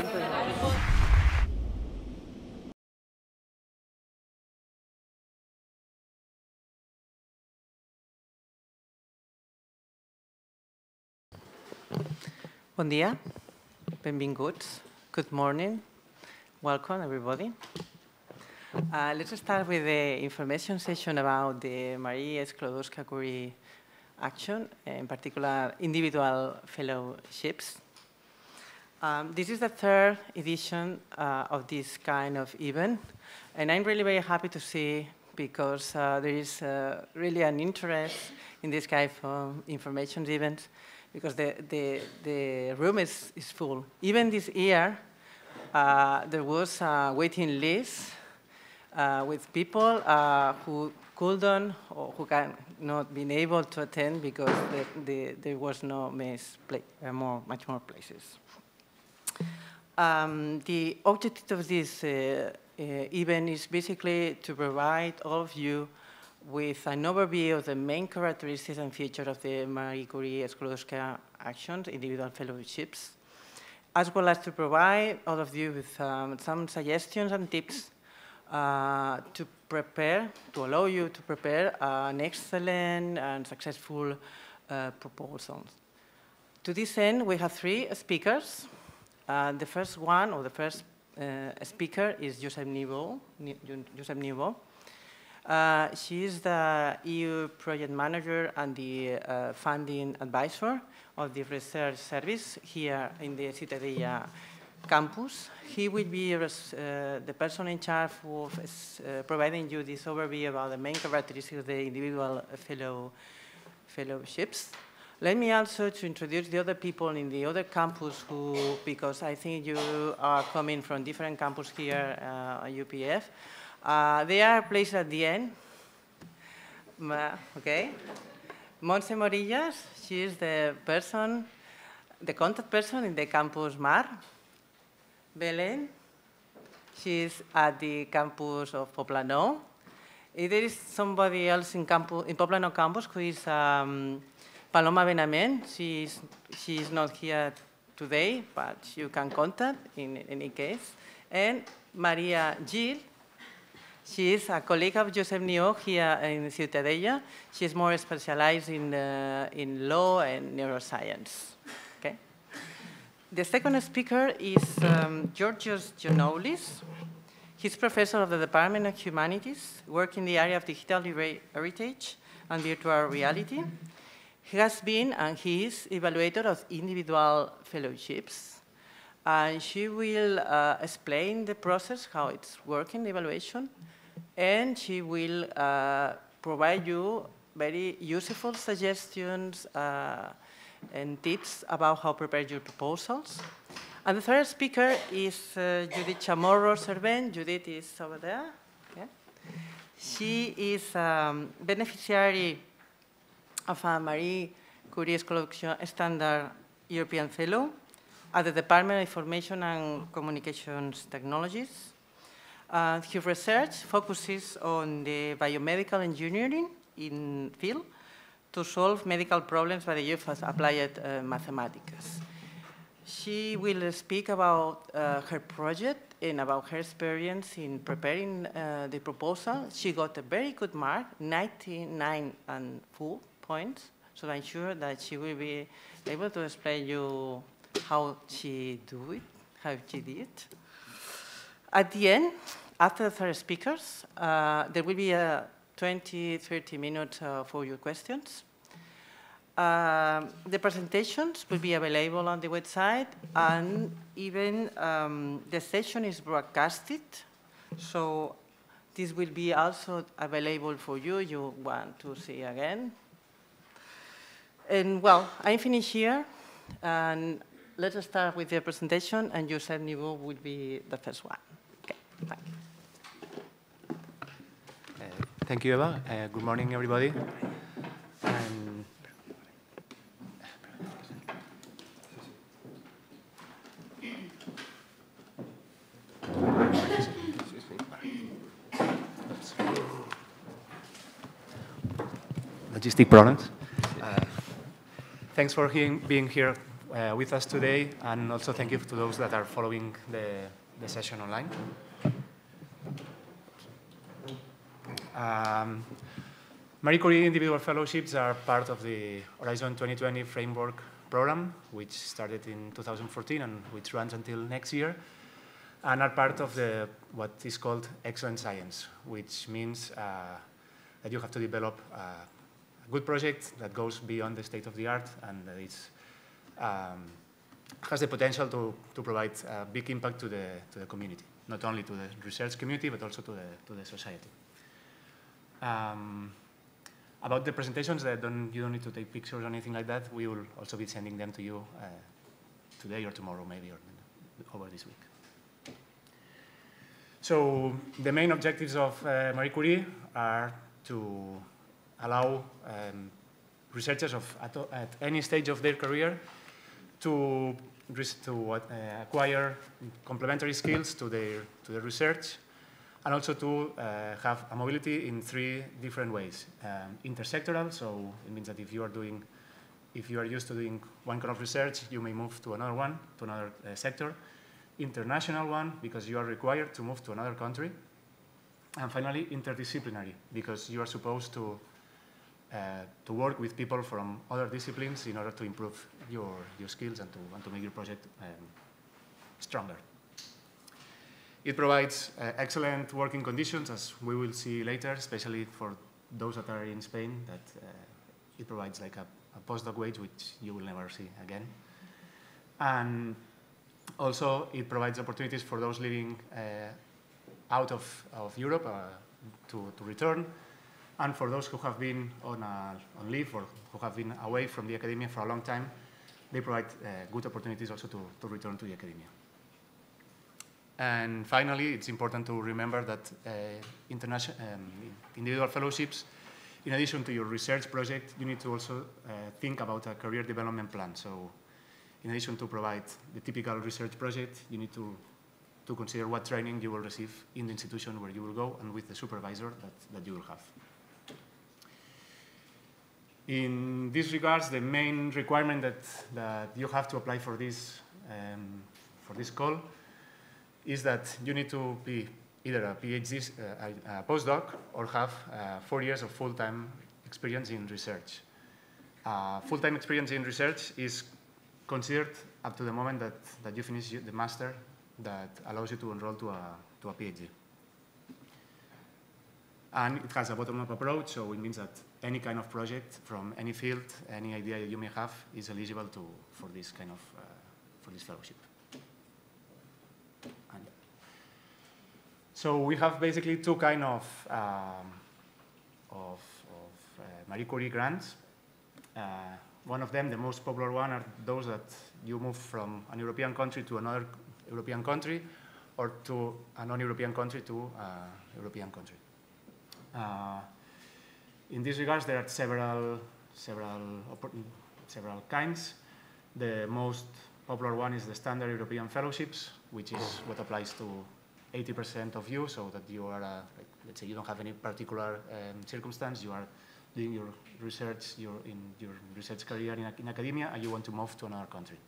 Bon dia, benvinguts. Good morning. Welcome, everybody. Uh, let's start with the information session about the Marie Sklodowska-Curie action, in particular individual fellowships. Um, this is the third edition uh, of this kind of event, and I'm really very happy to see because uh, there is uh, really an interest in this kind of information events because the, the, the room is, is full. Even this year, uh, there was a waiting list uh, with people uh, who couldn't or who can not been able to attend because the, the, there was no uh, more, much more places. Um, the objective of this uh, uh, event is basically to provide all of you with an overview of the main characteristics and features of the Marie Curie Sklodowska actions, individual fellowships, as well as to provide all of you with um, some suggestions and tips uh, to prepare, to allow you to prepare an excellent and successful uh, proposal. To this end, we have three speakers. Uh, the first one, or the first uh, speaker, is Josep Niubó. Josep Niubó. Uh, she is the EU project manager and the uh, funding advisor of the research service here in the Ciutadella campus. He will be uh, the person in charge of providing you this overview about the main characteristics of the individual fellow, fellowships. Let me also to introduce the other people in the other campus who, because I think you are coming from different campus here uh, at UPF, uh, they are placed at the end. Okay. Montse Morillas, she is the person, the contact person in the campus MAR. Belén, she is at the campus of Poblenou. If there is somebody else in, campus, in Poblenou campus who is um, Paloma Benamén, she is, she is not here today, but you can contact in any case. And Maria Gil, she is a colleague of Josep Niubó here in Ciutadella. She is more specialized in, uh, in law and neuroscience. Okay. The second speaker is um, Georgios Giannoulis. He's professor of the Department of Humanities, working in the area of digital heritage and virtual reality. He has been and he is evaluator of individual fellowships. And she will uh, explain the process, how it's working, the evaluation, and she will uh, provide you very useful suggestions uh, and tips about how to prepare your proposals. And the third speaker is uh, Judith Chamorro Serven. Judith is over there. Okay. She is a um, beneficiary of a Marie Curie Collection Standard European Fellow at the Department of Information and Communications Technologies. Uh, his research focuses on the biomedical engineering in field to solve medical problems by the use of applied uh, mathematics. She will speak about uh, her project and about her experience in preparing uh, the proposal. She got a very good mark, 99 and full so I'm sure that she will be able to explain you how she do it, how she did. it. At the end, after the speakers, uh, there will be a 20, 30 minutes uh, for your questions. Uh, the presentations will be available on the website, and even um, the session is broadcasted, so this will be also available for you, you want to see again. And well, I'm finished here, and let's start with the presentation, and Josep Niubó will be the first one. Okay, thank you. Uh, thank you, Eva. Uh, good morning, everybody. And logistic problems. Uh, thanks for being here uh, with us today, and also thank you to those that are following the, the session online. Um, Marie Curie individual fellowships are part of the Horizon 2020 framework program, which started in 2014 and which runs until next year, and are part of the what is called excellent science, which means uh, that you have to develop a good project that goes beyond the state of the art and it's, um, has the potential to, to provide a big impact to the, to the community, not only to the research community, but also to the, to the society. Um, about the presentations, that don't, you don't need to take pictures or anything like that. We will also be sending them to you uh, today or tomorrow, maybe, or over this week. So the main objectives of uh, Marie Curie are to allow um, researchers of, at, at, any stage of their career to, to uh, acquire complementary skills to their, to their research and also to uh, have a mobility in three different ways. Um, intersectoral, so it means that if you are doing, if you are used to doing one kind of research, you may move to another one, to another uh, sector. International one, because you are required to move to another country. And finally, interdisciplinary, because you are supposed to, to work with people from other disciplines in order to improve your, your skills and to, and to make your project um, stronger. It provides uh, excellent working conditions, as we will see later, especially for those that are in Spain, that uh, it provides like a, a, postdoc wage, which you will never see again. And also, it provides opportunities for those living uh, out of, of Europe uh, to, to return, and for those who have been on, a, on leave or who have been away from the academia for a long time, they provide uh, good opportunities also to, to return to the academia. And finally, it's important to remember that uh, international, um, individual fellowships, in addition to your research project, you need to also uh, think about a career development plan. So in addition to provide the typical research project, you need to, to consider what training you will receive in the institution where you will go and with the supervisor that, that you will have. In this regards, the main requirement that, that you have to apply for this, um, for this call is that you need to be either a PhD, uh, a postdoc, or have uh, four years of full-time experience in research. Uh, full-time experience in research is considered up to the moment that, that you finish the master that allows you to enroll to a, to a PhD. And it has a bottom-up approach, so it means that any kind of project from any field, any idea you may have, is eligible to, for this kind of, uh, for this fellowship. So we have basically two kind of, um, of, of uh, Marie Curie grants. Uh, one of them, the most popular one, are those that you move from an European country to another European country or to a non-European country to a European country. In this regards, there are several, several, several kinds. The most popular one is the standard European fellowships, which is what applies to 80% of you, so that you are, uh, like, let's say you don't have any particular um, circumstance, you are doing your research, your, in your research career in, in, academia, and you want to move to another country.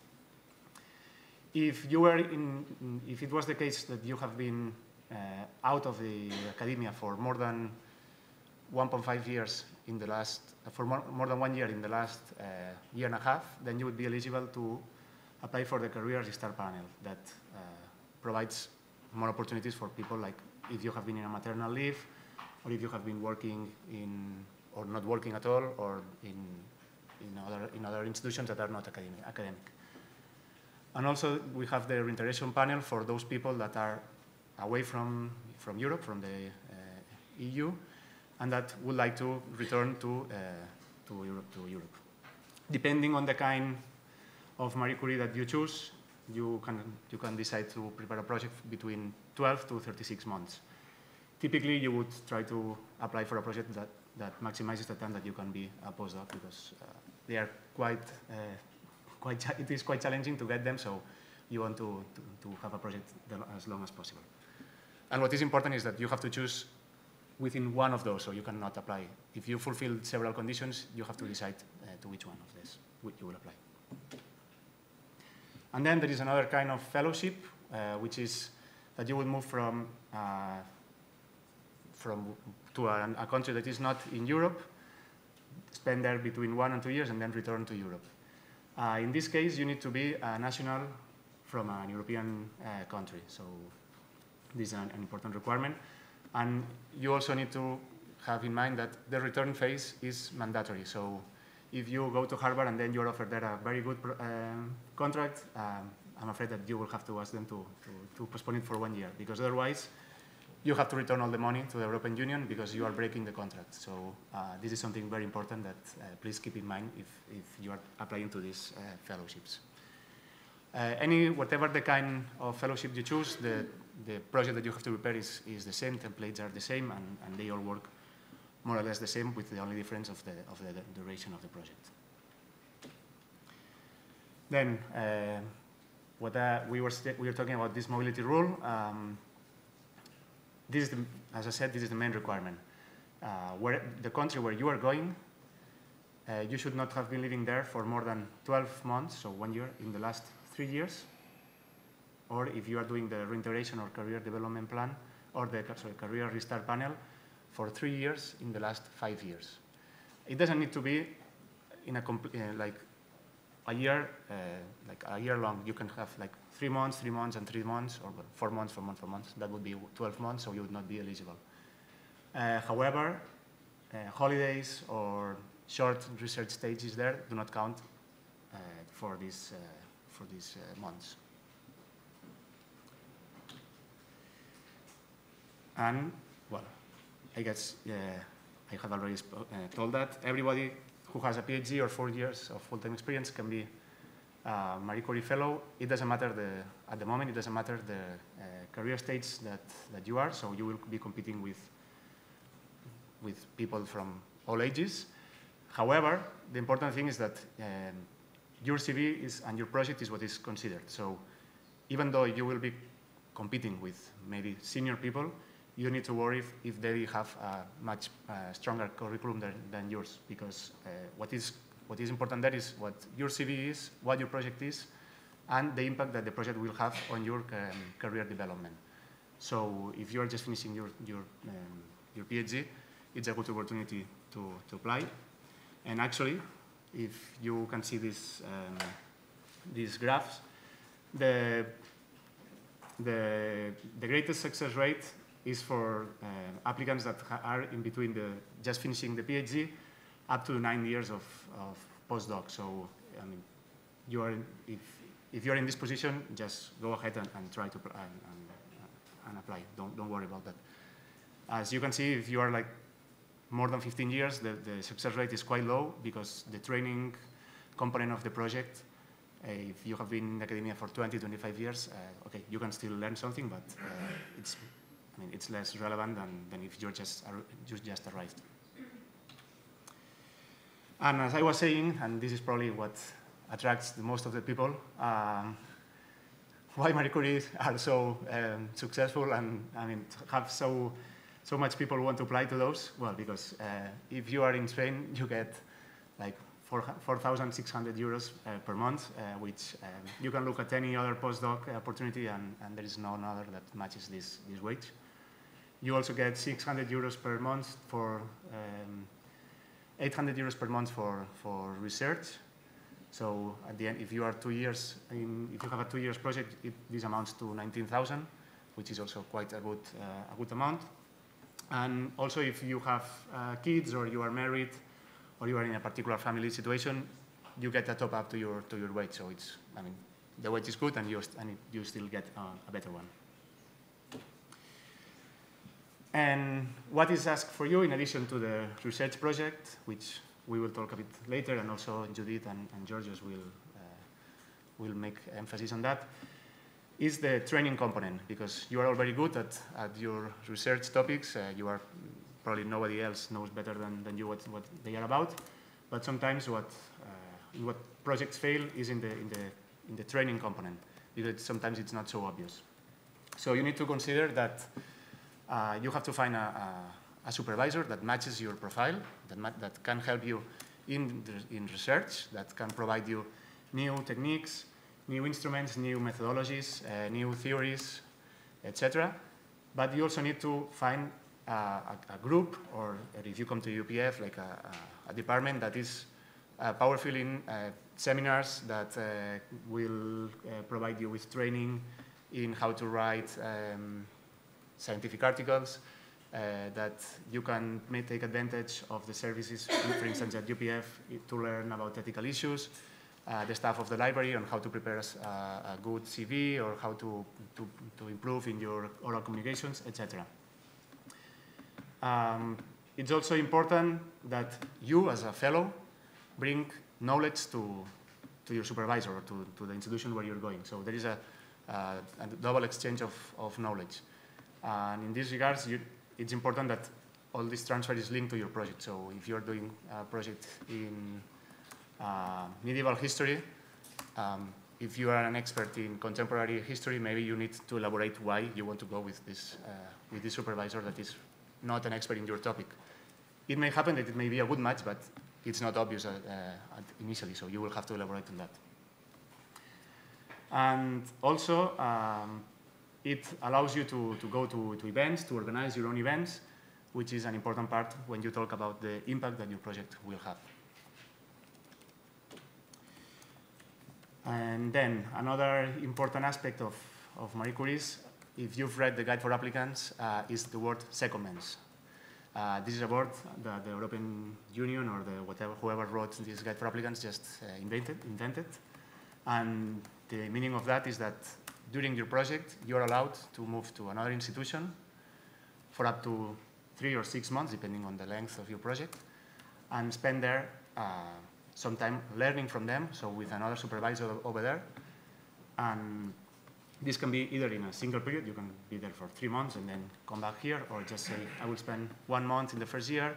If you were in, if it was the case that you have been uh, out of the academia for more than 1.5 years in the last, for more, more, than one year in the last uh, year and a half, then you would be eligible to apply for the Career Restart panel that uh, provides more opportunities for people like if you have been in a maternal leave or if you have been working in or not working at all or in, in, other, in other institutions that are not academic. academic. And also we have the reintegration panel for those people that are away from, from Europe, from the uh, EU, and that would like to return to, uh, to, Europe, to Europe. Depending on the kind of Marie Curie that you choose, you can, you can decide to prepare a project between 12 to 36 months. Typically, you would try to apply for a project that, that maximizes the time that you can be a postdoc because uh, they are quite, uh, quite, it is quite challenging to get them, so you want to, to, to have a project as long as possible. And what is important is that you have to choose within one of those, so you cannot apply. If you fulfill several conditions, you have to decide uh, to which one of these you will apply. And then there is another kind of fellowship, uh, which is that you will move from, uh, from to a, a, country that is not in Europe, spend there between one and two years, and then return to Europe. Uh, in this case, you need to be a national from an European uh, country. So this is an, an important requirement. And you also need to have in mind that the return phase is mandatory. So if you go to Harvard and then you're offered there a very good um, contract, um, I'm afraid that you will have to ask them to, to, to, postpone it for one year because otherwise you have to return all the money to the European Union because you are breaking the contract. So uh, this is something very important that uh, please keep in mind if, if you are applying to these uh, fellowships. Uh, any, whatever the kind of fellowship you choose, the, the project that you have to prepare is, is the same, templates are the same, and, and they all work more or less the same with the only difference of the, of the duration of the project. Then, uh, what uh, we, were we were talking about this mobility rule. Um, this is, the, as I said, this is the main requirement. Uh, where the country where you are going, uh, you should not have been living there for more than 12 months, so one year, in the last three years. Or if you are doing the reintegration or career development plan, or the sorry, career restart panel, for three years in the last five years. It doesn't need to be in a uh, like a year, uh, like a year long. You can have like three months, three months, and three months, or four months, four months, four months. That would be 12 months, so you would not be eligible. Uh, however, uh, holidays or short research stages there do not count uh, for these uh, for these months. And well, I guess uh, I have already uh, told that. Everybody who has a PhD or four years of full-time experience can be a Marie Curie Fellow. It doesn't matter the, at the moment, it doesn't matter the uh, career stage that, that you are, so you will be competing with, with people from all ages. However, the important thing is that um, your CV is, and your project is what is considered. So even though you will be competing with maybe senior people, you need to worry if, if they have a much uh, stronger curriculum than, than yours, because uh, what, is, what is important there is what your CV is, what your project is, and the impact that the project will have on your um, career development. So if you're just finishing your, your, um, your PhD, it's a good opportunity to, to apply. And actually, if you can see this, um, these graphs, the, the, the greatest success rate is for uh, applicants that are in between the just finishing the PhD up to nine years of, of postdoc. So, I mean, you are in, if, if you're in this position, just go ahead and, and try to and, and, and, apply. Don't, don't worry about that. As you can see, if you are like more than 15 years, the, the success rate is quite low because the training component of the project uh, if you have been in academia for 20, 25 years, uh, okay, you can still learn something, but uh, it's mean, it's less relevant than, than if you're just, you just arrived. And as I was saying, and this is probably what attracts the most of the people, um, why Marie Curie are so um, successful and I mean have so so much people want to apply to those? Well, because uh, if you are in Spain, you get like 4,600 euros uh, per month, uh, which um, you can look at any other postdoc opportunity and, and there is no other that matches this, this wage. You also get 600 euros per month for um, 800 euros per month for, for research. So at the end, if you are two years, in, if you have a two years project, it, this amounts to 19,000, which is also quite a good, uh, a good amount. And also if you have uh, kids or you are married or you are in a particular family situation, you get a top up to your, to your wage. So it's, I mean, the wage is good and you, and you still get uh, a better one. And what is asked for you in addition to the research project, which we will talk a bit later, and also Judith and, and Georgios will, uh, will make emphasis on that, is the training component, because you are all very good at, at your research topics. Uh, you are probably nobody else knows better than, than you what, what they are about. But sometimes what, uh, what projects fail is in the, in, the, in the training component, because sometimes it's not so obvious. So you need to consider that uh, you have to find a, a, a, supervisor that matches your profile, that, that can help you in, in research, that can provide you new techniques, new instruments, new methodologies, uh, new theories, etc. But you also need to find a, a, group, or if you come to UPF, like a, department that is uh, powerful in uh, seminars that will provide you with training in how to write um, scientific articles, uh, that you can may take advantage of the services, for instance, at UPF to learn about ethical issues, uh, the staff of the library on how to prepare a, a good CV or how to, to, to, improve in your oral communications, etc. Um, it's also important that you, as a fellow, bring knowledge to, to your supervisor or to, to the institution where you're going. So there is a, a double exchange of, of knowledge. And in these regards, you, it's important that all this transfer is linked to your project. So if you're doing a project in uh, medieval history, um, if you are an expert in contemporary history, maybe you need to elaborate why you want to go with this, uh, with this supervisor that is not an expert in your topic. It may happen that it may be a good match, but it's not obvious uh, uh initially, so you will have to elaborate on that. And also, um, it allows you to, to go to, to events, to organize your own events, which is an important part when you talk about the impact that your project will have. And then another important aspect of, of Marie Curie's, if you've read the Guide for Applicants, uh, is the word secondments. Uh, this is a word that the European Union or the whatever, whoever wrote this Guide for Applicants just uh, invented, invented. And the meaning of that is that during your project, you're allowed to move to another institution for up to three or six months, depending on the length of your project, and spend there uh, some time learning from them, so with another supervisor over there. And this can be either in a single period, you can be there for three months and then come back here, or just say, I will spend one month in the first year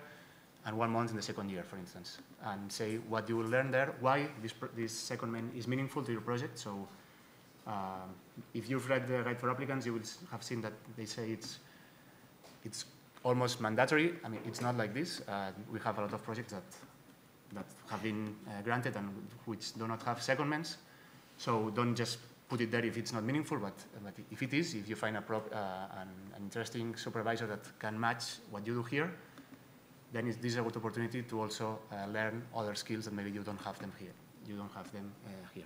and one month in the second year, for instance, and say what you will learn there, why this, this second is meaningful to your project. So um, if you've read the Guide for Applicants, you will have seen that they say it's, it's almost mandatory. I mean, it's not like this. Uh, we have a lot of projects that, that have been uh, granted and which do not have secondments. So don't just put it there if it's not meaningful, but, but if it is, if you find a uh, an, an, interesting supervisor that can match what you do here, then this is a good opportunity to also uh, learn other skills that maybe you don't have them here. You don't have them uh, here.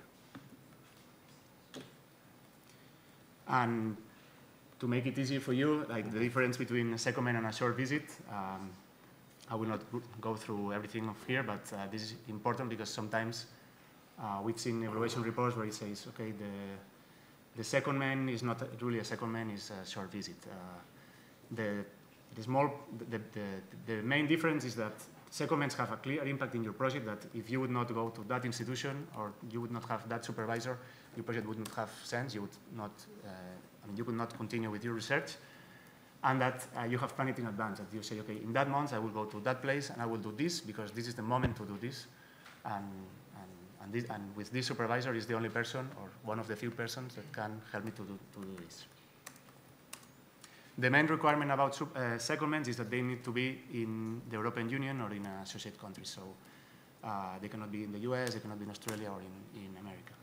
And to make it easy for you, like the difference between a secondment and a short visit, um, I will not go through everything of here, but uh, this is important because sometimes uh, we've seen evaluation reports where it says, okay, the, the secondment is not really a secondment, it's a short visit. Uh, the, the, small, the, the, the main difference is that secondments have a clear impact in your project that if you would not go to that institution or you would not have that supervisor, your project would not have sense. You would not, uh, I mean, you could not continue with your research. And that uh, you have planned it in advance. That you say, okay, in that month I will go to that place and I will do this because this is the moment to do this. And, and, and, this, and with this supervisor is the only person or one of the few persons that can help me to do, to do this. The main requirement about uh, secondments is that they need to be in the European Union or in an associate country. So uh, they cannot be in the US, they cannot be in Australia or in, in America.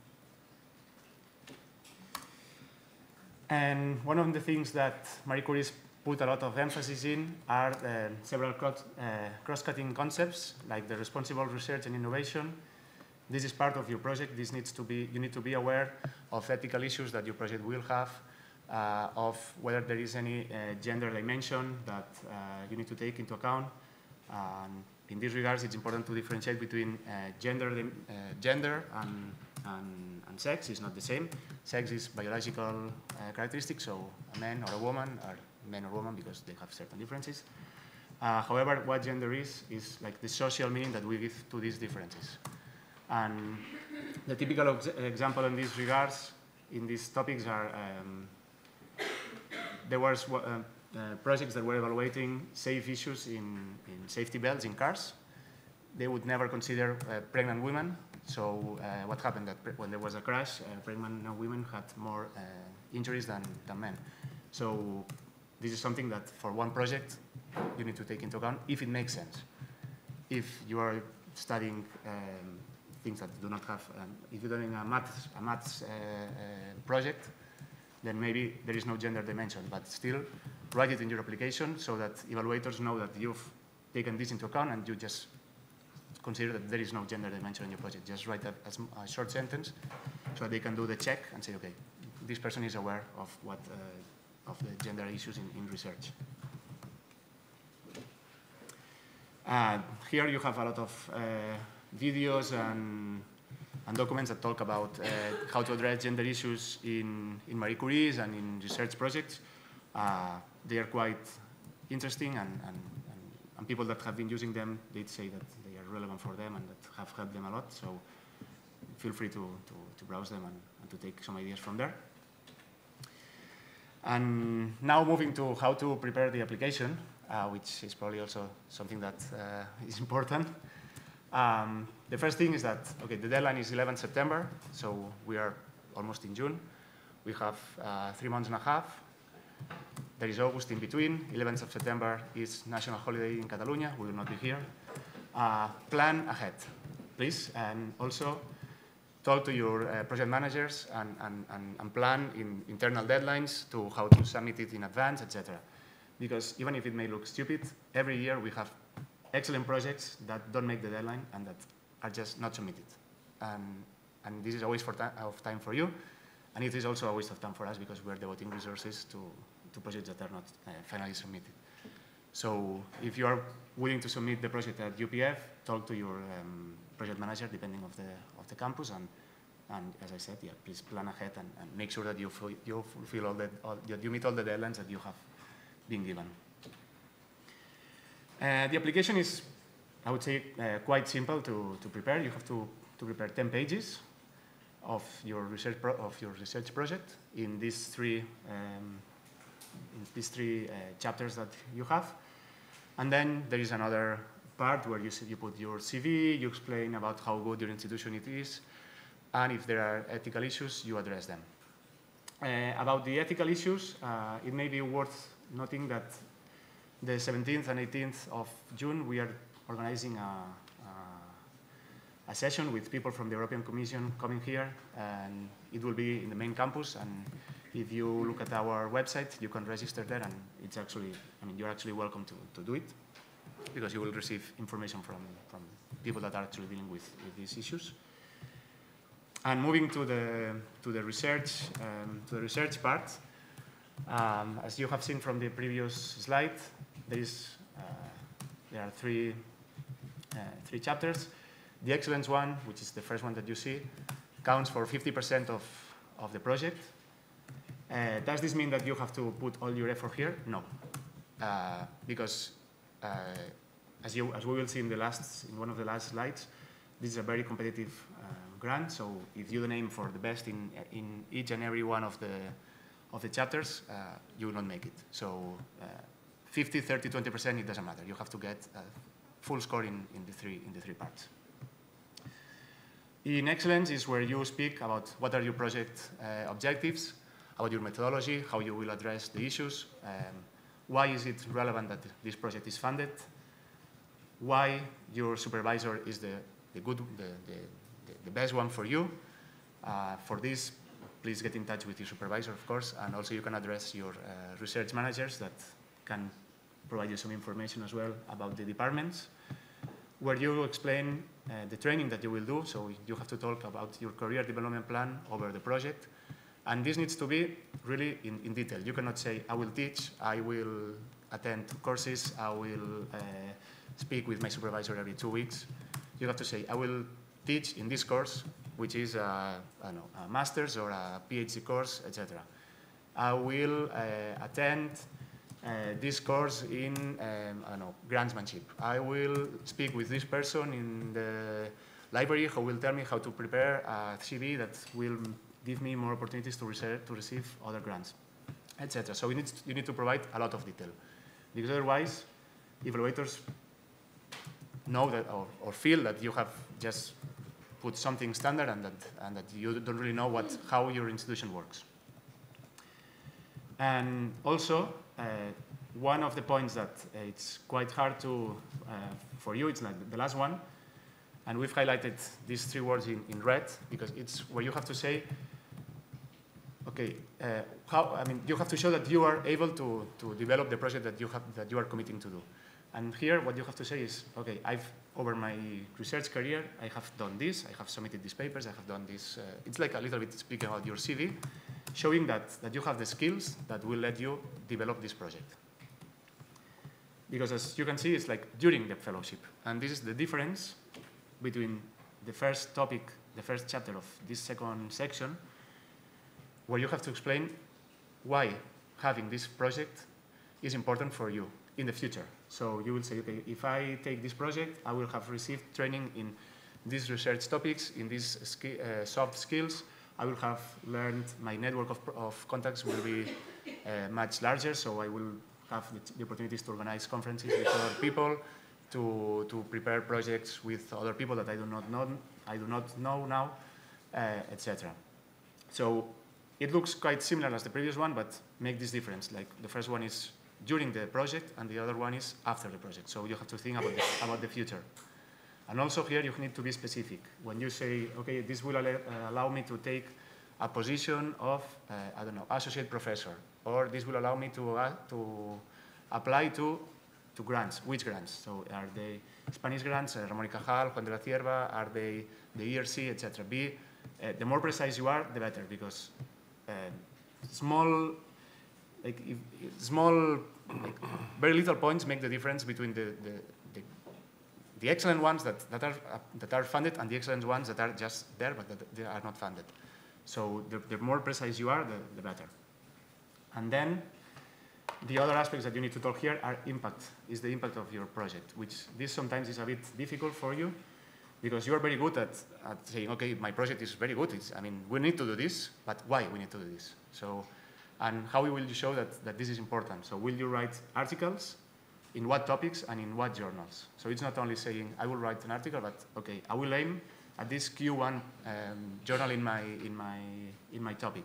And one of the things that Marie Curie's put a lot of emphasis in are uh, several cross, uh, cross-cutting concepts, like the responsible research and innovation. This is part of your project. This needs to be, you need to be aware of ethical issues that your project will have, uh, of whether there is any uh, gender dimension that uh, you need to take into account. Um, in this regards, it's important to differentiate between uh, gender, gender and and, and sex is not the same. Sex is biological uh, so a man or a woman are men or woman because they have certain differences. Uh, however, what gender is, is like the social meaning that we give to these differences. And the typical ex example in these regards, in these topics are, um, there was uh, uh, projects that were evaluating safe issues in, in safety belts in cars. They would never consider uh, pregnant women so uh, what happened that when there was a crash, uh, pregnant women had more uh, injuries than, than men. So this is something that for one project you need to take into account if it makes sense. If you are studying um, things that do not have, um, if you're doing a maths, a maths uh, project, then maybe there is no gender dimension, but still write it in your application so that evaluators know that you've taken this into account and you just consider that there is no gender dimension in your project. Just write a, a, a short sentence so that they can do the check and say, okay, this person is aware of what uh, of the gender issues in, in research. Uh, here you have a lot of uh, videos and, and, documents that talk about uh, how to address gender issues in, in Marie Curie's and in research projects. Uh, they are quite interesting and, and, and, people that have been using them, they say that relevant for them and that have helped them a lot. So feel free to, to, to browse them and, and to take some ideas from there. And now moving to how to prepare the application, uh, which is probably also something that uh, is important. Um, the first thing is that, okay, the deadline is 11 September, so we are almost in June. We have uh, three months and a half. There is August in between. 11th of September is national holiday in Catalonia. We will not be here. Uh, plan ahead, please. And also, talk to your uh, project managers and, and, and, plan in internal deadlines to how to submit it in advance, etc. Because even if it may look stupid, every year we have excellent projects that don't make the deadline and that are just not submitted. And, and this is a waste of time for you, and it is also a waste of time for us because we're devoting resources to, to projects that are not uh, finally submitted. So if you are willing to submit the project at UPF, talk to your um, project manager, depending of the of the campus, and and as I said, yeah, please plan ahead and, and make sure that you you fulfill all the all, you meet all the deadlines that you have been given. Uh, the application is, I would say, uh, quite simple to, to prepare. You have to, to prepare 10 pages of your research of your research project in these three um, in these three uh, chapters that you have, and then there is another part where you, you put your CV, you explain about how good your institution it is, and if there are ethical issues, you address them. Uh, about the ethical issues, uh, it may be worth noting that the 17th and 18th of June, we are organizing a, a, session with people from the European Commission coming here, and it will be in the main campus. And if you look at our website, you can register there, and it's actually, I mean, you're actually welcome to, to do it because you will receive information from, from people that are actually dealing with, with these issues. And moving to the, to the research, um, to the research part, um, as you have seen from the previous slide, there, is, uh, there are three, uh, three chapters. The excellence one, which is the first one that you see, counts for 50% of, of the project. Uh, does this mean that you have to put all your effort here? No, uh, because uh, as, you, as we will see in, the last, in one of the last slides, this is a very competitive uh, grant, so if you aim for the best in, in each and every one of the, of the chapters, uh, you will not make it. So 50, 30, 20%, it doesn't matter. You have to get a full score in, in, the, three, in the three parts. In excellence is where you speak about what are your project uh, objectives, about your methodology, how you will address the issues, um, why is it relevant that this project is funded, why your supervisor is the, the good, the, the, the best one for you. Uh, for this, please get in touch with your supervisor, of course, and also you can address your uh, research managers that can provide you some information as well about the departments, where you explain the training that you will do. So you have to talk about your career development plan over the project, and this needs to be really in, in detail. You cannot say, I will teach, I will attend courses, I will uh, speak with my supervisor every two weeks. You have to say, I will teach in this course, which is a, know, a master's or a PhD course, etc. I will uh, attend uh, this course in, um, I don't know, grantsmanship. I will speak with this person in the library who will tell me how to prepare a CV that will give me more opportunities to, to receive other grants, etc. So need you need to provide a lot of detail, because otherwise, evaluators know that or, or, feel that you have just put something standard and that, and that you don't really know what, how your institution works. And also, uh, one of the points that uh, it's quite hard to, uh, for you, it's like the last one, And we've highlighted these three words in, in red because it's where you have to say, okay, uh, how, I mean, you have to show that you are able to, to develop the project that you, have, that you are committing to do. And here, what you have to say is, okay, I've, over my research career, I have done this, I have submitted these papers, I have done this. Uh, it's like a little bit speaking about your CV, showing that, that you have the skills that will let you develop this project. Because as you can see, it's like during the fellowship. And this is the difference between the first topic, the first chapter of this second section, where you have to explain why having this project is important for you in the future. So you will say, okay, if I take this project, I will have received training in these research topics, in these uh, soft skills. I will have learned, my network of, of contacts will be uh, much larger, so I will have the, the, opportunities to organize conferences with other people, to, to prepare projects with other people that I do not know, I do not know now, uh, etc. So it looks quite similar as the previous one, but make this difference. Like the first one is during the project, and the other one is after the project. So you have to think about the, about the future. And also here you need to be specific. When you say, okay, this will allow me to take a position of, uh, I don't know, associate professor, or this will allow me to, uh, to apply to, to grants. Which grants? So are they Spanish grants, uh, Ramón y Cajal, Juan de la Cierva, are they the ERC, etc. Be, uh, the more precise you are, the better, because uh, small, like if, small, like, very little points make the difference between the, the, the, excellent ones that, that, are, uh, that are funded and the excellent ones that are just there but that they are not funded. So the, the more precise you are, the, the better. And then the other aspects that you need to talk here are impact, is the impact of your project, which this sometimes is a bit difficult for you because you're very good at, at saying, okay, my project is very good. It's, I mean, we need to do this, but why we need to do this? So, and how will you show that, that this is important? So will you write articles? In what topics and in what journals? So it's not only saying, I will write an article, but okay, I will aim at this Q1 um, journal in my, in, my, in my topic.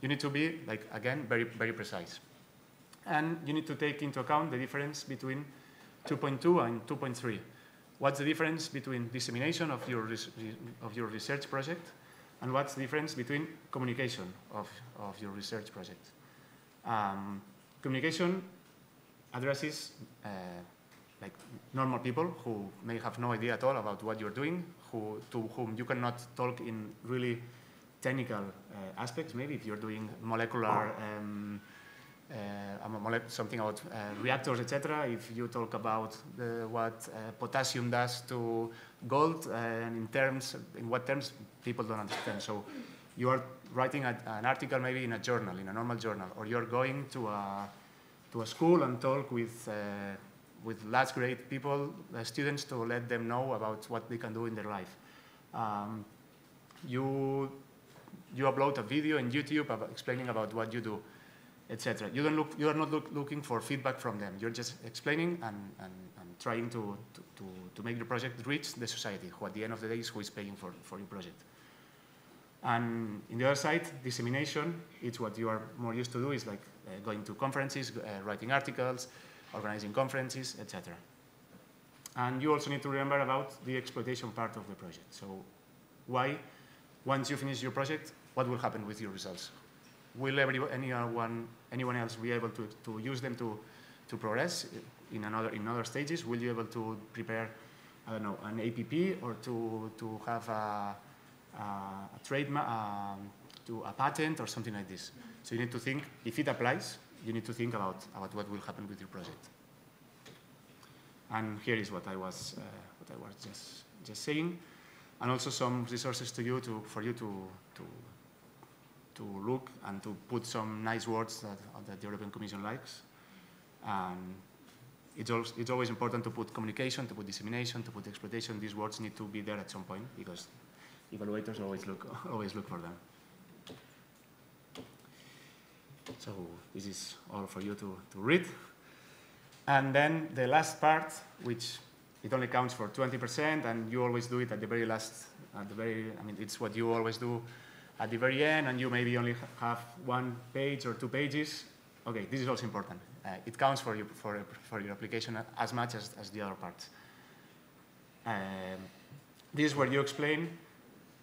You need to be, like, again, very, very precise. And you need to take into account the difference between 2.2 and 2.3. What's the difference between dissemination of your, of your research project and what's the difference between communication of, of your research project? Um, communication addresses uh, like normal people who may have no idea at all about what you're doing, who, to whom you cannot talk in really technical uh, aspects. Maybe if you're doing molecular, um, uh, something about uh, reactors, etc. If you talk about the, what uh, potassium does to gold, and in terms, in what terms, people don't understand. So you are writing a, an article maybe in a journal, in a normal journal, or you're going to a, to a school and talk with uh, with last grade people, uh, students, to let them know about what they can do in their life. Um, you, you upload a video in YouTube about explaining about what you do, etc. You, don't look, you are not look, looking for feedback from them. You're just explaining and, and, and trying to, to, to, make the project reach the society, who at the end of the day is who is paying for, for your project. And in the other side, dissemination, it's what you are more used to do, is like going to conferences, uh, writing articles, organizing conferences, etc. And you also need to remember about the exploitation part of the project. So why, once you finish your project, what will happen with your results? Will every, anyone, anyone else be able to, to use them to, to progress in, another, in other stages? Will you be able to prepare, I don't know, an APP or to, to have a, a, a trademark, um, to a patent or something like this? So you need to think, if it applies, you need to think about, about what will happen with your project. And here is what I was, uh, what I was just, just saying. And also some resources to you to, for you to, to, to look and to put some nice words that, that the European Commission likes. And it's, also, it's always important to put communication, to put dissemination, to put exploitation. These words need to be there at some point because evaluators always look, always look for them. So this is all for you to, to read. And then the last part, which it only counts for 20%, and you always do it at the very last, at the very, I mean, it's what you always do at the very end, and you maybe only have one page or two pages. Okay, this is also important. Uh, it counts for, you, for, for your application as much as, as the other parts. Um, this is where you explain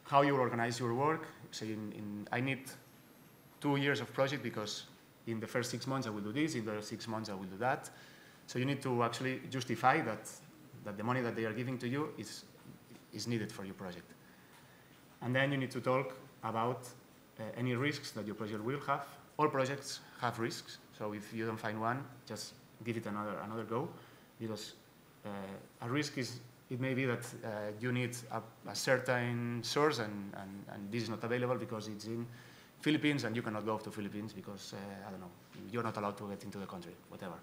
how you organize your work. So in, in, I need two years of project because in the first six months I will do this, in the six months I will do that. So you need to actually justify that, that the money that they are giving to you is, is needed for your project. And then you need to talk about uh, any risks that your project will have. All projects have risks, so if you don't find one, just give it another, another go, because uh, a risk is, it may be that uh, you need a, a certain source and, and, and, this is not available because it's in Philippines and you cannot go to Philippines because, uh, I don't know, you're not allowed to get into the country, whatever.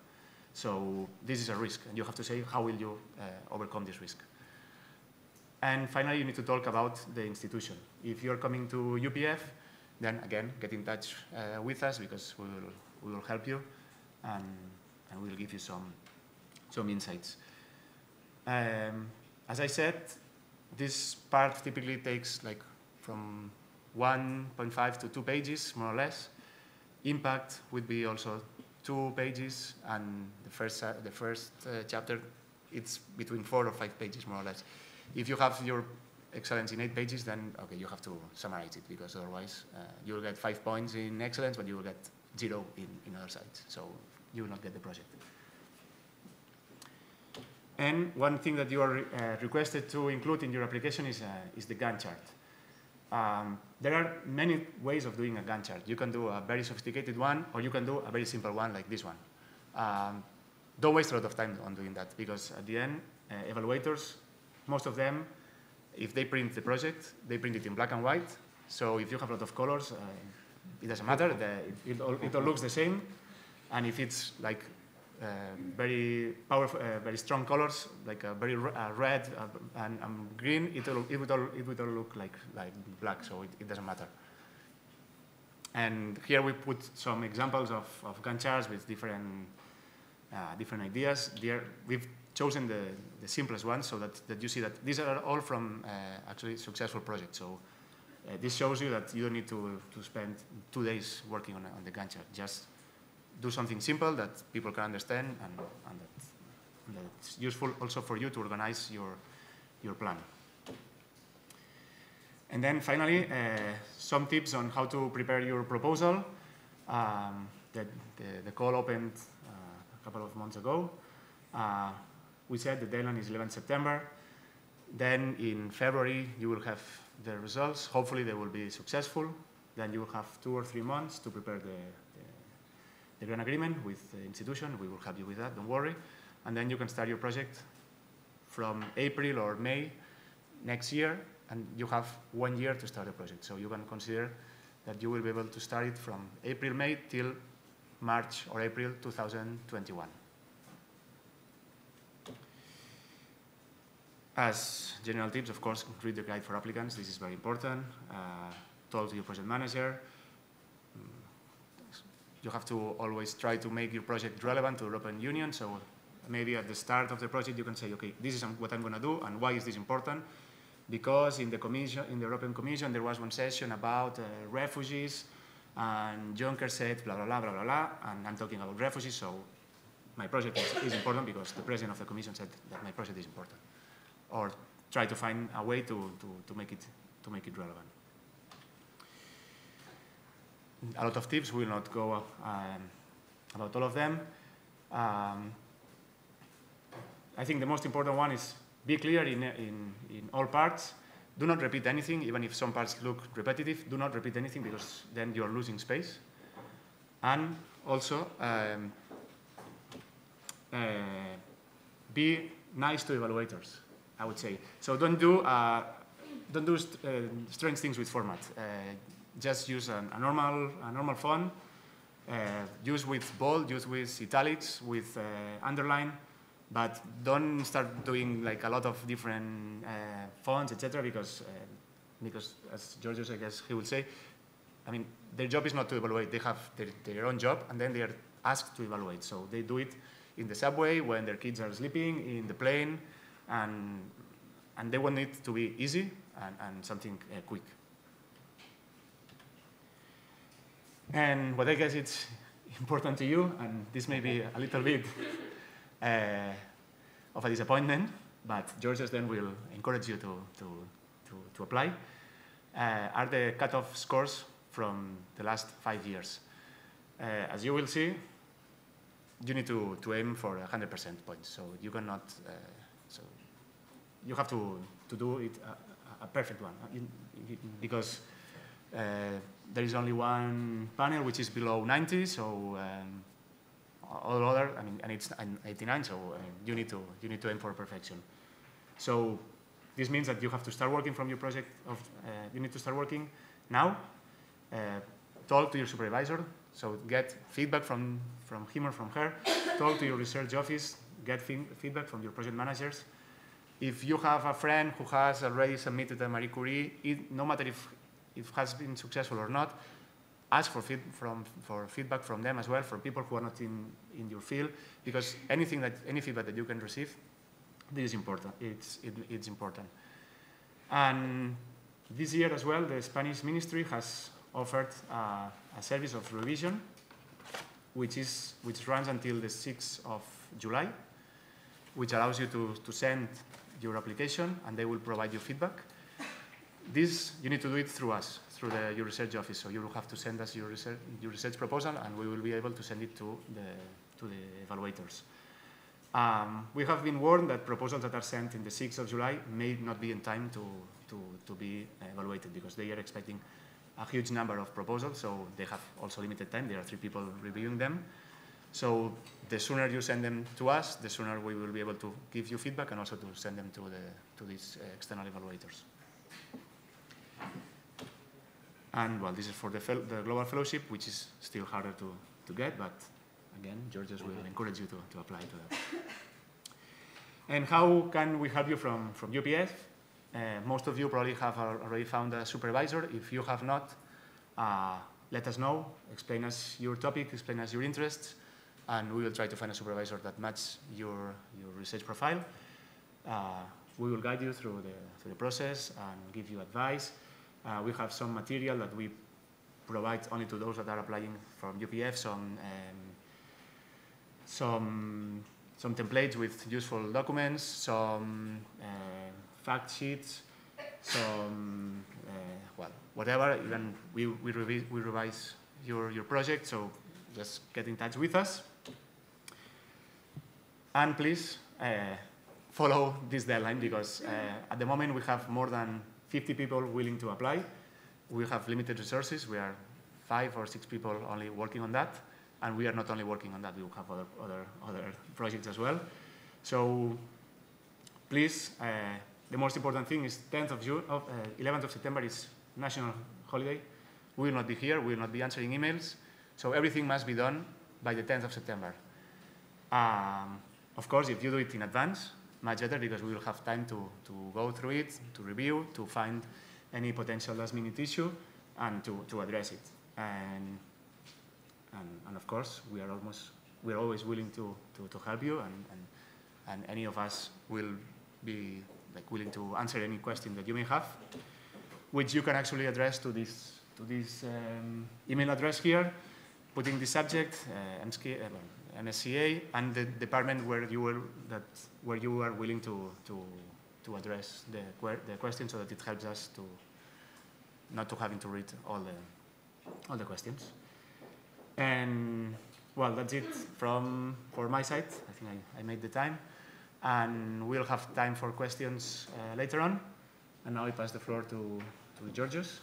So this is a risk and you have to say, how will you uh, overcome this risk? And finally, you need to talk about the institution. If you're coming to UPF, then again, get in touch uh, with us because we will, we will help you and, and we'll give you some, some insights. Um, as I said, this part typically takes like from 1.5 to 2 pages, more or less. Impact would be also two pages, and the first, uh, the first uh, chapter, it's between four or five pages, more or less. If you have your excellence in eight pages, then okay, you have to summarize it because otherwise uh, you will get five points in excellence, but you will get zero in, in other sites. So you will not get the project. And one thing that you are uh, requested to include in your application is, uh, is the Gantt chart. Um, there are many ways of doing a Gantt chart. You can do a very sophisticated one, or you can do a very simple one like this one. Um, don't waste a lot of time on doing that, because at the end, uh, evaluators, most of them, if they print the project, they print it in black and white. So if you have a lot of colors, uh, it doesn't matter. The, it, it, all, it all looks the same. And if it's like very powerful, uh, very strong colors, like a very uh, red and, and, green, it, it, would all, it would all look like, like black, so it, it doesn't matter. And here we put some examples of, of Gantt charts with different, uh, different ideas. There, we've chosen the, the simplest one so that, that you see that these are all from uh, actually successful projects. So uh, this shows you that you don't need to, to spend two days working on, on the Gantt chart. Just do something simple that people can understand and, and, that, that's useful also for you to organize your, your plan. And then finally, uh, some tips on how to prepare your proposal. Um, the, the, the, call opened uh, a couple of months ago. Uh, we said the deadline is 11 September. Then in February, you will have the results. Hopefully, they will be successful. Then you will have two or three months to prepare the, the grant agreement with the institution. We will help you with that, don't worry. And then you can start your project from April or May next year, and you have one year to start the project. So you can consider that you will be able to start it from April, May till March or April 2021. As general tips, of course, read the guide for applicants. This is very important. Uh, talk to your project manager you have to always try to make your project relevant to the European Union. So maybe at the start of the project, you can say, okay, this is what I'm going to do, and why is this important? Because in the commission, in the European Commission, there was one session about uh, refugees, and Juncker said blah blah blah blah blah blah, and I'm talking about refugees, so my project is, is important because the president of the Commission said that my project is important, or try to find a way to, to, to make it to make it relevant a lot of tips. We will not go um, about all of them. Um, I think the most important one is be clear in, in, in all parts. Do not repeat anything, even if some parts look repetitive. Do not repeat anything because then you're losing space. And also, um, uh, be nice to evaluators, I would say. So don't do, uh, don't do st uh, strange things with format. Just use a, a normal, a normal font, uh, use with bold, use with italics, with uh, underline, but don't start doing like a lot of different uh, fonts, etc. Because, uh, because as Georgios, I guess he would say, I mean, their job is not to evaluate. They have their, their own job, and then they are asked to evaluate. So they do it in the subway when their kids are sleeping, in the plane, and and they want it to be easy and, and something uh, quick. And what I guess it's important to you, and this may be a little bit uh, of a disappointment, but Georges then will encourage you to, to, to, to apply, uh, are the cutoff scores from the last five years. Uh, as you will see, you need to, to aim for 100% points, so you cannot, uh, so you have to, to do it a, a perfect one, in, because uh, there is only one panel which is below 90, so um, all other, I mean, and it's 89, so uh, you need to you need to aim for perfection. So this means that you have to start working from your project. Of uh, you need to start working now. Uh, talk to your supervisor. So get feedback from from him or from her. talk to your research office. Get feedback from your project managers. If you have a friend who has already submitted a Marie Curie, it, no matter if if has been successful or not, ask for, feed from, for feedback from them as well, for people who are not in, in your field, because anything that, any feedback that you can receive, this is important. It's, it, it's important. And this year as well, the Spanish ministry has offered uh, a service of revision, which, is, which runs until the 6th of July, which allows you to, to send your application and they will provide you feedback. This, you need to do it through us, through the, your research office. So you will have to send us your research, your research proposal, and we will be able to send it to the, to the evaluators. Um, we have been warned that proposals that are sent in the 6th of July may not be in time to, to, to be evaluated because they are expecting a huge number of proposals, so they have also limited time. There are three people reviewing them. So the sooner you send them to us, the sooner we will be able to give you feedback and also to send them to, the, to these external evaluators. And well, this is for the, the global fellowship, which is still harder to, to get, but again, Georges will encourage you to, to apply to that. And how can we help you from, from UPF? Uh, most of you probably have already found a supervisor. If you have not, uh, let us know, explain us your topic, explain us your interests, and we will try to find a supervisor that matches your, your research profile. Uh, we will guide you through the, through the process and give you advice. Uh, we have some material that we provide only to those that are applying from UPF, some, um, some, some templates with useful documents, some uh, fact sheets, some, uh, well, whatever, even we, we, revi we revise your, your project, so just get in touch with us. And please uh, follow this deadline because uh, at the moment we have more than 50 people willing to apply. We have limited resources. We are five or six people only working on that. And we are not only working on that, we have other, other, other projects as well. So please, uh, the most important thing is 10th of June, uh, 11th of September is national holiday. We will not be here, we will not be answering emails. So everything must be done by the 10th of September. Um, of course, if you do it in advance, much better because we will have time to, to go through it, to review, to find any potential last minute issue and to, to address it. And, and, and of course, we are almost, we're always willing to, to, to help you and, and, and any of us will be like willing to answer any question that you may have, which you can actually address to this, to this um, email address here, putting the subject, uh, MSK, MSCA and the department where you were that where you are willing to to to address the the question so that it helps us to not to having to read all the all the questions. And well, that's it from for my side. I think I, I made the time, and we'll have time for questions uh, later on. And now I pass the floor to to Georgios.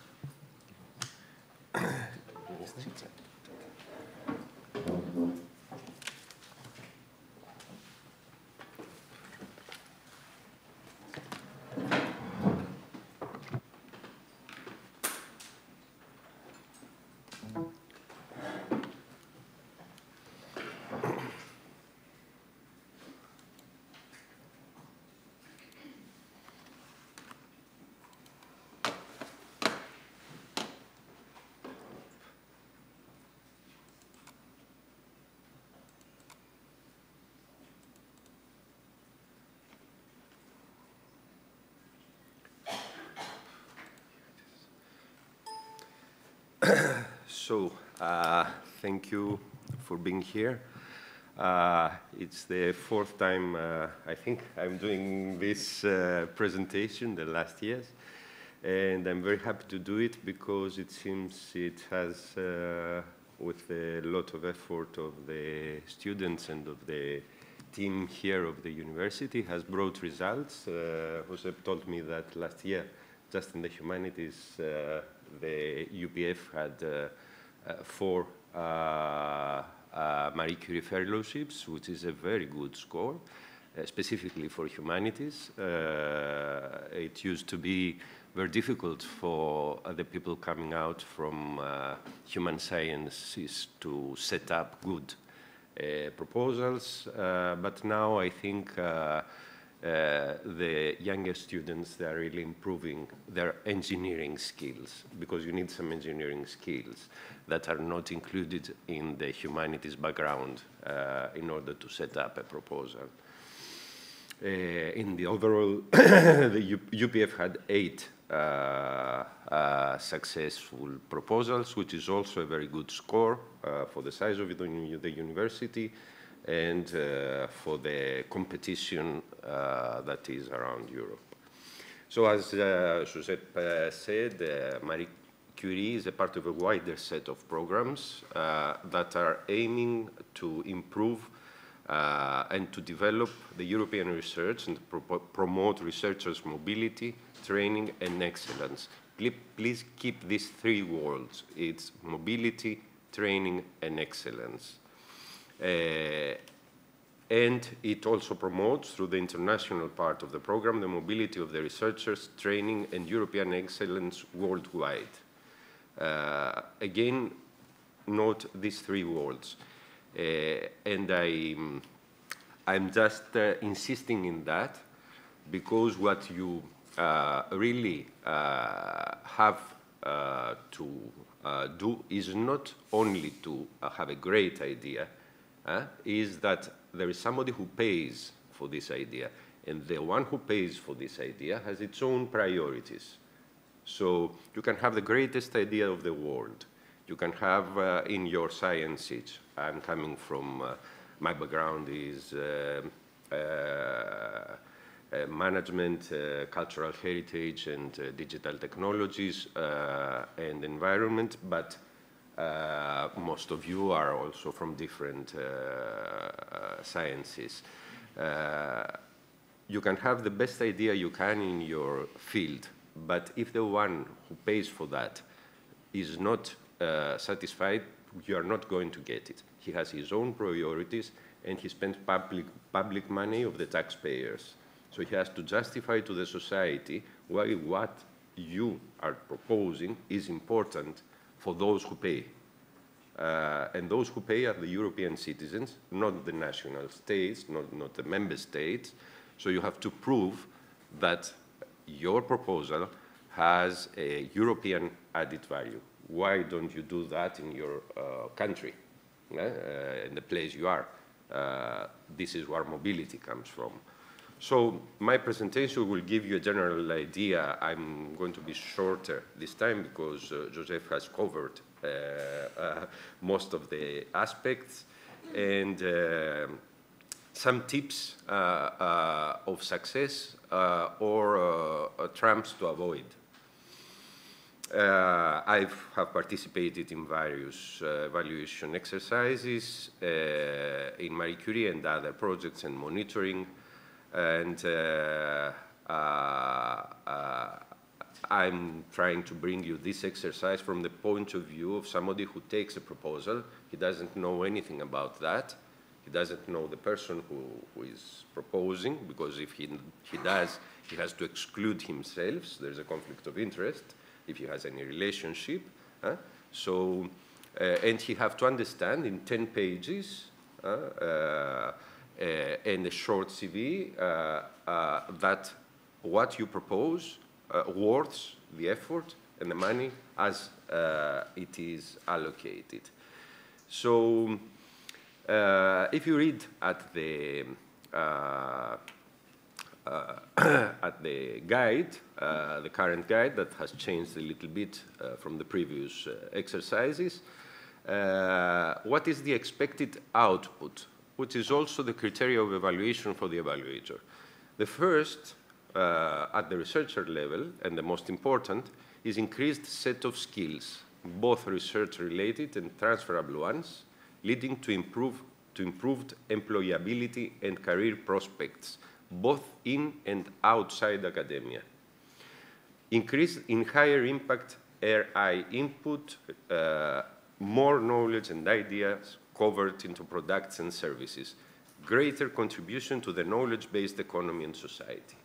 So, uh, thank you for being here. Uh, it's the fourth time uh, I think I'm doing this uh, presentation the last years. And I'm very happy to do it because it seems it has, uh, with a lot of effort of the students and of the team here of the university, has brought results. Uh, Josep told me that last year, just in the humanities, uh, the UPF had four uh, Marie Curie fellowships, which is a very good score, uh, specifically for humanities. Uh, it used to be very difficult for the people coming out from human sciences to set up good proposals, but now I think uh, the younger students, they are really improving their engineering skills because you need some engineering skills that are not included in the humanities background uh, in order to set up a proposal. Uh, in the overall, the UPF had eight uh, uh, successful proposals, which is also a very good score for the size of the, the university and uh, for the competition that is around Europe. So as uh, Josep said, Marie Curie is a part of a wider set of programs uh, that are aiming to improve uh, and to develop the European research and pro promote researchers' mobility, training, and excellence. Please keep these three words. It's mobility, training, and excellence. Uh, and it also promotes, through the international part of the program, the mobility of the researchers, training, and European excellence worldwide. Uh, again, note these three words. Uh, and I, I'm just uh, insisting in that because what you really have to do is not only to have a great idea, is that there is somebody who pays for this idea. And the one who pays for this idea has its own priorities. So you can have the greatest idea of the world. You can have uh, in your sciences, I'm coming from, uh, my background is uh, uh, uh management, uh, cultural heritage, and digital technologies and environment, but Uh, most of you are also from different uh, uh, sciences. you can have the best idea you can in your field, but if the one who pays for that is not uh, satisfied, you are not going to get it. He has his own priorities and he spends public, public money of the taxpayers. So he has to justify to the society why what you are proposing is important for those who pay. Uh, and those who pay are the European citizens, not the national states, not, not the member states. So you have to prove that your proposal has a European added value. Why don't you do that in your uh, country, uh, in the place you are? Uh, this is where mobility comes from. So my presentation will give you a general idea. I'm going to be shorter this time because uh, Josep has covered uh, uh, most of the aspects. And some tips uh, uh, of success uh, or tramps to avoid. I have participated in various evaluation exercises in Marie Curie and other projects and monitoring. And I'm trying to bring you this exercise from the point of view of somebody who takes a proposal. He doesn't know anything about that. He doesn't know the person who, who is proposing, because if he, he does, he has to exclude himself. So there's a conflict of interest if he has any relationship. Huh? So, uh, and he have to understand in 10 pages uh, uh, and a short CV uh, uh, that what you propose uh, worth the effort and the money as it is allocated. So uh, if you read at the uh, uh, at the guide, uh, the current guide that has changed a little bit uh, from the previous uh, exercises, what is the expected output which is also the criteria of evaluation for the evaluator. The first, uh, at the researcher level, and the most important, is increased set of skills, both research-related and transferable ones, leading to, improve, to improved employability and career prospects, both in and outside academia. Increase in higher impact RI input, uh, more knowledge and ideas covered into products and services, greater contribution to the knowledge-based economy and society.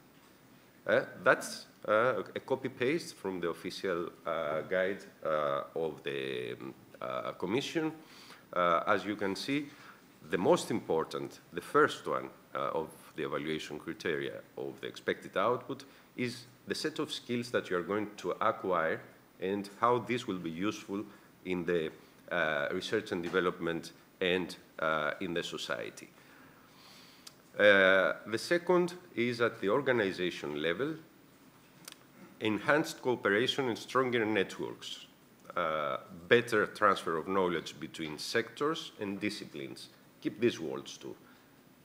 Uh, that's uh, a copy-paste from the official uh, guide uh, of the um, uh, Commission. as you can see, the most important, the first one of the evaluation criteria of the expected output is the set of skills that you are going to acquire and how this will be useful in the uh, research and development and uh, in the society. Uh, the second is at the organization level, enhanced cooperation and stronger networks, uh, better transfer of knowledge between sectors and disciplines. Keep these words too.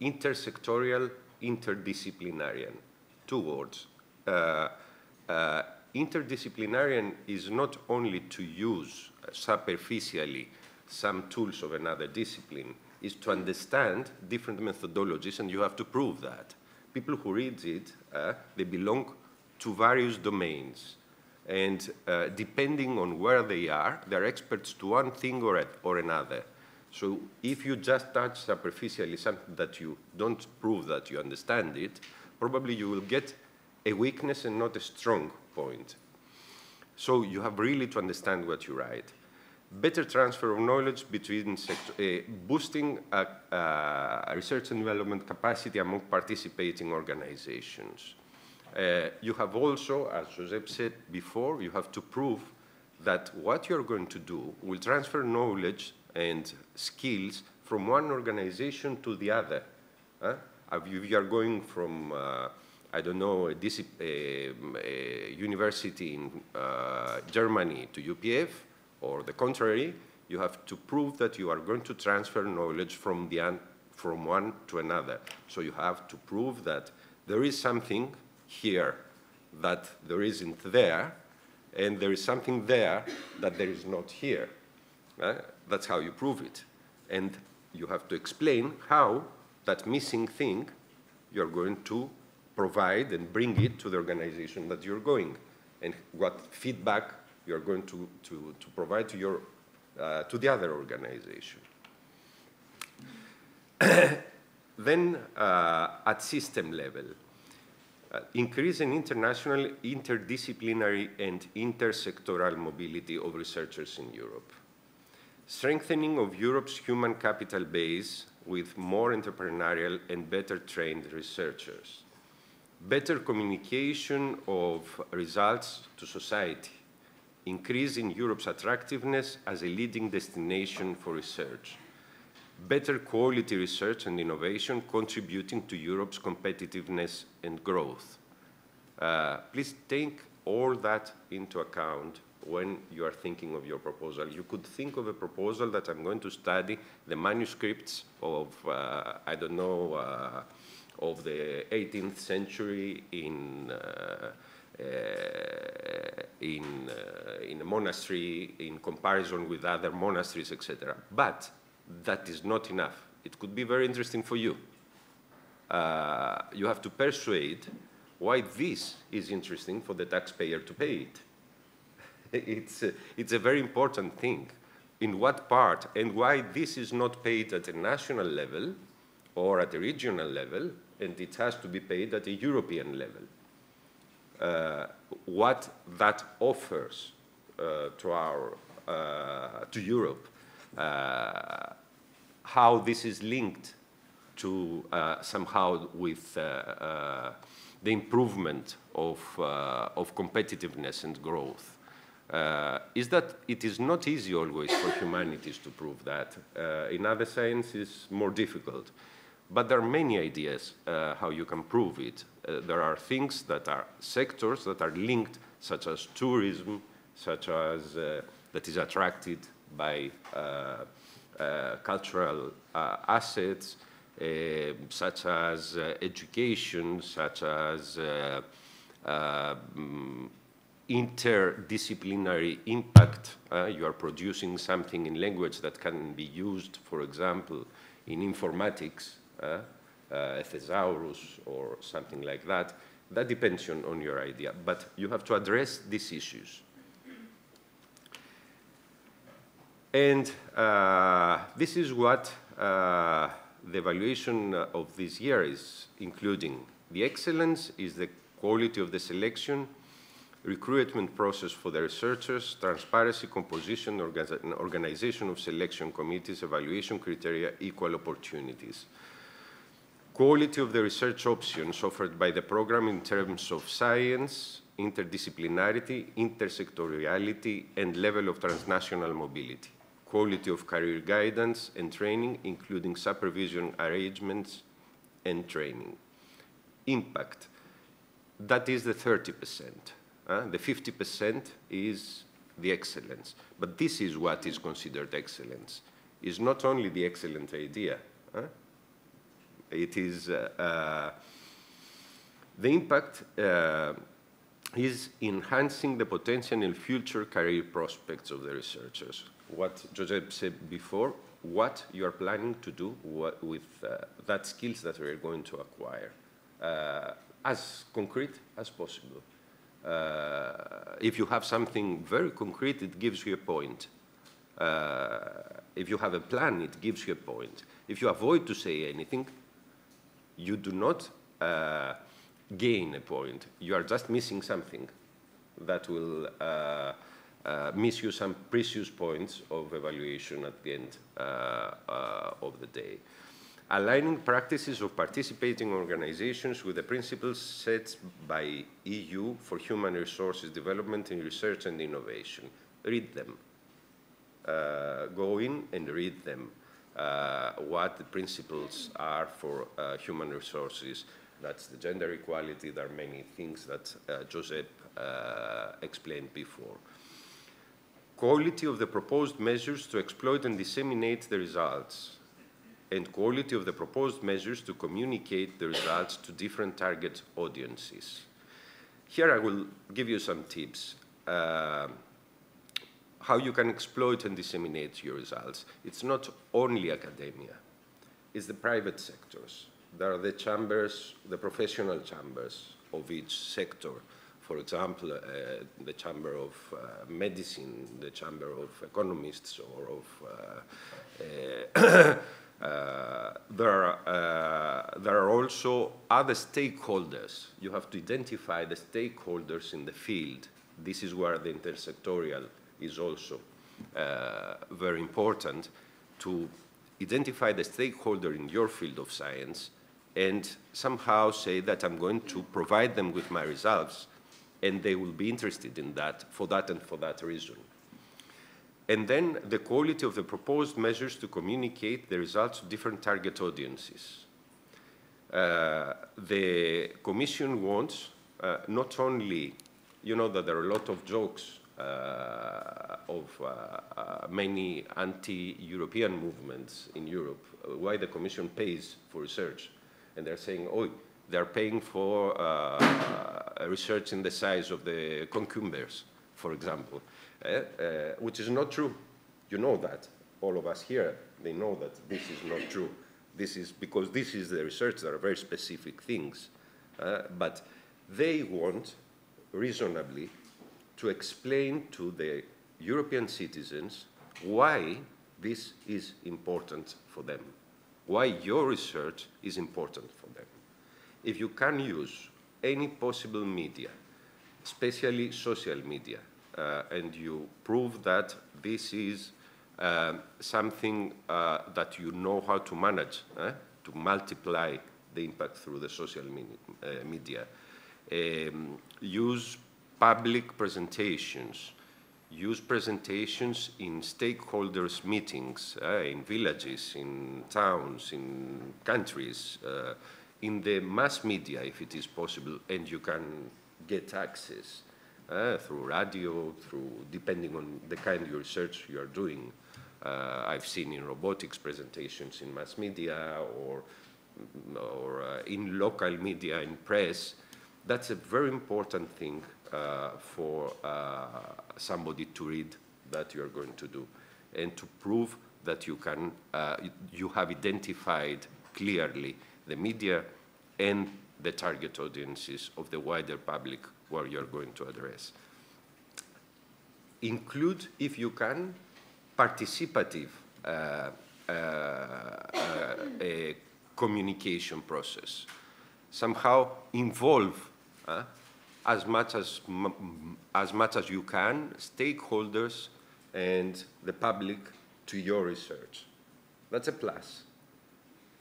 Intersectorial, interdisciplinarian, two words. Uh, uh, interdisciplinarian is not only to use superficially some tools of another discipline, is to understand different methodologies, and you have to prove that. People who read it, uh, they belong to various domains. And uh, depending on where they are, they're experts to one thing or, at, or another. So if you just touch superficially something that you don't prove that you understand it, probably you will get a weakness and not a strong point. So you have really to understand what you write. Better transfer of knowledge between uh, boosting research and development capacity among participating organizations. Uh, you have also, as Josep said before, you have to prove that what you're going to do will transfer knowledge and skills from one organization to the other. Huh? If you are going from uh, I don't know, a, a, a university in uh, Germany to UPF, or the contrary, you have to prove that you are going to transfer knowledge from, the from one to another. So you have to prove that there is something here that there isn't there, and there is something there that there is not here. Uh, that's how you prove it. And you have to explain how that missing thing you're going to provide and bring it to the organization that you're going, and what feedback you're going to, to, to provide to, your, uh, to the other organization. then uh, at system level, uh, international, interdisciplinary and intersectoral mobility of researchers in Europe. Strengthening of Europe's human capital base with more entrepreneurial and better trained researchers better communication of results to society, increase in Europe's attractiveness as a leading destination for research, better quality research and innovation contributing to Europe's competitiveness and growth. Uh, please take all that into account when you are thinking of your proposal. You could think of a proposal that I'm going to study the manuscripts of, uh, I don't know, uh, of the 18th century in, uh, in, uh, in a monastery in comparison with other monasteries, etc. But that is not enough. It could be very interesting for you. Uh, you have to persuade why this is interesting for the taxpayer to pay it. it's, a, it's a very important thing. In what part and why this is not paid at a national level or at a regional level, and it has to be paid at a European level. Uh, what that offers uh, to our uh, to Europe, uh, how this is linked to uh, somehow with uh, the improvement of of competitiveness and growth. is that it is not easy always for humanities to prove that. in other sciences, more difficult. But there are many ideas uh, how you can prove it. Uh, there are things that are sectors that are linked, such as tourism, such as uh, that is attracted by uh, uh, cultural assets, such as education, such as mm, interdisciplinary impact. Uh, you are producing something in language that can be used, for example, in informatics, uh, uh, thesaurus or something like that. That depends on, on your idea, but you have to address these issues. And uh, this is what uh, the evaluation of this year is including. The excellence is the quality of the selection, recruitment process for the researchers, transparency, composition, organization of selection committees, evaluation criteria, equal opportunities. Quality of the research options offered by the program in terms of science, interdisciplinarity, intersectoriality, and level of transnational mobility quality of career guidance and training, including supervision arrangements and training. Impact, that is the 30%. Uh, the 50% is the excellence. But this is what is considered excellence. Is not only the excellent idea. Uh, it is uh, uh, the impact uh, is enhancing the potential and future career prospects of the researchers what Josep said before, what you are planning to do what, with uh, that skills that we are going to acquire, uh, as concrete as possible. Uh, if you have something very concrete, it gives you a point. If you have a plan, it gives you a point. If you avoid to say anything, you do not uh, gain a point. You are just missing something that will uh, uh, miss you some precious points of evaluation at the end uh, uh, of the day. Aligning practices of participating organizations with the principles set by EU for human resources development in research and innovation. Read them. Uh, go in and read them. Uh, what the principles are for uh, human resources. That's the gender equality. There are many things that Josep explained before quality of the proposed measures to exploit and disseminate the results, and quality of the proposed measures to communicate the results to different target audiences. Here I will give you some tips. Uh, how you can exploit and disseminate your results. It's not only academia, it's the private sectors. There are the chambers, the professional chambers of each sector for example, uh, the Chamber of uh, Medicine, the Chamber of Economists, or of uh, uh there, are, uh, there are also other stakeholders. You have to identify the stakeholders in the field. This is where the intersectorial is also uh, very important to identify the stakeholder in your field of science and somehow say that I'm going to provide them with my results and they will be interested in that for that and for that reason. And then the quality of the proposed measures to communicate the results to different target audiences. Uh, the Commission wants uh, not only, you know that there are a lot of jokes of uh, uh, many anti-European movements in Europe, uh, why the Commission pays for research. And they're saying, oh, they're paying for uh, research in the size of the cucumbers, for example, uh, uh, which is not true. You know that. All of us here, they know that this is not true. This is because this is the research, there are very specific things. Uh, but they want, reasonably, to explain to the European citizens why this is important for them, why your research is important for them if you can use any possible media, especially social media, uh, and you prove that this is uh, something uh, that you know how to manage, eh, to multiply the impact through the social uh, media. Um, use public presentations, use presentations in stakeholders meetings, uh, in villages, in towns, in countries, uh, in the mass media, if it is possible, and you can get access uh, through radio, through depending on the kind of research you are doing, I've seen in robotics presentations in mass media or, or in local media, in press. That's a very important thing for uh, somebody to read that you're going to do and to prove that you, can, uh, you have identified clearly the media and the target audiences of the wider public where you're going to address. Include, if you can, participative uh, uh, uh, communication process. Somehow involve uh, as much as, as much as you can stakeholders and the public to your research. That's a plus.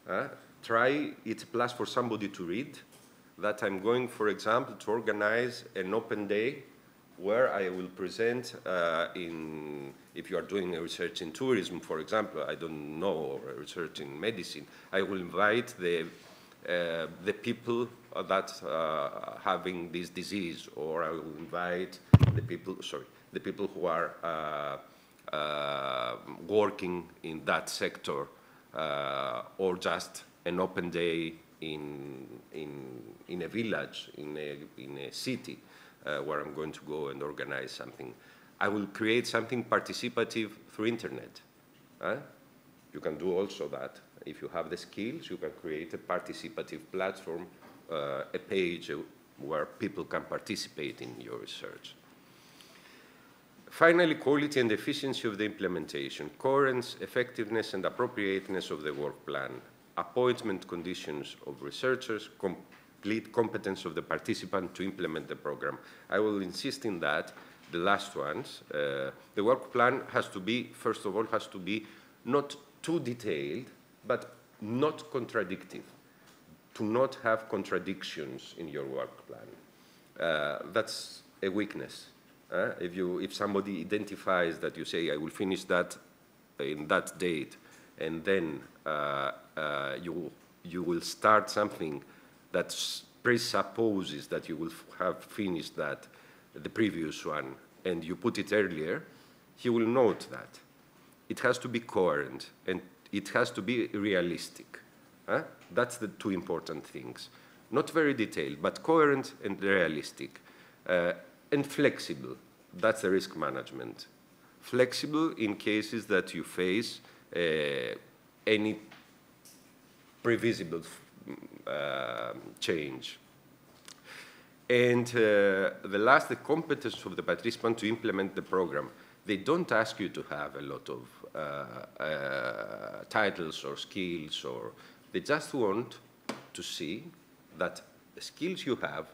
Uh, try, it's a plus for somebody to read, that I'm going, for example, to organize an open day where I will present uh, in, if you are doing a research in tourism, for example, I don't know, or research in medicine, I will invite the, uh, the people that uh, having this disease, or I will invite the people, sorry, the people who are uh, uh, working in that sector, uh, or just an open day in, in, in a village, in a, in a city where I'm going to go and organize something. I will create something participative through internet. Uh, you can do also that. If you have the skills, you can create a participative platform, uh, a page where people can participate in your research. Finally, quality and efficiency of the implementation, coherence, effectiveness, and appropriateness of the work plan, appointment conditions of researchers, complete competence of the participant to implement the program. I will insist in that, the last ones. Uh, the work plan has to be, first of all, has to be not too detailed, but not contradictive, to not have contradictions in your work plan. Uh, that's a weakness. Uh, if, you, if somebody identifies that you say, I will finish that in that date, and then uh, uh, you, you will start something that presupposes that you will have finished that, the previous one, and you put it earlier, he will note that. It has to be coherent, and it has to be realistic. Huh? That's the two important things. Not very detailed, but coherent and realistic. Uh, and flexible. That's the risk management. Flexible in cases that you face uh, any previsible uh, change. And uh, the last, the competence of the participant to implement the program. They don't ask you to have a lot of uh, uh, titles or skills, or they just want to see that the skills you have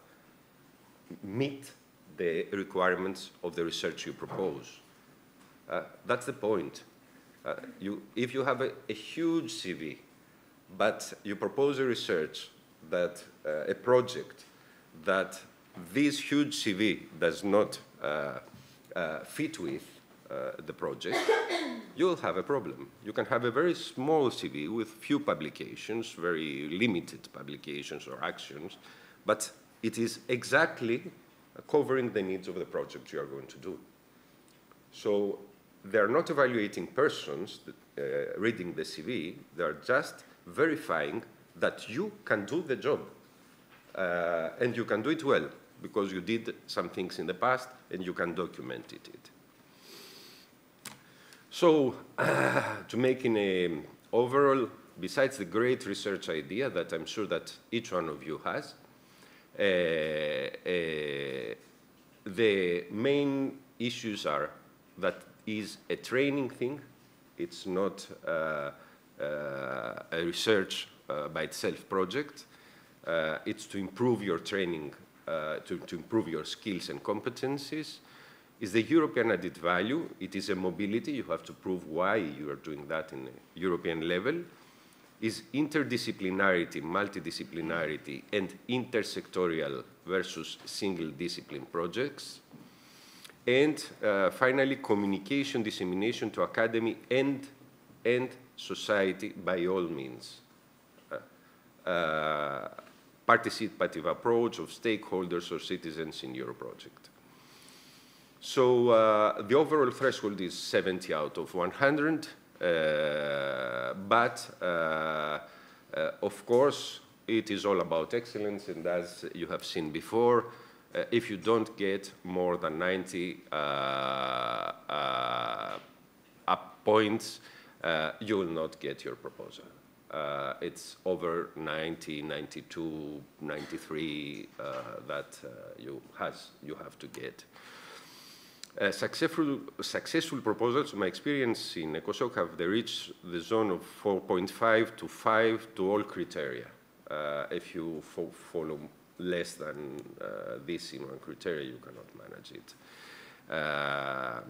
meet the requirements of the research you propose. Uh, that's the point. Uh, you, if you have a, a, huge CV, but you propose a research that uh, a project that this huge CV does not uh, fit with uh, the project, you'll have a problem. You can have a very small CV with few publications, very limited publications or actions, but it is exactly covering the needs of the project you are going to do. So they're not evaluating persons that, uh, reading the CV, they're just verifying that you can do the job. Uh, and you can do it well because you did some things in the past and you can document it. So, uh, to make an overall, besides the great research idea that I'm sure that each one of you has, uh, uh, the main issues are that is a training thing. It's not uh, uh, a research uh, by itself project. it's to improve your training, to, to improve your skills and competencies. Is the European added value. It is a mobility. You have to prove why you are doing that in European level is interdisciplinarity, multidisciplinarity, and intersectorial versus single discipline projects. And uh, finally, communication dissemination to academy and, and society by all means. Uh, uh, participative approach of stakeholders or citizens in your project. So uh, the overall threshold is 70 out of 100, uh, but uh, uh, of course it is all about excellence, and as you have seen before, uh, if you don't get more than 90 uh, points, you will not get your proposal. it's over 90, 92, 93 that you, has, you have to get. Uh, successful, successful proposals, my experience in ECOSOC have they reached the zone of 4.5 to 5 to all criteria. Uh, if you fo follow less than uh, this in one criteria, you cannot manage it. Uh,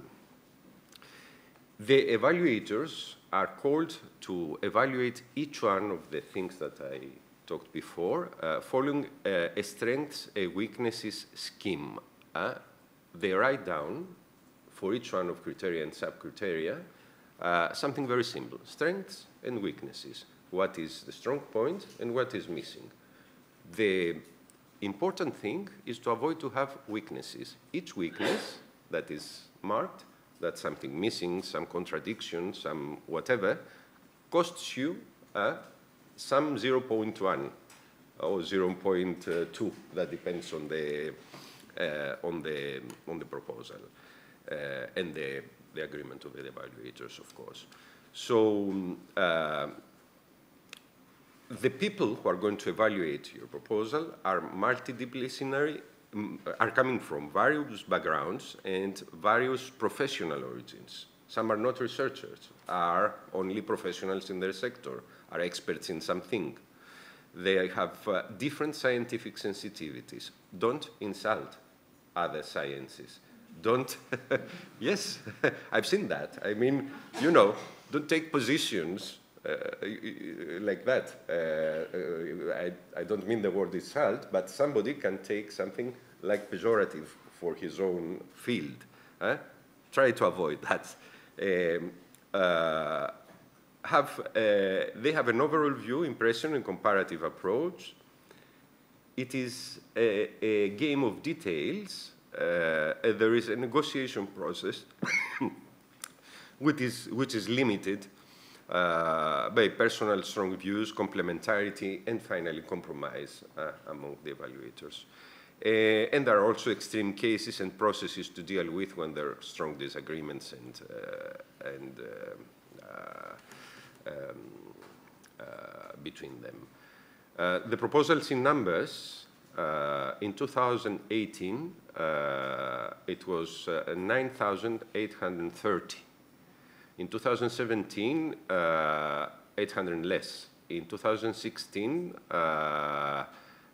the evaluators are called to evaluate each one of the things that I talked before, uh, following a strengths and weaknesses scheme. They write down for each one of criteria and sub-criteria uh, something very simple, strengths and weaknesses. What is the strong point and what is missing? The important thing is to avoid to have weaknesses. Each weakness that is marked, that's something missing, some contradiction, some whatever, costs you uh, some 0.1 or 0.2. That depends on the, uh, on the, on the proposal and the, the agreement of the evaluators, of course. So uh, the people who are going to evaluate your proposal are multidisciplinary, are coming from various backgrounds and various professional origins. Some are not researchers, are only professionals in their sector, are experts in something. They have uh, different scientific sensitivities. Don't insult other sciences. Don't, yes, I've seen that. I mean, you know, don't take positions uh, like that. Uh, I, I don't mean the word insult, but somebody can take something like pejorative for his own field. Eh? Try to avoid that. Um, uh, have, uh, they have an overall view, impression, and comparative approach. It is a, a game of details. Uh, there is a negotiation process which, is, which is limited uh, by personal strong views, complementarity, and finally compromise uh, among the evaluators. Uh, and there are also extreme cases and processes to deal with when there are strong disagreements and, uh, and uh, um, uh, between them. the proposals in numbers in 2018, it was 9,830. In 2017, uh, 800 less. In 2016, uh,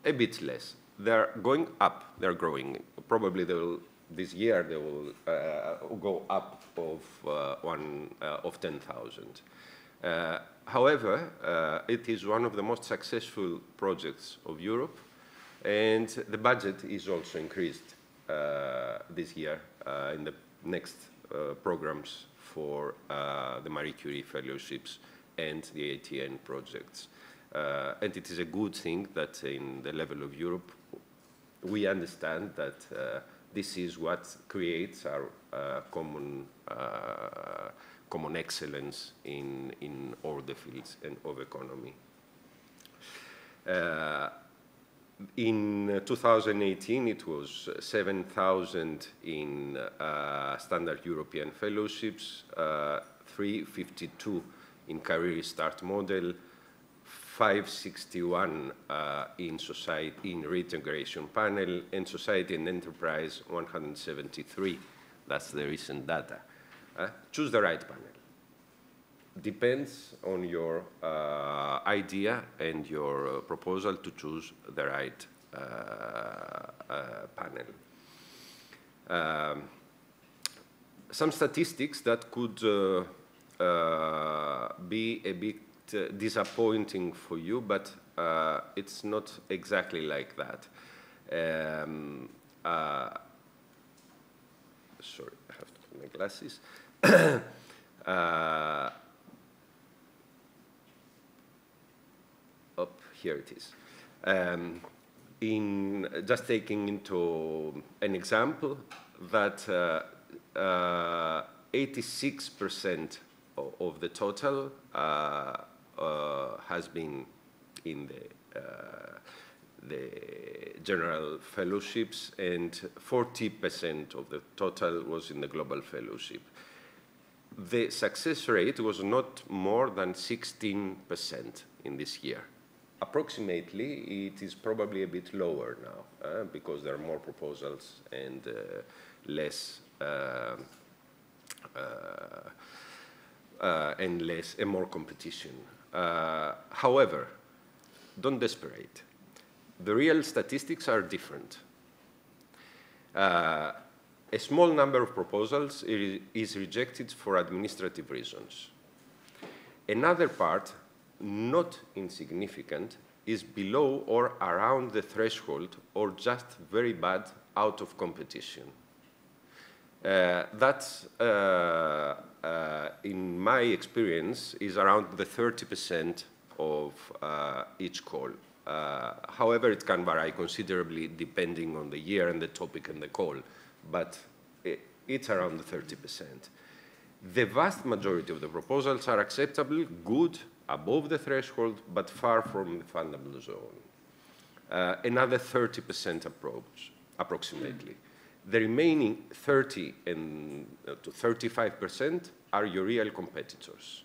a bit less. They're going up. They're growing. Probably they will, this year they will uh, go up of uh, one uh, of 10,000. Uh, however, it is one of the most successful projects of Europe, and the budget is also increased this year in the next programs for uh, the Marie Curie fellowships and the ATN projects. Uh, and it is a good thing that in the level of Europe, we understand that uh, this is what creates our uh, common, uh, common excellence in, in all the fields and of economy. Uh, in 2018, it was 7,000 in uh, standard European fellowships, uh, 352 in Career Restart model, 561 uh, in society in reintegration panel, and society and enterprise 173. That's the recent data. Uh, choose the right panel depends on your uh, idea and your uh, proposal to choose the right uh, uh panel. Um, some statistics that could uh, uh, be a bit disappointing for you, but it's not exactly like that. Um, sorry, I have to put my glasses. here it is. Um, in just taking into an example, that uh, uh, 86% of, of, the total uh, has been in the the general fellowships, and 40% of the total was in the global fellowship. The success rate was not more than 16% in this year. Approximately, it is probably a bit lower now uh, because there are more proposals and uh, less uh, uh, uh and less and more competition. However, don't desperate the real statistics are different. A small number of proposals is rejected for administrative reasons. Another part, not insignificant, is below or around the threshold or just very bad out of competition. Uh, that, uh, uh, in my experience, is around the 30% of uh, each call. Uh, however, it can vary considerably depending on the year and the topic and the call, but it, it's around 30%. The vast majority of the proposals are acceptable, good, above the threshold, but far from the fundable zone. Uh, another 30% approach, approximately. The remaining 30 and, uh, to 35% are your real competitors.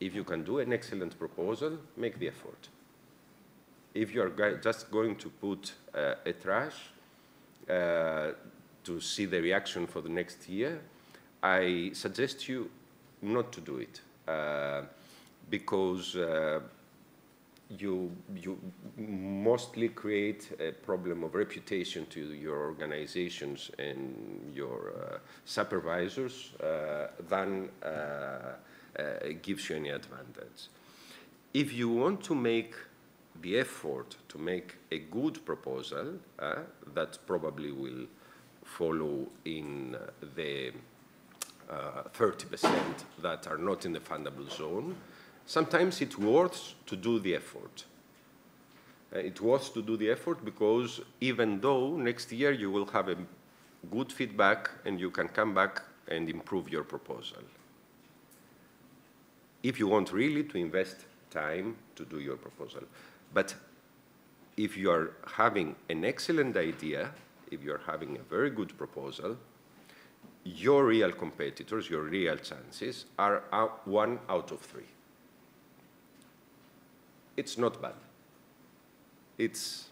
If you can do an excellent proposal, make the effort if you are just going to put uh, a trash uh, to see the reaction for the next year, I suggest you not to do it uh, because uh, you, you mostly create a problem of reputation to your organizations and your uh, supervisors uh, than gives you any advantage. If you want to make the effort to make a good proposal uh, that probably will follow in the 30% uh, that are not in the fundable zone, sometimes it's worth to do the effort. Uh, it's worth to do the effort because even though next year you will have a good feedback and you can come back and improve your proposal. If you want really to invest time to do your proposal. But if you are having an excellent idea, if you're having a very good proposal, your real competitors, your real chances are one out of three. It's not bad. It's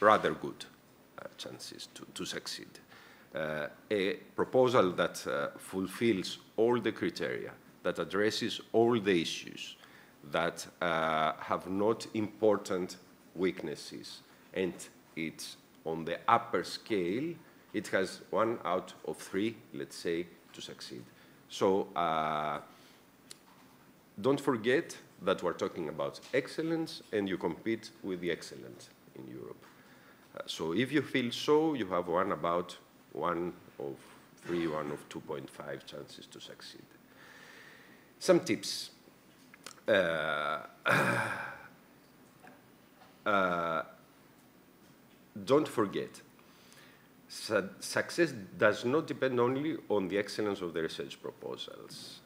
rather good uh, chances to, to succeed. Uh, a proposal that uh, fulfills all the criteria, that addresses all the issues, that uh, have not important weaknesses. And it's on the upper scale, it has one out of three, let's say, to succeed. So uh, don't forget that we're talking about excellence and you compete with the excellent in Europe. Uh, so if you feel so, you have one about one of three, one of 2.5 chances to succeed. Some tips. Uh, uh, don't forget, su success does not depend only on the excellence of the research proposals.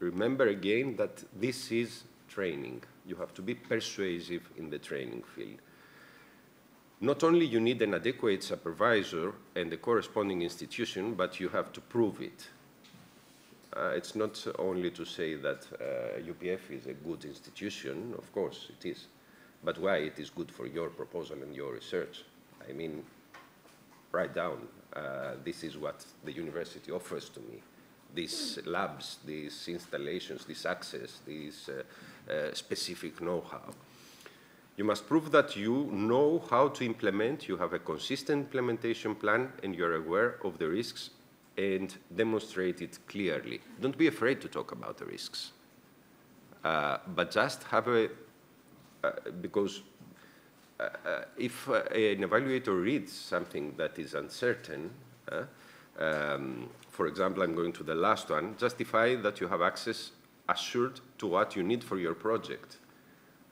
Remember again that this is training. You have to be persuasive in the training field. Not only you need an adequate supervisor and the corresponding institution, but you have to prove it. Uh, it's not only to say that uh, UPF is a good institution, of course it is, but why it is good for your proposal and your research. I mean, write down, uh, this is what the university offers to me. These labs, these installations, this access, this uh, uh, specific know-how. You must prove that you know how to implement, you have a consistent implementation plan, and you're aware of the risks and demonstrate it clearly. Don't be afraid to talk about the risks, uh, but just have a, uh, because uh, uh if uh, an evaluator reads something that is uncertain, uh, um, for example, I'm going to the last one, justify that you have access assured to what you need for your project.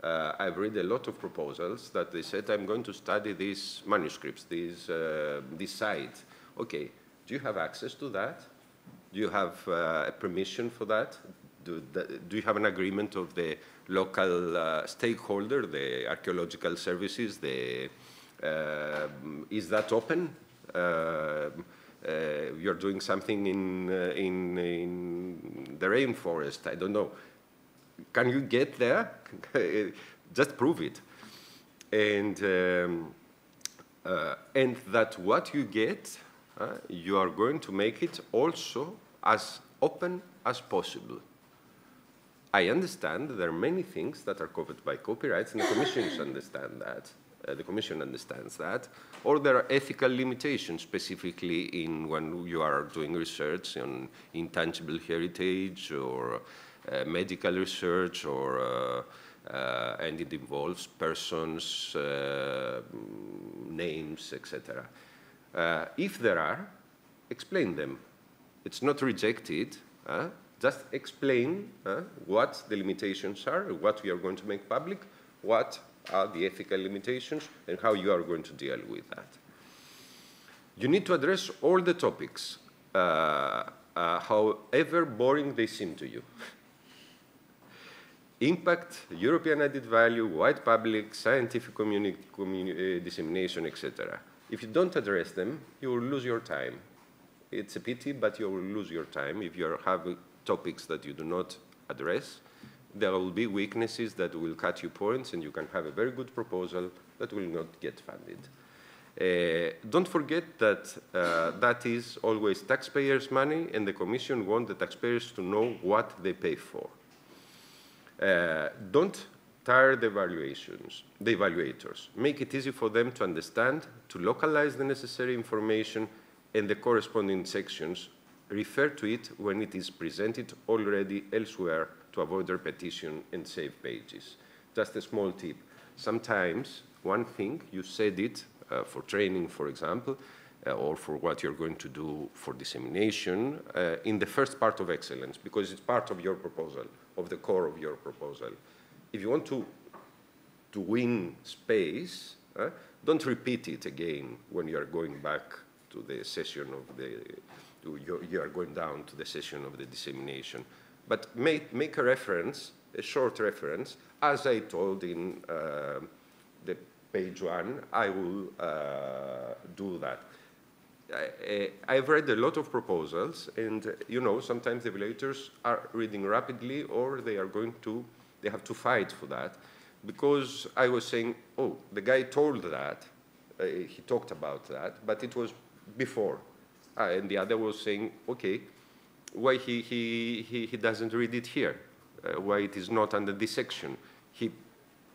I've read a lot of proposals that they said, I'm going to study these manuscripts, these, this site. Okay, Do you have access to that? Do you have uh, a permission for that? Do, do, you have an agreement of the local uh, stakeholder, the archaeological services? The, uh, is that open? Uh, uh, you're doing something in, uh, in, in the rainforest, I don't know. Can you get there? Just prove it. And, um, and that what you get uh, you are going to make it also as open as possible. I understand there are many things that are covered by copyrights, and the commissions understand that. Uh, the Commission understands that. Or there are ethical limitations, specifically in when you are doing research on intangible heritage or uh, medical research, or uh, uh and it involves persons, uh, names, etc. Uh, if there are, explain them. It's not rejected. Just explain what the limitations are, what we are going to make public, what are the ethical limitations, and how you are going to deal with that. You need to address all the topics, uh, uh, however boring they seem to you. Impact, European added value, wide public, scientific communi communi uh, dissemination, etc. If you don't address them, you will lose your time. It's a pity, but you will lose your time if you have topics that you do not address. There will be weaknesses that will cut you points, and you can have a very good proposal that will not get funded. Uh, don't forget that uh, that is always taxpayers' money, and the Commission wants the taxpayers to know what they pay for. Uh, don't tire the evaluations, the evaluators. Make it easy for them to understand, to localize the necessary information and the corresponding sections. Refer to it when it is presented already elsewhere to avoid repetition and save pages. Just a small tip. Sometimes one thing, you said it uh, for training, for example, uh, or for what you're going to do for dissemination uh, in the first part of excellence, because it's part of your proposal, of the core of your proposal if you want to, to win space, uh, don't repeat it again when you are going back to the session of the, you, you are going down to the session of the dissemination. But make, make a reference, a short reference, as I told in uh, the page one, I will uh, do that. I, have read a lot of proposals, and you know, sometimes the evaluators are reading rapidly or they are going to they have to fight for that because I was saying, oh, the guy told that, uh, he talked about that, but it was before. Uh, and the other was saying, okay, why he, he, he, he doesn't read it here? Uh, why it is not under this section? He,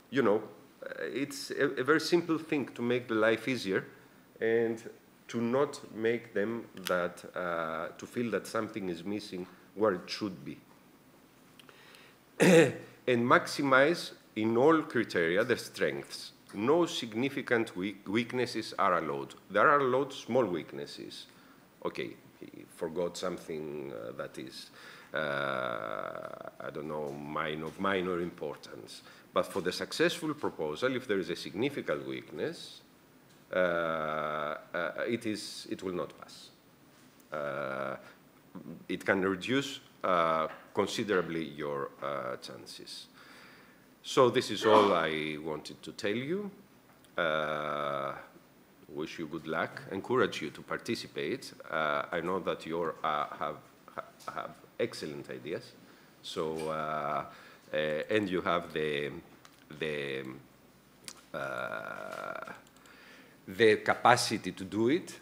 you know, uh, it's a, a, very simple thing to make the life easier and to not make them that, uh, to feel that something is missing where it should be. and maximize in all criteria the strengths. No significant weak weaknesses are allowed. There are allowed small weaknesses. Okay, forgot something uh, that is, uh, I don't know, minor, of minor importance. But for the successful proposal, if there is a significant weakness, uh, it, is, it will not pass. It can reduce considerably your chances. So this is all I wanted to tell you. Uh, wish you good luck, encourage you to participate. Uh, I know that you uh, have, have excellent ideas. So, uh, and you have the, the, the capacity to do it,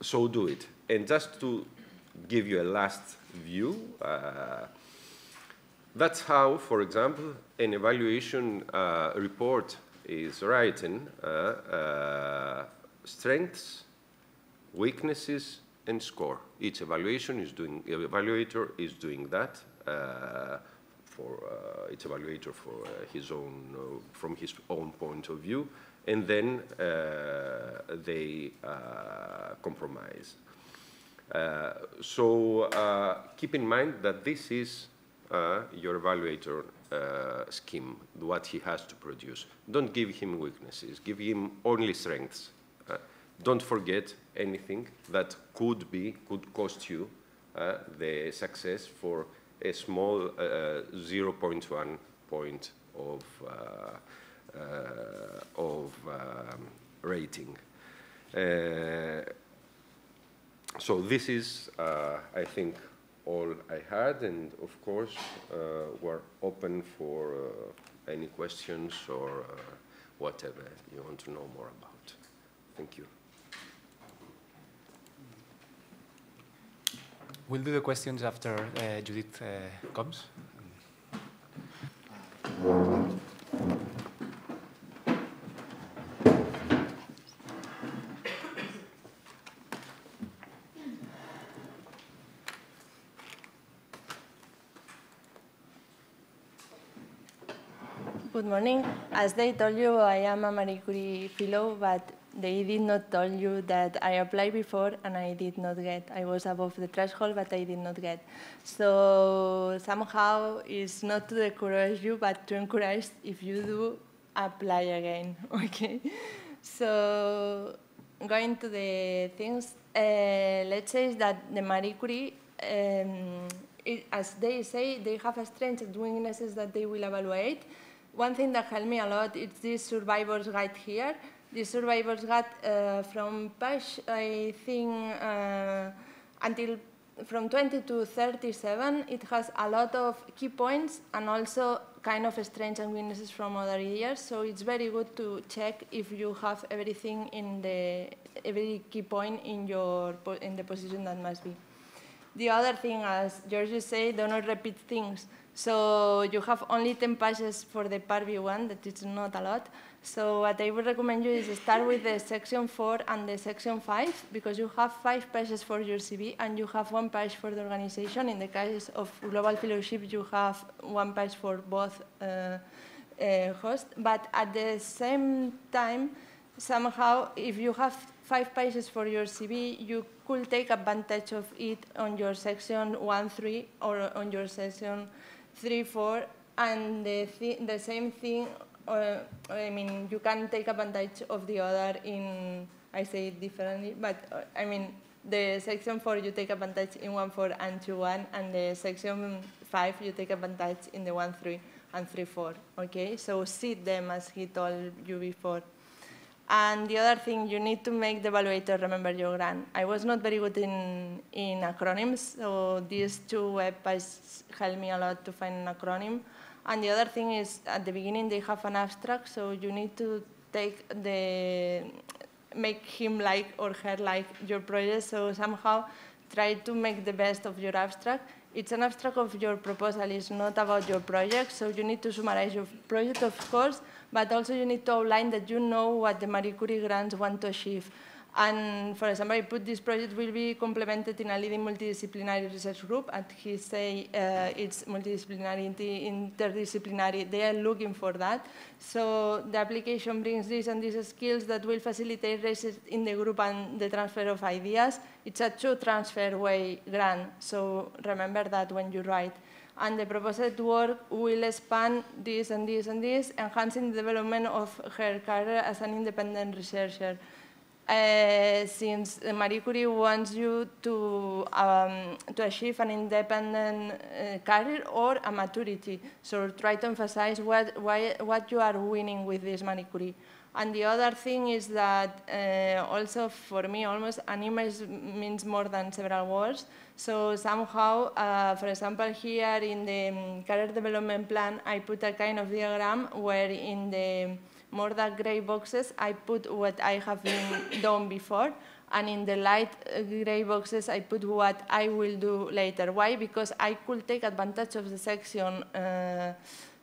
so do it. And just to give you a last view. Uh, that's how, for example, an evaluation uh, report is writing uh, uh, strengths, weaknesses, and score. Each evaluation is doing, evaluator is doing that uh, for uh, each evaluator for his own, from his own point of view, and then they compromise. Uh, so uh, keep in mind that this is uh, your evaluator scheme, what he has to produce. Don't give him weaknesses, give him only strengths. don't forget anything that could be, could cost you uh, the success for a small uh, 0.1 point of, uh, of um, rating. so this is, I think, all I had, and of course, we're open for any questions or whatever you want to know more about. Thank you. We'll do the questions after uh, Judith uh, comes. Good morning. As they told you, I am a Marie Curie fellow, but they did not tell you that I applied before and I did not get. I was above the threshold, but I did not get. So somehow it's not to encourage you, but to encourage if you do apply again, okay? So going to the things, uh, let's say that the Marie Curie, um, it, as they say, they have a and weaknesses that they will evaluate. One thing that helped me a lot is this survivor's guide here, the survivor's guide uh, from page, I think, uh, until from 20 to 37, it has a lot of key points and also kind of strengths and weaknesses from other years. So it's very good to check if you have everything in the every key point in your in the position that must be. The other thing, as George said, do not repeat things. So you have only 10 pages for the part B1, that is not a lot. So what I would recommend you is start with the section 4 and the section 5 because you have five pages for your CV and you have one page for the organization. In the case of global fellowship, you have one page for both uh, uh, hosts. But at the same time, somehow, if you have five pages for your CV, you could take advantage of it on your section 1-3 or on your section 3-4 and the, th the same thing uh, I mean, you can take advantage of the other in, I say it differently, but uh, I mean, the section 4 you take advantage in one four and two one, and the section 5 you take advantage in the one three and three four, okay? So see them as he told you before. And the other thing, you need to make the evaluator remember your grant. I was not very good in, in acronyms, so these two web pages helped me a lot to find an acronym. And the other thing is, at the beginning, they have an abstract, so you need to take the, make him like or her like your project, so somehow try to make the best of your abstract. It's an abstract of your proposal, it's not about your project, so you need to summarize your project, of course, but also you need to outline that you know what the Marie Curie grants want to achieve. And for example, I put this project will be complemented in a leading multidisciplinary research group, and he say uh, it's multidisciplinary, interdisciplinary. They are looking for that. So the application brings this and these skills that will facilitate research in the group and the transfer of ideas. It's a true transfer way grant, so remember that when you write. And the proposed work will span this and this and this, enhancing the development of her career as an independent researcher. Uh, since Marie Curie wants you to, um, to achieve an independent uh, career or a maturity. So try to emphasize what, why, what you are winning with this Marie Curie. And the other thing is that uh, also for me, almost an image means more than several words. So somehow, uh, for example, here in the um, career development plan, I put a kind of diagram where in the more dark gray boxes, I put what I have been done before, and in the light uh, gray boxes, I put what I will do later. Why? Because I could take advantage of the section uh,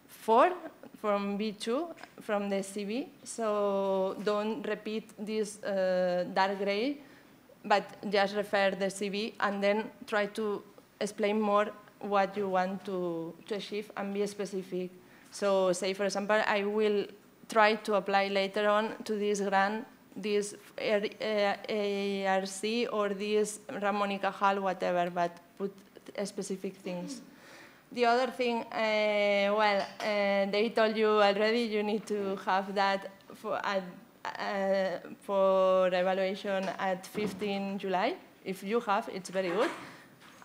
4 from B2, from the CV, so don't repeat this uh, dark gray, but just refer the CV and then try to explain more what you want to, to achieve and be specific. So say, for example, I will try to apply later on to this grant, this ERC or this Ramon y Cajal, whatever, but put specific things. The other thing, uh, well, uh, they told you already you need to have that for, uh, for evaluation at 15 July. If you have, it's very good.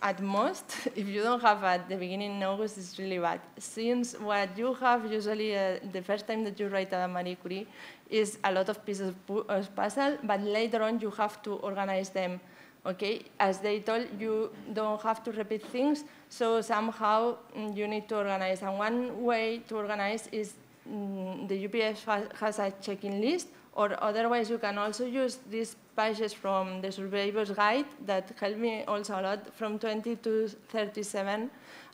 At most, if you don't have at the beginning in August, it's really bad. Since what you have usually uh, the first time that you write a Marie Curie is a lot of pieces of puzzle, but later on you have to organize them. Okay, as they told you, don't have to repeat things, so somehow mm, you need to organize. And one way to organize is mm, the UPF ha- has a check-in list, or otherwise you can also use these pages from the survivor's guide that helped me also a lot from 20 to 37,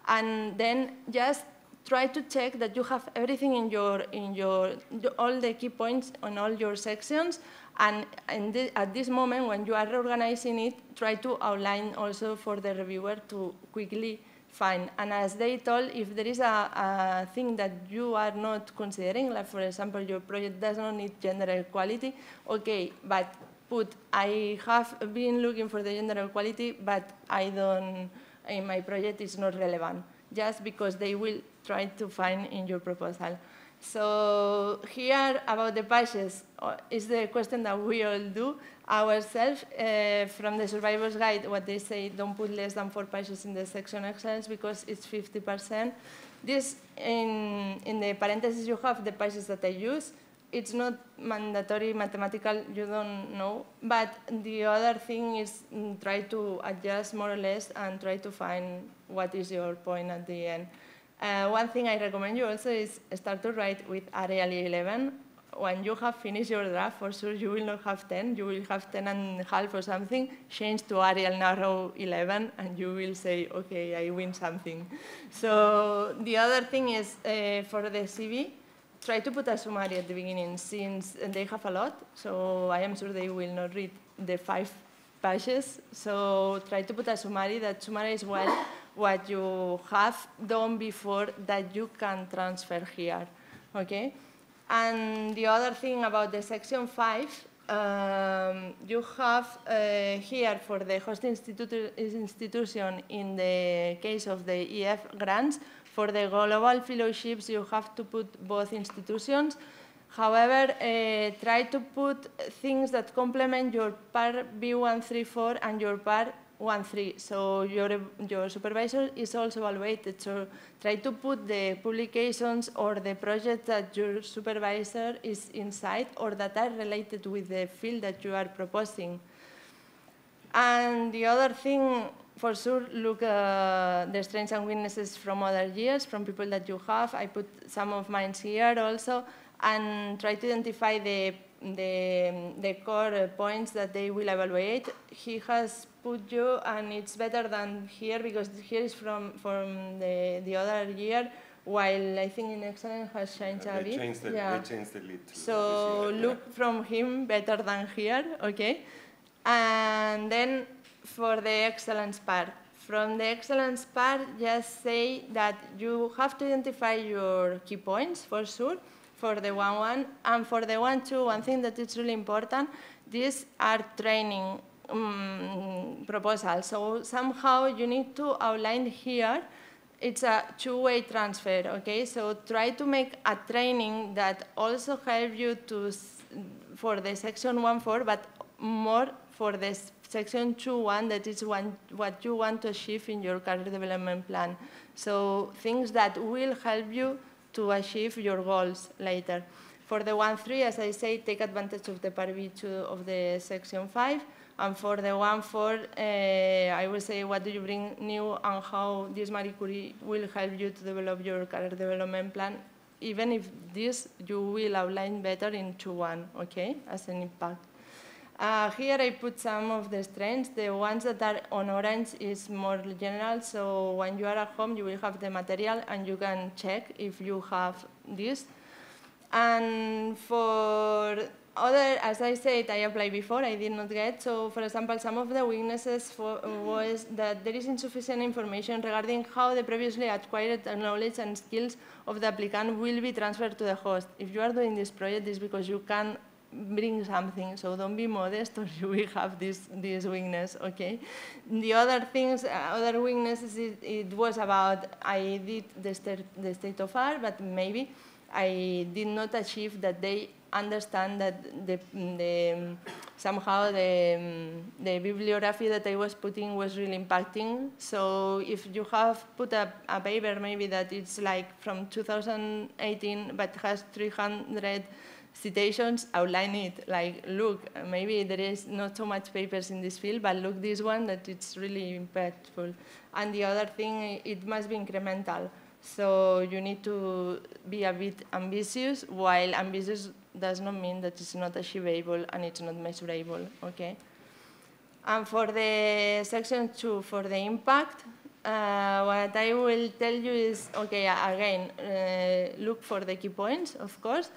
and then just try to check that you have everything in your in your all the key points on all your sections. And the, at this moment when you are reorganizing it try to outline also for the reviewer to quickly find and as they told if there is a, a thing that you are not considering like for example your project does not need gender equality okay but put i have been looking for the gender equality but i don't in my project is not relevant just because they will try to find in your proposal. So here about the pages uh, is the question that we all do ourselves uh, from the survivor's guide. What they say, don't put less than four pages in the section excellence because it's 50%. This in in the parentheses you have the pages that I use. It's not mandatory mathematical, you don't know. But the other thing is mm, try to adjust more or less and try to find what is your point at the end. Uh, one thing I recommend you also is start to write with Arial 11. When you have finished your draft, for sure you will not have 10, you will have 10 and a half or something. Change to Arial Narrow 11 and you will say, okay, I win something. So the other thing is uh, for the CV, try to put a summary at the beginning since they have a lot, so I am sure they will not read the five pages. So try to put a summary that summarizes well what you have done before that you can transfer here, okay? And the other thing about the section five, um, you have uh, here for the host institu institution in the case of the EF grants, for the global fellowships you have to put both institutions. However, uh, try to put things that complement your part B134 and your par 1.3. So your, your supervisor is also evaluated. So try to put the publications or the projects that your supervisor is inside or that are related with the field that you are proposing. And the other thing, for sure, look uh, the strengths and weaknesses from other years, from people that you have. I put some of mine here also, and try to identify the the, the core points that they will evaluate. He has put you, and it's better than here because here is from, from the, the other year, while I think in Excellent has changed a bit. changed the, yeah. they changed the lead. So year, look from him better than here, okay? And then for the excellence part. From the excellence part, just say that you have to identify your key points for sure for the one one and for the one two. One thing that is really important: these are training um, proposals. So somehow you need to outline here. It's a two-way transfer, okay? So try to make a training that also help you to for the section one four, but more for the section two one that is one, what you want to achieve in your career development plan. So things that will help you to achieve your goals later. For the one three, as I say, take advantage of the part B2 of the section five. And for the one for, uh, I will say what do you bring new and how this Marie Curie will help you to develop your career development plan, even if this you will outline better in 2.1, okay, as an impact. Uh, here I put some of the strengths. The ones that are on orange is more general, so when you are at home, you will have the material and you can check if you have this. And for other, as I said, I applied before, I did not get. So, for example, some of the weaknesses for, was that there is insufficient information regarding how the previously acquired knowledge and skills of the applicant will be transferred to the host. If you are doing this project, it's because you can bring something. So don't be modest or you will have this, this weakness, okay? The other things, uh, other weaknesses, it, it, was about I did the, the state of art, but maybe I did not achieve that they understand that the, the somehow the, the bibliography that I was putting was really impacting. So if you have put a, a paper maybe that it's like from 2018 but has 300 citations, outline it. Like, look, maybe there is not so much papers in this field, but look this one that it's really impactful. And the other thing, it must be incremental. So you need to be a bit ambitious, while ambitious does not mean that it's not achievable and it's not measurable, okay? And for the section two, for the impact, uh, what I will tell you is, okay, again, uh, look for the key points, of course,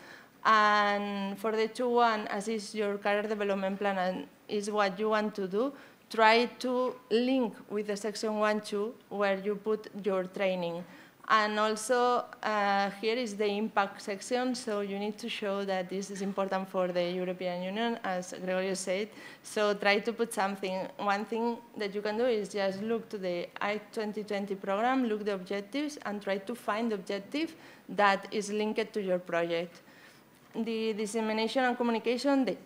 and for the two one, as is your career development plan and is what you want to do, try to link with the section one, two, where you put your training. And also, uh, here is the impact section, so you need to show that this is important for the European Union, as Gregorio said. So try to put something. One thing that you can do is just look to the H2020 program, look the objectives, and try to find the objective that is linked to your project the dissemination and communication, they,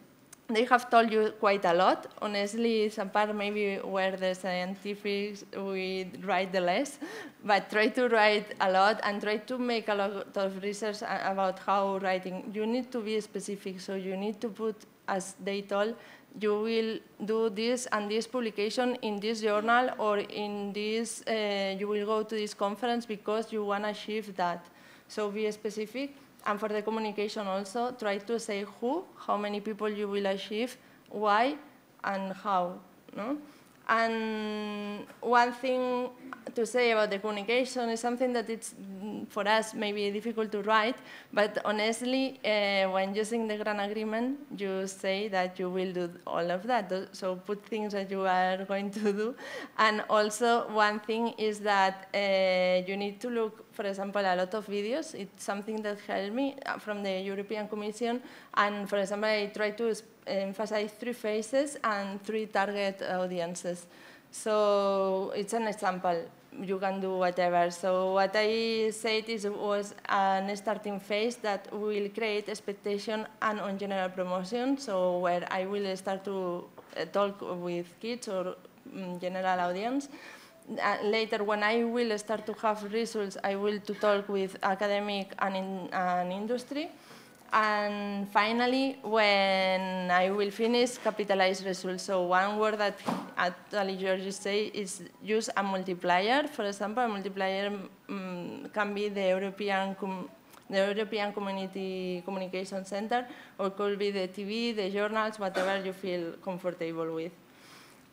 they have told you quite a lot. Honestly, some part maybe where the scientifics we write the less, but try to write a lot and try to make a lot of research about how writing. You need to be specific, so you need to put, as they told, you will do this and this publication in this journal or in this, uh, you will go to this conference because you want to achieve that. So be specific and for the communication also, try to say who, how many people you will achieve, why, and how. No? And one thing to say about the communication is something that it's for us maybe difficult to write, but honestly, uh, when using the grant agreement, you say that you will do all of that. So put things that you are going to do. And also, one thing is that uh, you need to look, for example, a lot of videos. It's something that helped me uh, from the European Commission. And for example, I try to emphasize three phases and three target audiences. So it's an example. You can do whatever. So what I said is was a starting phase that will create expectation and on general promotion. So where I will start to uh, talk with kids or um, general audience. Uh, later, when I will start to have results, I will to talk with academic and, in, and industry. And finally, when I will finish, capitalize results. So one word that actually George say is use a multiplier. For example, a multiplier um, can be the European the European Community Communication Center, or could be the TV, the journals, whatever you feel comfortable with.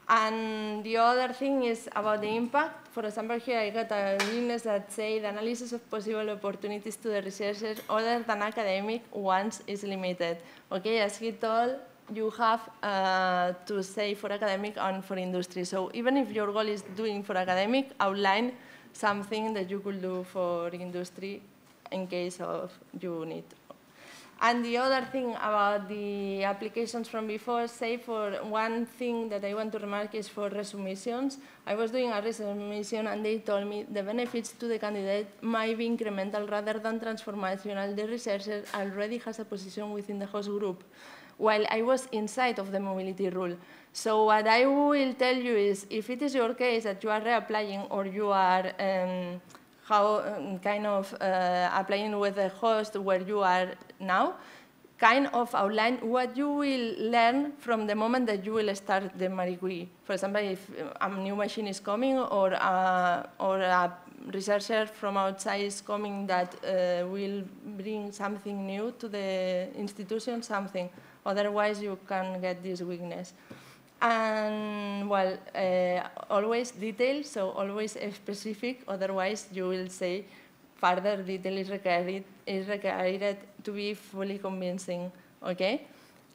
And the other thing is about the impact. For example, here I got a witness that say the analysis of possible opportunities to the researchers other than academic ones is limited. Okay, as he told, you have uh, to say for academic and for industry. So even if your goal is doing for academic, outline something that you could do for industry in case of you need and the other thing about the applications from before, say for one thing that I want to remark is for resubmissions. I was doing a resubmission and they told me the benefits to the candidate might be incremental rather than transformational. The researcher already has a position within the host group, while I was inside of the mobility rule. So what I will tell you is, if it is your case that you are reapplying or you are um, how um, kind of uh, applying with the host where you are now, kind of outline what you will learn from the moment that you will start the Marie Curie. For example, if a new machine is coming or a, or a researcher from outside is coming that uh, will bring something new to the institution, something. Otherwise, you can get this weakness. And well, uh, always detail, so always specific, otherwise you will say further detail is required, is required to be fully convincing, okay?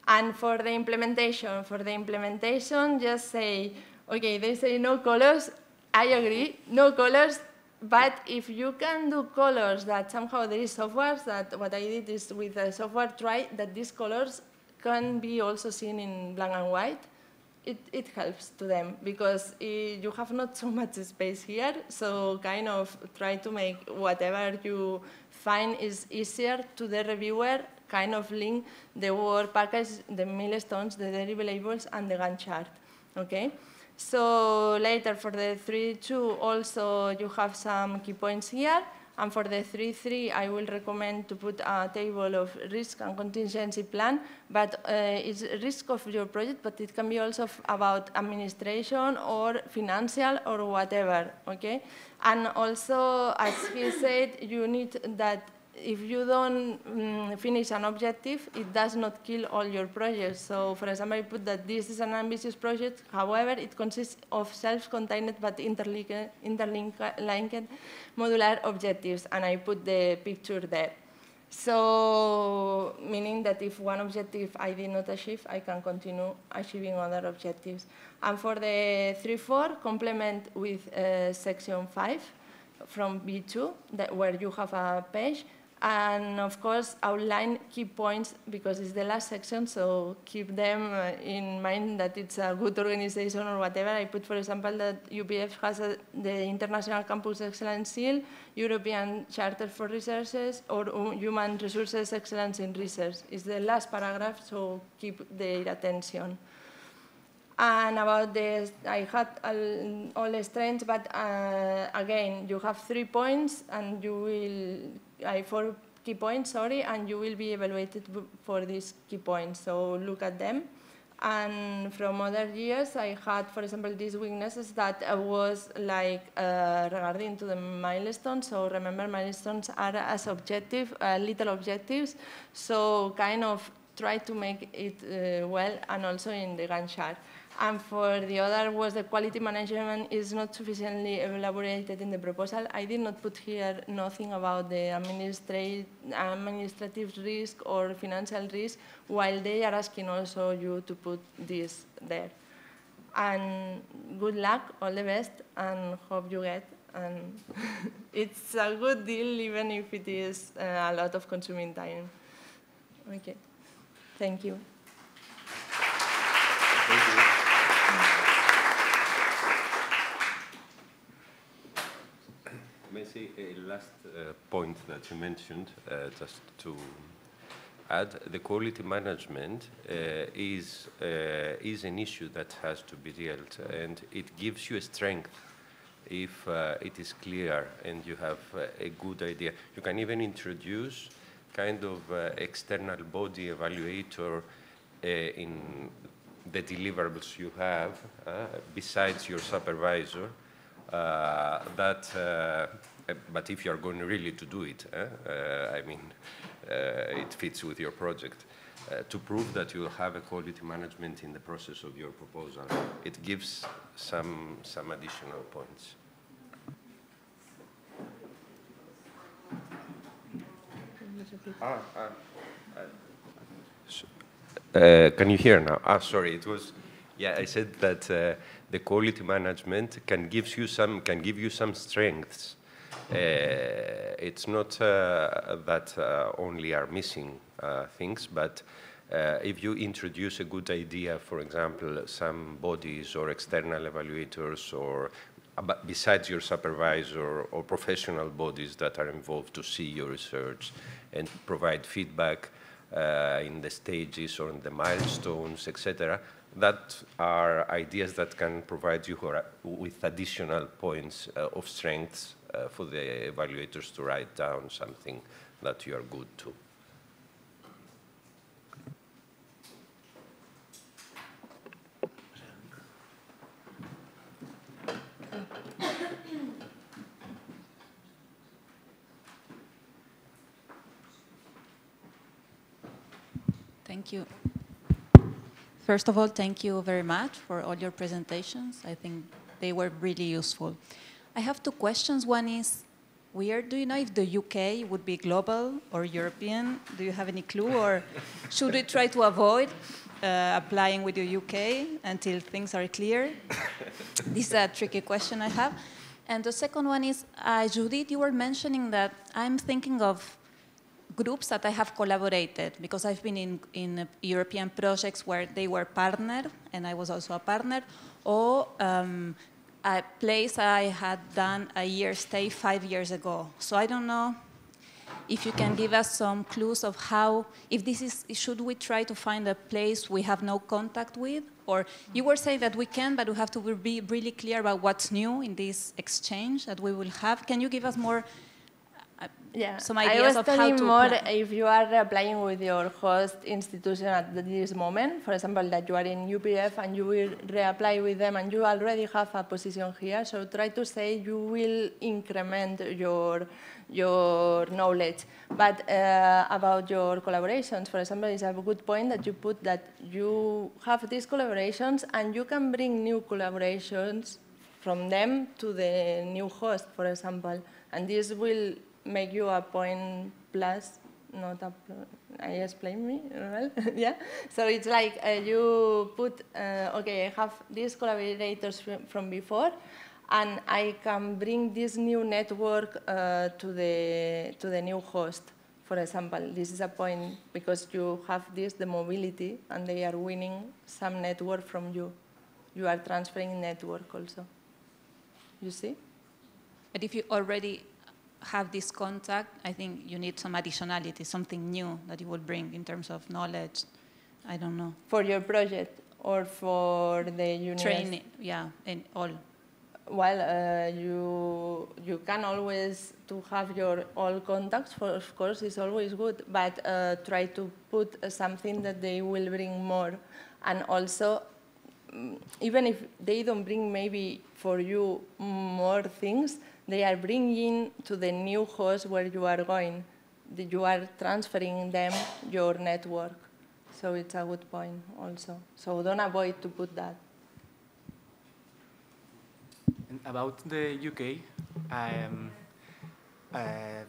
And for the implementation, for the implementation, just say, okay, they say no colors, I agree, no colors, but if you can do colors that somehow there is software, that what I did is with the software try that these colors can be also seen in black and white, it, it helps to them because it, you have not so much space here, so kind of try to make whatever you find is easier to the reviewer, kind of link the work package, the milestones, the deliverables, and the Gantt chart, okay? So later for the 3.2 also you have some key points here, and for the 3.3, I will recommend to put a table of risk and contingency plan, but uh, it's risk of your project, but it can be also about administration or financial or whatever, okay? And also, as he said, you need that if you don't um, finish an objective, it does not kill all your projects. So, for example, I put that this is an ambitious project. However, it consists of self-contained but interlinked, interlinked modular objectives, and I put the picture there. So, meaning that if one objective I did not achieve, I can continue achieving other objectives. And for the 3-4, complement with uh, section 5 from B2, that, where you have a page, and of course outline key points because it's the last section so keep them uh, in mind that it's a good organization or whatever. I put for example that upf has a, the international campus excellence seal european charter for researches or human resources excellence in research. It's the last paragraph so keep their attention and about this, I had all the strengths, but uh, again, you have three points, and you will, I four key points, sorry, and you will be evaluated for these key points. So look at them. And from other years, I had, for example, these weaknesses that was like uh, regarding to the milestones. So remember, milestones are as objective, uh, little objectives. So kind of try to make it uh, well, and also in the Gantt chart. And for the other was the quality management is not sufficiently elaborated in the proposal. I did not put here nothing about the administrative risk or financial risk, while they are asking also you to put this there. And good luck, all the best, and hope you get. And it's a good deal, even if it is uh, a lot of consuming time. Okay, thank you. May say a last uh, point that you mentioned, uh, just to add, the quality management uh, is, uh, is an issue that has to be dealt, and it gives you a strength if uh, it is clear and you have uh, a good idea. You can even introduce kind of external body evaluator in the deliverables you have, besides your supervisor, that, uh, but if you are going really to do it, uh, I mean, it fits with your project. Uh, to prove that you have a quality management in the process of your proposal. It gives some, some additional points. Ah, ah, uh, can you hear now? Ah, sorry, it was, yeah, I said that uh, the quality management can give you some can give you some strengths. Uh, it's not uh, that uh, only are missing uh, things, but if you introduce a good idea, for example, some bodies or external evaluators or besides your supervisor or professional bodies that are involved to see your research and provide feedback uh, in the stages or in the milestones, etc., that are ideas that can provide you with additional points uh, of strength uh, for the evaluators to write down something that you are good to. Thank you. First of all, thank you very much for all your presentations. I think they were really useful. I have two questions. One is, where do you know if the UK would be global or European? Do you have any clue? Or should we try to avoid uh, applying with the UK until things are clear? this is a tricky question I have. And the second one is, uh, Judith, you were mentioning that I'm thinking of groups that I have collaborated because I've been in, in European projects where they were partner and I was also a partner, or um, a place I had done a year stay five years ago. So I don't know if you can give us some clues of how, if this is, should we try to find a place we have no contact with? Or you were saying that we can, but we have to be really clear about what's new in this exchange that we will have. Can you give us more yeah. some I ideas was of how telling to more plan. if you are applying with your host institution at this moment, for example, that you are in UPF and you will reapply with them and you already have a position here, so try to say you will increment your your knowledge. But uh, about your collaborations, for example, it's a good point that you put that you have these collaborations and you can bring new collaborations from them to the new host, for example. And this will make you a point plus, not a, I explain me, well, yeah? So it's like uh, you put, uh, okay, I have these collaborators from, before, and I can bring this new network uh, to, the, to the new host. For example, this is a point because you have this, the mobility, and they are winning some network from you. You are transferring network also. You see? But if you already have this contact, I think you need some additionality, something new that you will bring in terms of knowledge. I don't know. For your project or for the university? Training, yeah, and all. Well, uh, you you can always to have your all contacts. For of course, is always good, but uh, try to put something that they will bring more, and also mm, even if they don't bring maybe for you more things, they are bringing to the new host where you are going. You are transferring them your network. So it's a good point also. So don't avoid to put that. About the UK, um, uh,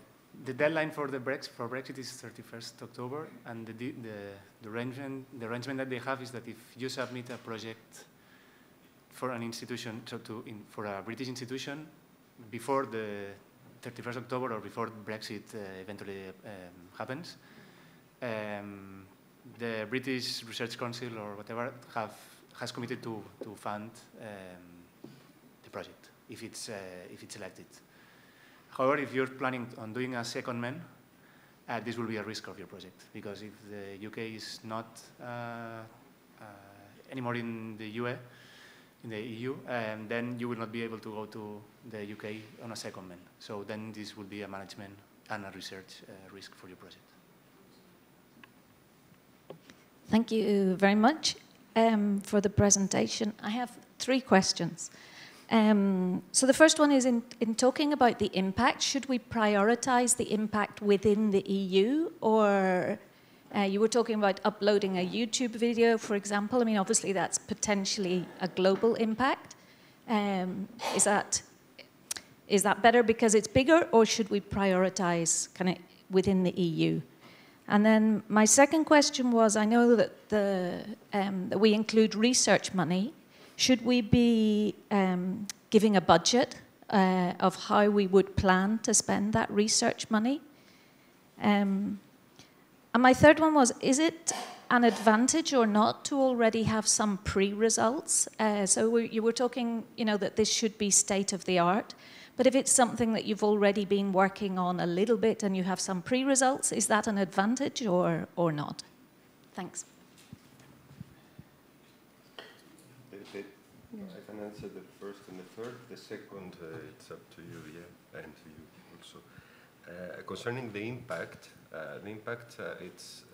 the deadline for the Brexit, for Brexit is 31st October, and the, the, the, arrangement, the arrangement that they have is that if you submit a project for an institution, so to, in, for a British institution, before the 31st October or before Brexit uh, eventually um, happens, um, the British Research Council or whatever have, has committed to, to fund um, the project if it's, uh, if it's elected. However, if you're planning on doing a secondment, uh, this will be a risk of your project because if the UK is not uh, uh, anymore in the UE, in the EU, and then you will not be able to go to the UK on a secondment. So then this will be a management and a research uh, risk for your project. Thank you very much um, for the presentation. I have three questions. Um, so the first one is in, in talking about the impact, should we prioritize the impact within the EU or uh, you were talking about uploading a YouTube video, for example. I mean, obviously that's potentially a global impact. Um, is that is that better because it's bigger, or should we prioritize kind of within the EU? And then my second question was: I know that the um, that we include research money. Should we be um, giving a budget uh, of how we would plan to spend that research money? Um, and my third one was, is it an advantage or not to already have some pre-results? Uh, so we, you were talking, you know, that this should be state of the art. But if it's something that you've already been working on a little bit and you have some pre-results, is that an advantage or, or not? Thanks. I can answer the first and the third. The second, uh, it's up to you, yeah, and to you also. Uh, concerning the impact, uh, the impact uh,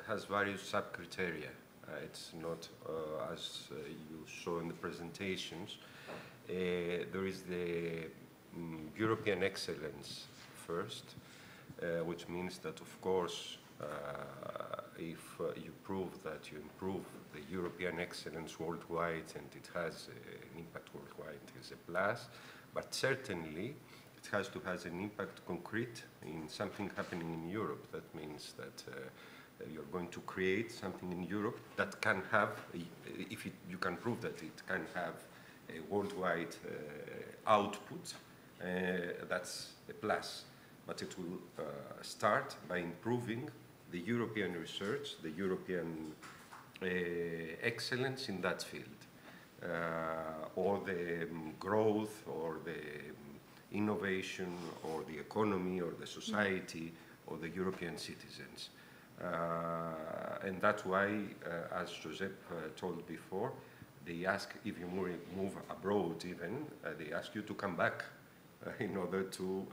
has various sub-criteria. Uh, it's not as you saw in the presentations. there is the European excellence first, which means that, of course, if you prove that you improve the European excellence worldwide and it has an impact worldwide, is a plus. But certainly, it has to have an impact concrete in something happening in Europe. That means that uh, you're going to create something in Europe that can have, if it, you can prove that it can have a worldwide uh, output, uh, that's a plus. but it will uh, start by improving the European research, the European uh, excellence in that field, uh, or the um, growth, or the um, innovation, or the economy, or the society, or the European citizens. Uh, and that's why, uh, as Josep uh, told before, they ask if you move abroad even, they ask you to come back in order to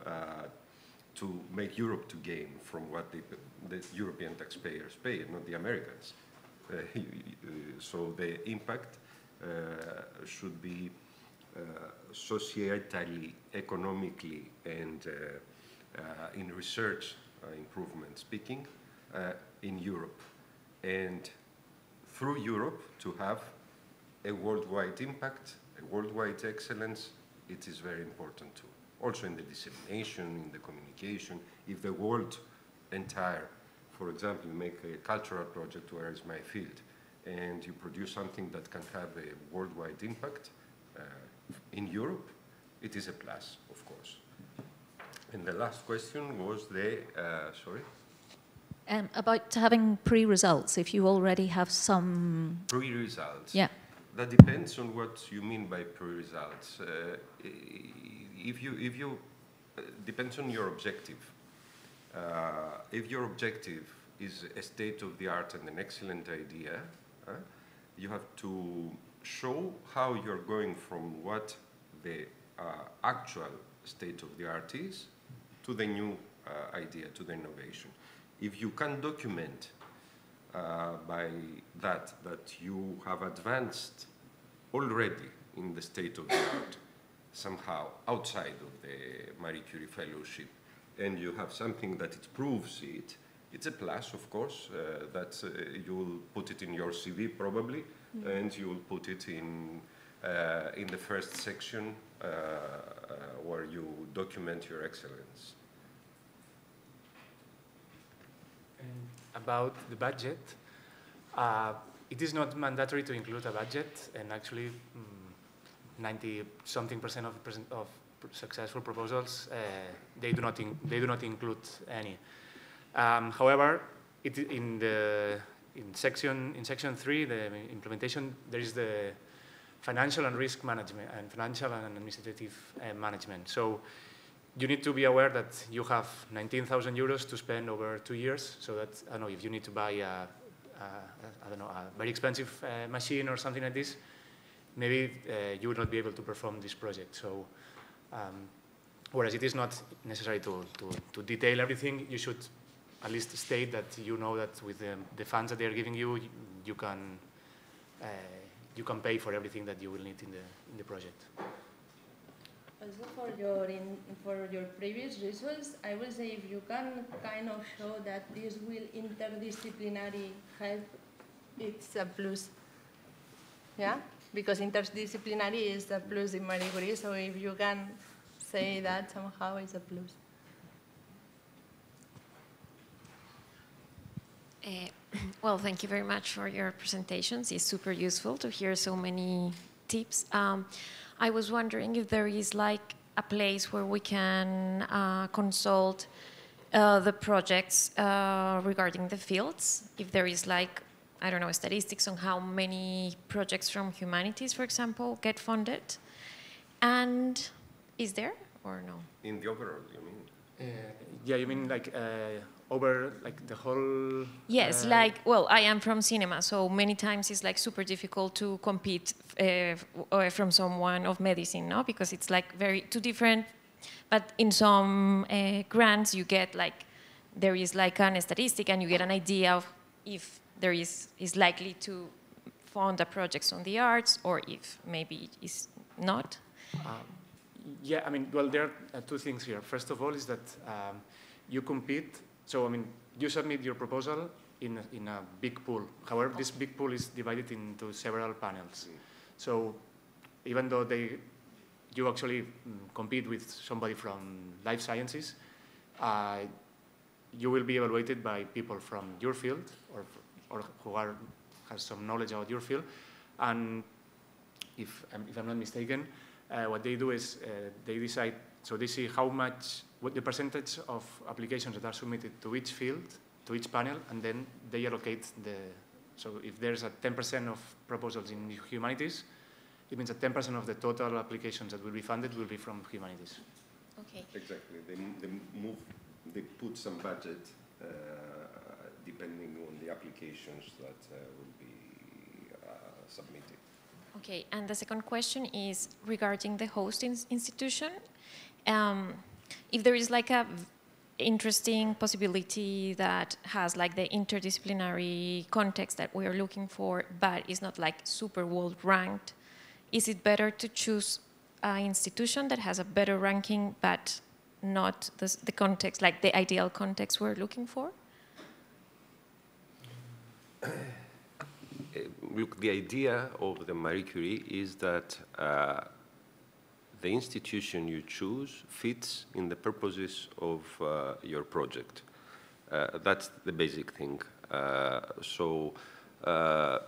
to make Europe to gain from what the, the European taxpayers pay, not the Americans. Uh, so the impact uh, should be uh, societally, economically, and in research improvement speaking in Europe. And through Europe to have a worldwide impact, a worldwide excellence, it is very important too also in the dissemination, in the communication. If the world entire, for example, you make a cultural project where is my field, and you produce something that can have a worldwide impact uh, in Europe, it is a plus, of course. And the last question was the, uh, sorry? Um, about having pre-results, if you already have some... Pre-results? Yeah. That depends on what you mean by pre-results. Uh, if you, if you, uh, depends on your objective. Uh, if your objective is a state of the art and an excellent idea, uh, you have to show how you're going from what the uh, actual state of the art is to the new uh, idea, to the innovation. If you can document uh, by that that you have advanced already in the state of the art, somehow outside of the Marie Curie Fellowship and you have something that it proves it, it's a plus, of course, uh, that uh, you'll put it in your CV probably, mm. and you'll put it in, uh, in the first section uh, uh, where you document your excellence. And about the budget, uh, it is not mandatory to include a budget, and actually, mm, 90 something percent of, of successful proposals, uh, they, do not they do not include any. Um, however, it, in, the, in, section, in section three, the implementation, there is the financial and risk management and financial and administrative uh, management. So you need to be aware that you have 19,000 euros to spend over two years. So that, I don't know, if you need to buy a, a I don't know, a very expensive uh, machine or something like this, maybe uh, you would not be able to perform this project. So, um, whereas it is not necessary to, to, to, detail everything, you should at least state that you know that with the, the funds that they are giving you, you can, uh, you can pay for everything that you will need in the, in the project. Also for your, in, for your previous results, I will say if you can kind of show that this will interdisciplinary help, it's a plus. Yeah? Because interdisciplinary is a plus in Marie Curie, so if you can say that somehow, it's a plus. Uh, well, thank you very much for your presentations. It's super useful to hear so many tips. Um, I was wondering if there is like a place where we can uh, consult uh, the projects uh, regarding the fields, if there is like I don't know, statistics on how many projects from humanities, for example, get funded? And is there or no? In the overall, you mean? Uh, yeah, you mean like uh, over like the whole? Yes, uh, like well, I am from cinema, so many times it's like super difficult to compete uh, from someone of medicine, no, because it's like very two different. But in some uh, grants, you get like there is like an statistic, and you get an idea of if there is, is likely to fund a project on the arts or if maybe is not? Um, yeah, I mean, well, there are two things here. First of all is that um, you compete, so I mean, you submit your proposal in a, in a big pool. However, this big pool is divided into several panels. So even though they, you actually mm, compete with somebody from life sciences, uh, you will be evaluated by people from your field or or who are, has some knowledge about your field. And if, if I'm not mistaken, uh, what they do is uh, they decide, so they see how much what the percentage of applications that are submitted to each field, to each panel, and then they allocate the, so if there's a 10% of proposals in humanities, it means that 10% of the total applications that will be funded will be from humanities. Okay. Exactly. They, they move, they put some budget uh, depending on the applications that uh, will be uh, submitted. Okay, and the second question is regarding the hosting institution. Um, if there is like a interesting possibility that has like the interdisciplinary context that we are looking for, but is not like super world ranked, is it better to choose an institution that has a better ranking, but not the, the context, like the ideal context we're looking for? Uh, look, the idea of the Marie Curie is that uh, the institution you choose fits in the purposes of uh, your project. Uh, that's the basic thing. Uh, so, uh,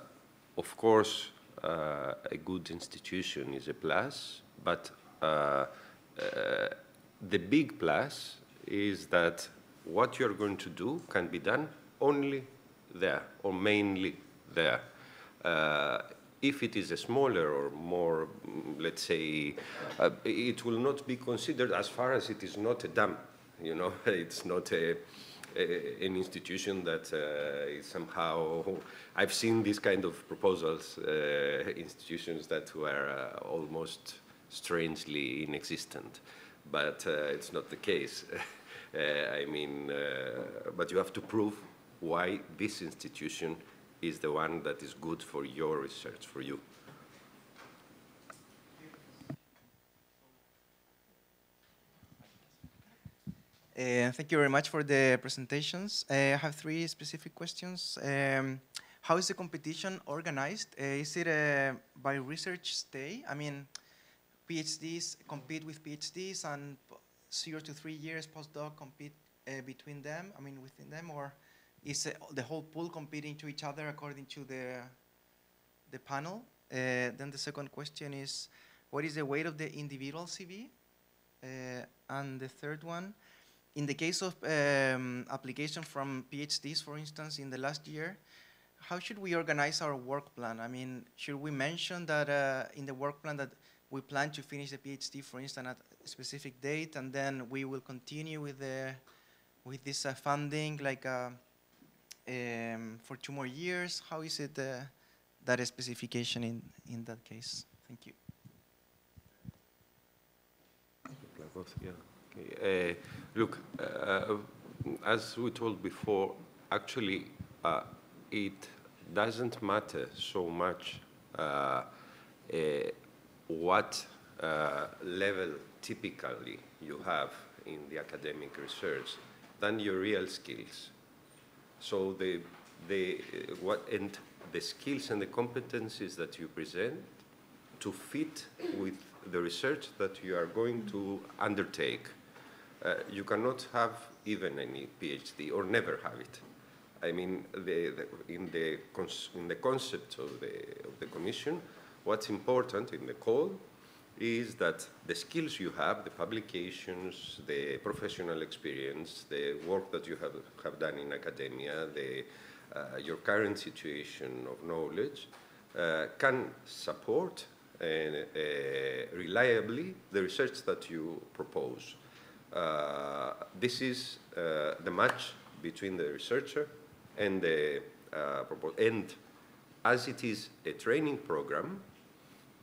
of course, uh, a good institution is a plus, but the big plus is that what you're going to do can be done only there or mainly there. Uh, if it is a smaller or more, mm, let's say, uh, it will not be considered as far as it is not a dam. You know, it's not a, a, an institution that uh, is somehow. I've seen these kind of proposals, uh, institutions that were uh, almost strangely inexistent, but uh, it's not the case. I mean, but you have to prove why this institution is the one that is good for your research, for you. Uh, thank you very much for the presentations. Uh, I have three specific questions. Um, how is the competition organized? Uh, is it uh, by research stay? I mean, PhDs compete with PhDs and zero to three years postdoc compete uh, between them, I mean, within them, or is uh, the whole pool competing to each other according to the, the panel? Uh, then the second question is, what is the weight of the individual CV? Uh, and the third one, in the case of um, application from PhDs, for instance, in the last year, how should we organize our work plan? I mean, should we mention that uh, in the work plan that we plan to finish the PhD, for instance, at a specific date, and then we will continue with the with this uh, funding, like uh, um, for two more years? How is it uh, that specification in in that case? Thank you. Yeah. Okay. Uh, look, uh, as we told before, actually, uh, it doesn't matter so much uh, uh, what level typically you have in the academic research than your real skills. So the, the, uh, what, and the skills and the competencies that you present to fit with the research that you are going to undertake. Uh, you cannot have even any PhD or never have it. I mean, the, the, in, the in the concept of the, of the commission, what's important in the call is that the skills you have, the publications, the professional experience, the work that you have, have done in academia, the, uh, your current situation of knowledge, uh, can support and, uh, reliably the research that you propose. Uh, this is uh, the match between the researcher and the uh. And as it is a training program,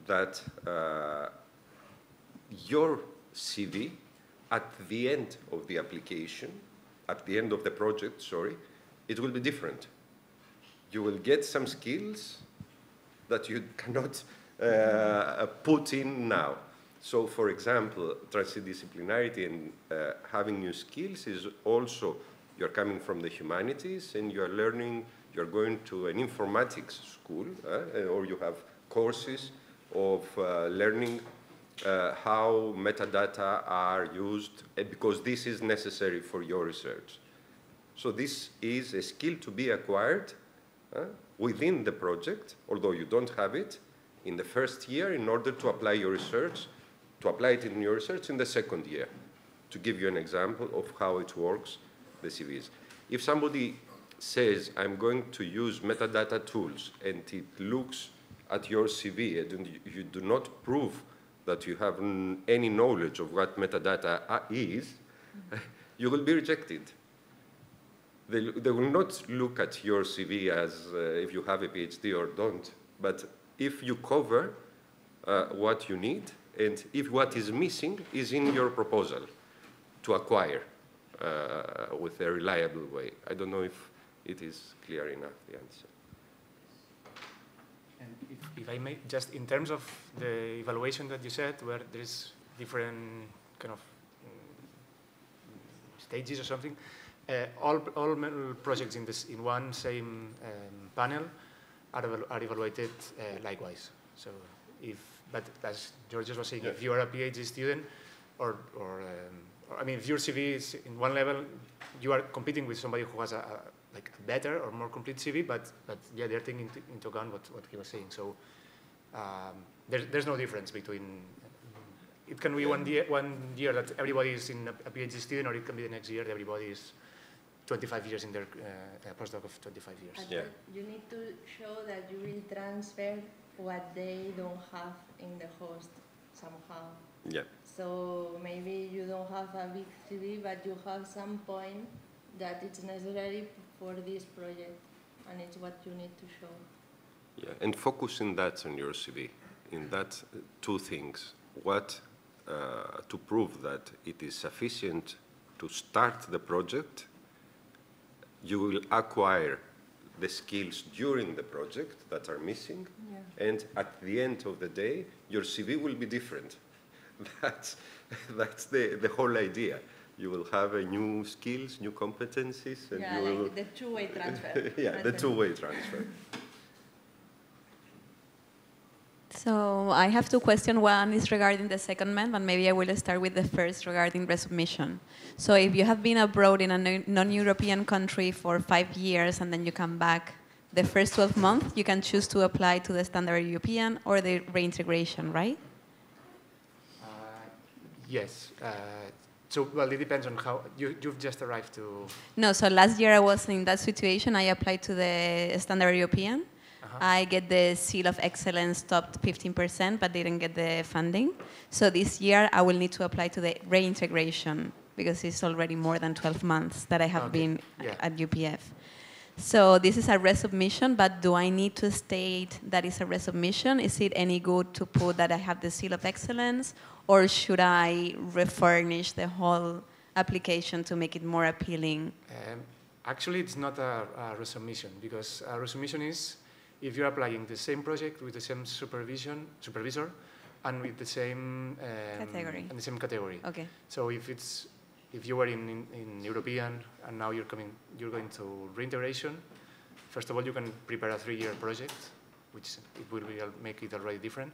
that uh, your CV at the end of the application, at the end of the project, sorry, it will be different. You will get some skills that you cannot uh, put in now. So, for example, transdisciplinarity and uh, having new skills is also you're coming from the humanities and you're learning, you're going to an informatics school, uh, or you have courses of uh, learning uh, how metadata are used, uh, because this is necessary for your research. So, this is a skill to be acquired uh, within the project, although you don't have it in the first year in order to apply your research, to apply it in your research in the second year, to give you an example of how it works, the CVs. If somebody says, I'm going to use metadata tools, and it looks at your CV and you do not prove that you have any knowledge of what metadata is, you will be rejected. They, they will not look at your CV as uh, if you have a PhD or don't, but if you cover uh, what you need and if what is missing is in your proposal to acquire uh, with a reliable way. I don't know if it is clear enough, the answer. If, I may, just in terms of the evaluation that you said, where there's different kind of um, stages or something, uh, all, all projects in, this, in one same um, panel are, are evaluated uh, likewise. So if, but as George was saying, yeah. if you are a PhD student, or, or, um, or, I mean, if your CV is in one level, you are competing with somebody who has a like a better or more complete CV, but, but yeah, they're taking into, into account what, what he was saying. So um, there's, there's no difference between, it can be one year, one year that everybody is in a, a PhD student, or it can be the next year that everybody is 25 years in their uh, postdoc of 25 years. Yeah. You need to show that you will transfer what they don't have in the host somehow. Yeah. So maybe you don't have a big CV, but you have some point that it's necessary for this project, and it's what you need to show. Yeah, and focusing that on your CV, in that uh, two things. What, uh, to prove that it is sufficient to start the project, you will acquire the skills during the project that are missing, yeah. and at the end of the day, your CV will be different. That's, that's the, the whole idea you will have a new skills, new competencies, and yeah, you like will the two-way transfer. yeah, the two-way transfer. So I have two questions. One is regarding the secondment, but maybe I will start with the first regarding resubmission. So if you have been abroad in a non-European country for five years and then you come back, the first 12 months, you can choose to apply to the standard European or the reintegration, right? Uh, yes. Uh, so, well, it depends on how you, you've just arrived to. No, so last year I was in that situation. I applied to the Standard European. Uh-huh. I get the seal of excellence topped 15%, but didn't get the funding. So this year I will need to apply to the reintegration because it's already more than 12 months that I have okay. been yeah. at UPF. So this is a resubmission, but do I need to state that it's a resubmission? Is it any good to put that I have the seal of excellence, or should I refurnish the whole application to make it more appealing? Um, actually, it's not a, a, resubmission because a resubmission is if you're applying the same project with the same supervision supervisor and with the same um, category and the same category. Okay. So if it's if you were in, in, in European and now you're coming you're going to reintegration, first of all you can prepare a three-year project, which it will be, make it already different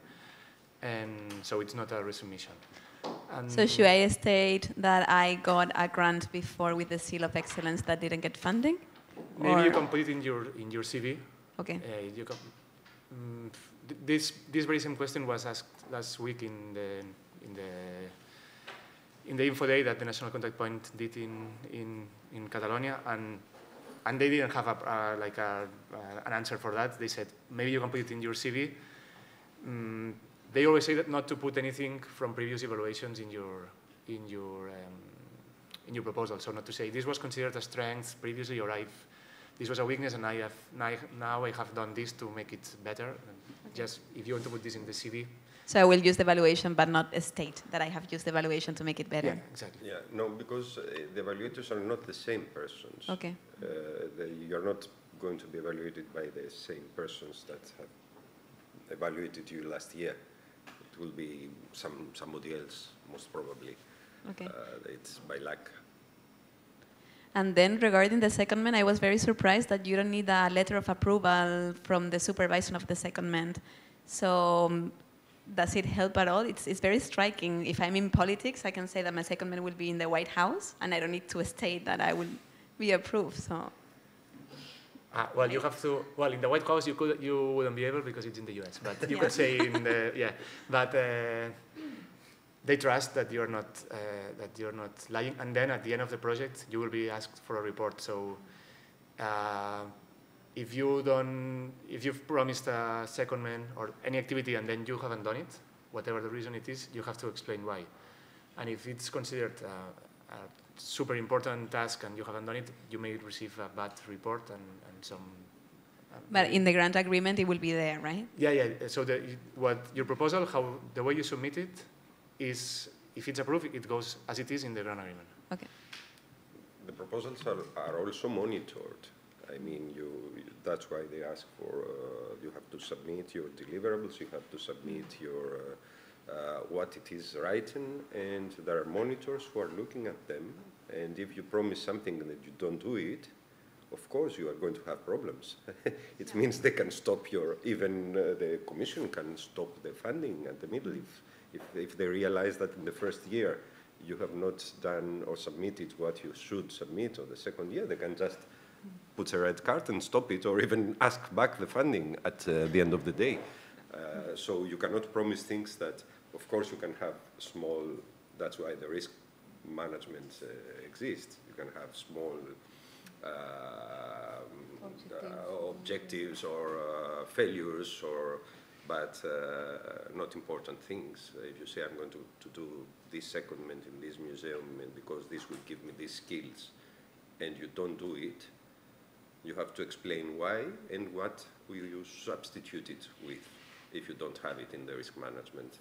and so it's not a resubmission. And so should I state that I got a grant before with the seal of excellence that didn't get funding? Maybe or? you can put it in your in your CV. Okay. Uh, you can, um, this this very same question was asked last week in the in the in the info day that the national contact point did in in in Catalonia and and they didn't have a uh, like a, uh, an answer for that. They said maybe you can put it in your CV. Um, they always say that not to put anything from previous evaluations in your in your um, in your proposal. So not to say this was considered a strength previously, or I've this was a weakness, and I have now I have done this to make it better. Okay. Just if you want to put this in the CV. So I will use the evaluation, but not state that I have used the evaluation to make it better. Yeah, exactly. Yeah, no, because uh, the evaluators are not the same persons. Okay. Uh, they, you're not going to be evaluated by the same persons that have evaluated you last year will be some somebody else, most probably. Okay. Uh, it's by luck. And then regarding the secondment, I was very surprised that you don't need a letter of approval from the supervisor of the secondment. So um, does it help at all? It's, it's very striking. If I'm in politics, I can say that my secondment will be in the White House, and I don't need to state that I will be approved. So Ah, well, you have to. Well, in the White House, you could you wouldn't be able because it's in the U.S. But you yeah. could say in the yeah. But uh, they trust that you're not uh, that you're not lying, and then at the end of the project, you will be asked for a report. So, uh, if you don't, if you've promised a secondment or any activity and then you haven't done it, whatever the reason it is, you have to explain why. And if it's considered uh, a super important task and you haven't done it, you may receive a bad report and, and some. um, But in the grant agreement, it will be there, right? yeah, yeah. So the, what your proposal, how the way you submit it, is if it's approved, it goes as it is in the grant agreement. Okay. The proposals are, are also monitored. I mean, you, that's why they ask for, uh, you have to submit your deliverables, you have to submit your, uh, uh, what it is written, and there are monitors who are looking at them. And if you promise something that you don't do it, of course you are going to have problems. it means they can stop your, even uh, the commission can stop the funding at the middle if, if, if they realize that in the first year you have not done or submitted what you should submit, or the second year they can just put a red card and stop it, or even ask back the funding at uh, the end of the day. Uh, so you cannot promise things that, of course, you can have small. That's why the risk management uh, exists. You can have small um, uh, objectives or uh, failures, or but uh, not important things. If you say I'm going to, to do this segment in this museum and because this will give me these skills, and you don't do it, you have to explain why and what will you substitute it with if you don't have it in the risk management.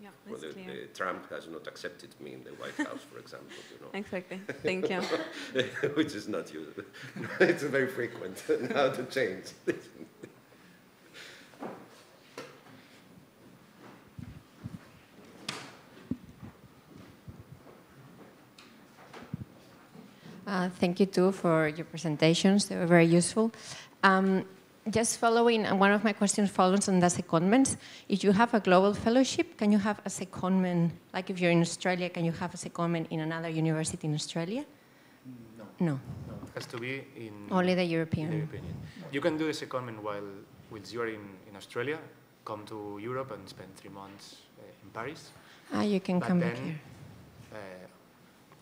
Yeah, Well, that's the, clear. the Trump has not accepted me in the White House, for example, you know. Exactly. Thank you. Which is not usual. it's very frequent now to change. Uh, thank you too for your presentations. They were very useful. Um, just following, one of my questions follows on the secondments. If you have a global fellowship, can you have a secondment, like if you're in Australia, can you have a secondment in another university in Australia? No. No, No, it has to be in only the in European. the European You can do the secondment while whilst you are in, in Australia, come to Europe and spend three months uh, in Paris. Ah, you can But come back here. Uh,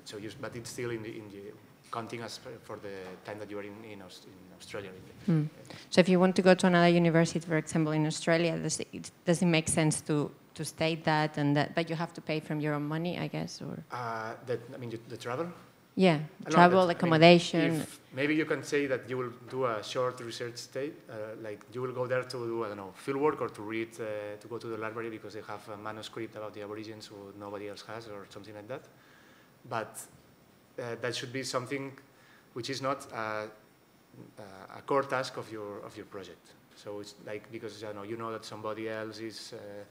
so you, but it's still in the, in the counting as for- the time that you are in, in, Aus- in Australia. Hmm. So if you want to go to another university, for example, in Australia, does it, does it make sense to, to state that and that, but you have to pay from your own money, I guess, or? Uh, that, I mean, the, the travel? Yeah, No, travel, that- I mean, accommodation. if maybe you can say that you will do a short research stay, uh, like you will go there to do, I don't know, field work or to read, uh, to go to the library because they have a manuscript about the Aborigines who nobody else has or something like that. But uh, that should be something which is not a, a core task of your, of your project. So it's like, because you know, you know that somebody else is, uh,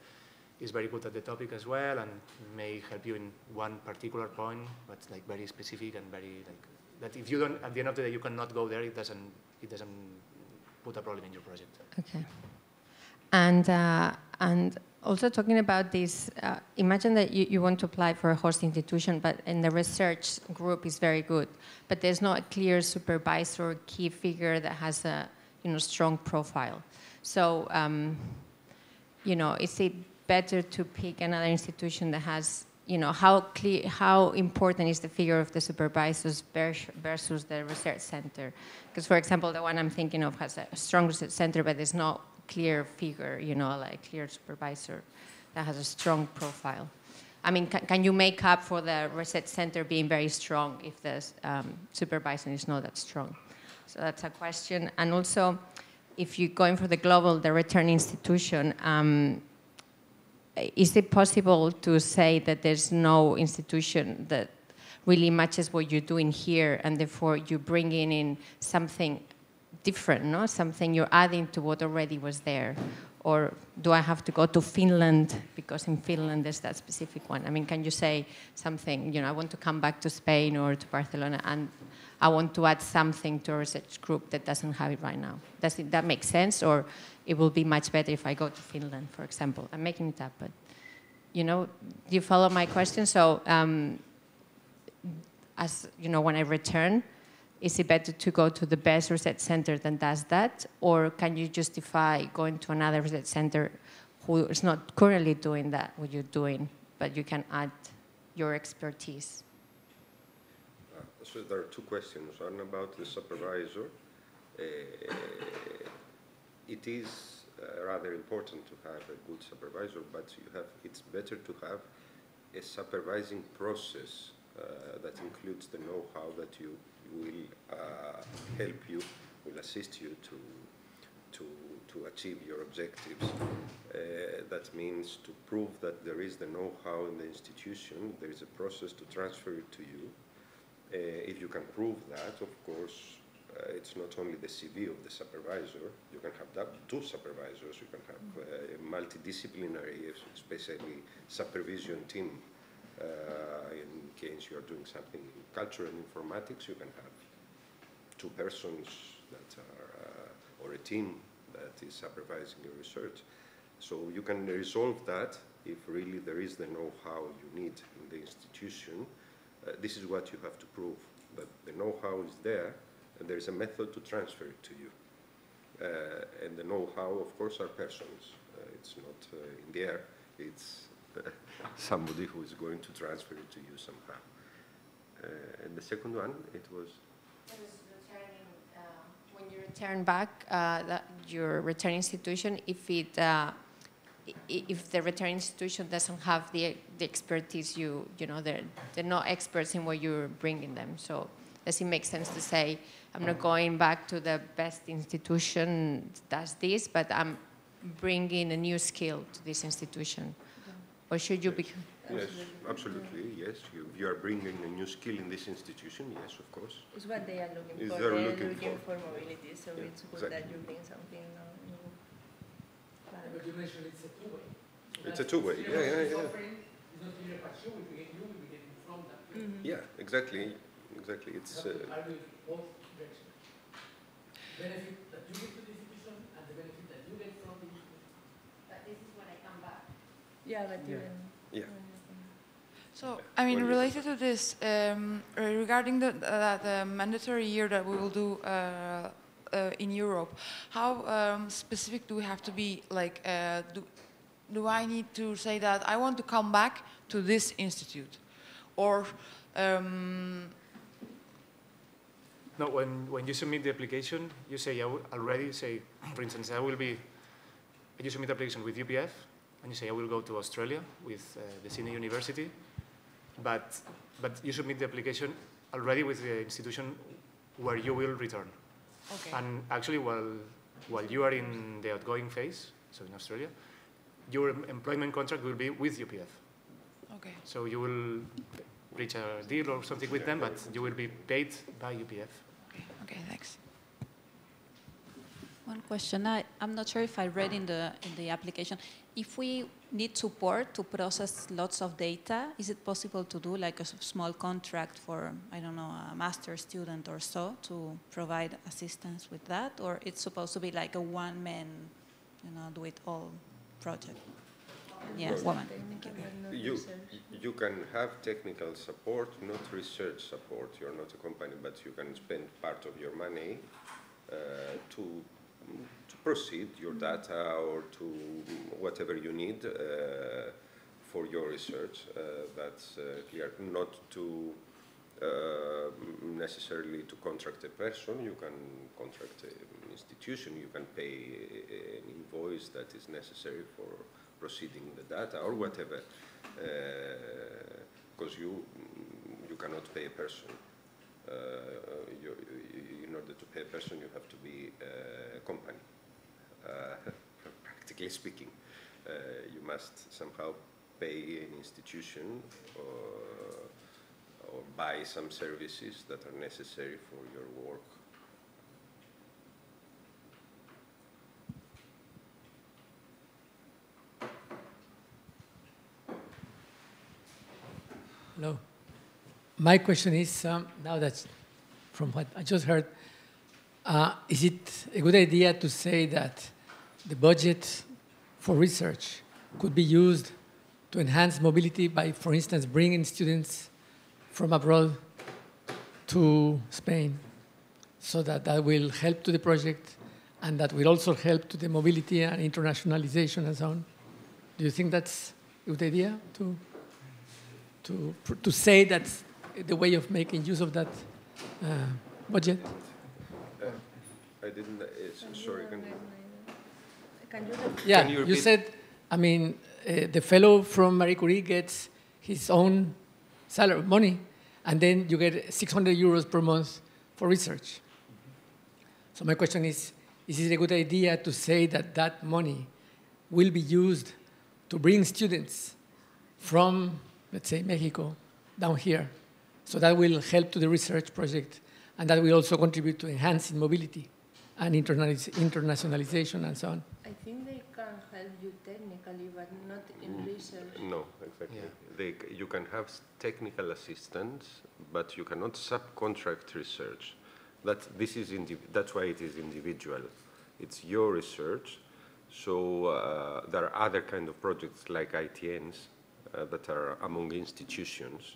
is very good at the topic as well and may help you in one particular point, but like very specific and very like that if you don't at the end of the day you cannot go there, it doesn't it doesn't put a problem in your project. Okay. And, uh, and also talking about this, uh, imagine that you, you want to apply for a host institution, but in the research group is very good, but there's not a clear supervisor key figure that has a you know, strong profile. So, um, you know, is it better to pick another institution that has, you know, how clear, how important is the figure of the supervisors versus the research center? Because, for example, the one I'm thinking of has a strong research center, but there's no clear figure, you know, like clear supervisor that has a strong profile. I mean, can, can you make up for the research center being very strong if the um, supervisor is not that strong? So that's a question. And also, if you're going for the global, the return institution, um, is it possible to say that there's no institution that really matches what you're doing here and therefore you're bringing in something different, no? something you're adding to what already was there? Or do I have to go to Finland because in Finland there's that specific one? I mean, can you say something, you know, I want to come back to Spain or to Barcelona and I want to add something to a research group that doesn't have it right now. Does it, that make sense? Or it will be much better if I go to Finland, for example. I'm making it up, but you know, do you follow my question? So, um, as you know, when I return, is it better to go to the best research center that does that, or can you justify going to another research center who is not currently doing that what you're doing but you can add your expertise. So there are two questions. One about the supervisor. Uh, it is uh, rather important to have a good supervisor, but you have, it's better to have a supervising process uh, that includes the know-how that you will uh, help you, will assist you to, to, to achieve your objectives. Uh, that means to prove that there is the know-how in the institution, there is a process to transfer it to you. Uh, if you can prove that, of course, uh, it's not only the CV of the supervisor, you can have that, two supervisors, you can have uh, a multidisciplinary, especially supervision team. Uh, in case you are doing something in culture and informatics, you can have two persons that are, uh, or a team that is supervising your research. So you can resolve that if really there is the know-how you need in the institution. Uh, this is what you have to prove, that the know-how is there, and there is a method to transfer it to you. Uh, and the know-how, of course, are persons. Uh, it's not uh, in the air. It's somebody who is going to transfer it to you somehow. Uh, and the second one, it was. Uh, when you return back, uh, your return institution, if it if the return institution doesn't have the, the expertise you you know they're they're not experts in what you're bringing them so does it make sense to say i'm not going back to the best institution that does this but i'm bringing a new skill to this institution or should you yes. be Yes, absolutely, yes. You, you, are bringing a new skill in this institution, yes, of course. It's what they are looking for. They're, they're looking, looking for. for. mobility, so yeah, it's good exactly. that you bring something new. But you mentioned it's a two-way. So it's a two-way, yeah, yeah, yeah. Mm-hmm. Yeah, exactly, exactly. It's. Uh, both directions. Benefit that you get to the institution and the benefit that you get from the institution. But this is when I come back. Yeah, but yeah. yeah. So, I mean, related to this, um, regarding the, uh, the mandatory year that we will do uh, uh, in Europe, how um, specific do we have to be? Like, uh, do, do I need to say that I want to come back to this institute? Or... Um, no, when, when you submit the application, you say I already say, for instance, I will be, you submit the application with UPF, and you say I will go to Australia with uh, the Sydney University, but, but you submit the application already with the institution where you will return. Okay. And actually, while, while you are in the outgoing phase, so in Australia, your employment contract will be with UPF. Okay. So you will reach a deal or something with them, but you will be paid by UPF. Okay, okay thanks. One question. I, I'm not sure if I read in the, in the application. If we need support to process lots of data, is it possible to do like a small contract for, I don't know, a master student or so to provide assistance with that? Or it's supposed to be like a one-man, you know, do it all project? Yes, woman. You, you can have technical support, not research support. You're not a company, but you can spend part of your money uh, to proceed your data or to whatever you need uh, for your research. Uh, that's uh, clear. Not to necessarily to contract a person. You can contract an institution. You can pay an invoice that is necessary for proceeding the data or whatever. Because you you cannot pay a person. Uh, you, in order to pay a person, you have to be a company. Uh, practically speaking, uh, you must somehow pay an institution or, or buy some services that are necessary for your work. Hello. My question is, um, now that from what I just heard, uh, is it a good idea to say that the budget for research could be used to enhance mobility by, for instance, bringing students from abroad to Spain so that that will help to the project and that will also help to the mobility and internationalization and so on? Do you think that's a good idea to to, to say that's the way of making use of that uh, budget? Uh, I didn't, uh, sorry, Can you Yeah, Can you you, said, I mean, uh, the fellow from Marie Curie gets his own salary, money, and then you get 600 euros per month for research. So my question is, is it a good idea to say that that money will be used to bring students from, let's say, Mexico down here? So that will help to the research project, and that will also contribute to enhancing mobility and internalis- internationalization and so on. I think they can help you technically, but not in research. No, exactly. They, you can have technical assistance, but you cannot subcontract research. That, this is that's why it is individual. It's your research. So uh, there are other kind of projects like ITNs uh, that are among institutions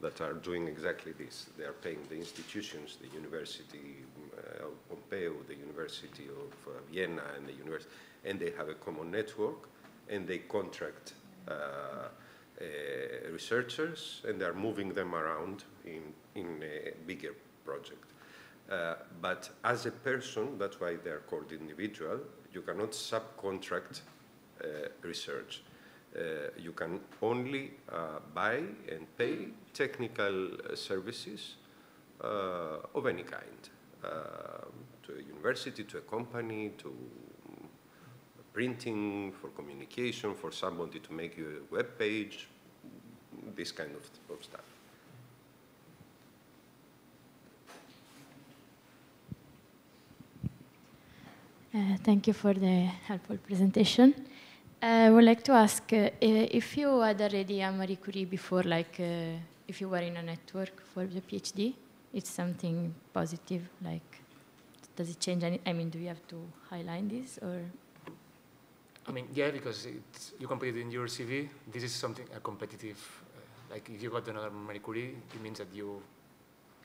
that are doing exactly this. They are paying the institutions, the University uh, of Pompeu, the University of uh, Vienna, and the university, and they have a common network, and they contract uh, uh, researchers, and they are moving them around in, in a bigger project. Uh, but as a person, that's why they are called individual, you cannot subcontract research. Uh, you can only uh, buy and pay technical uh, services of any kind, uh, to a university, to a company, to printing, for communication, for somebody to make you a web page, this kind of, of stuff. Uh, Thank you for the helpful presentation. Uh, I would like to ask uh, if you had already a Marie Curie before, like uh, if you were in a network for the PhD, it's something positive, like does it change any, I mean, do you have to highlight this or? I mean, yeah, because it's, you it in your CV. This is something a competitive. Uh, like if you got another Marie Curie, it means that you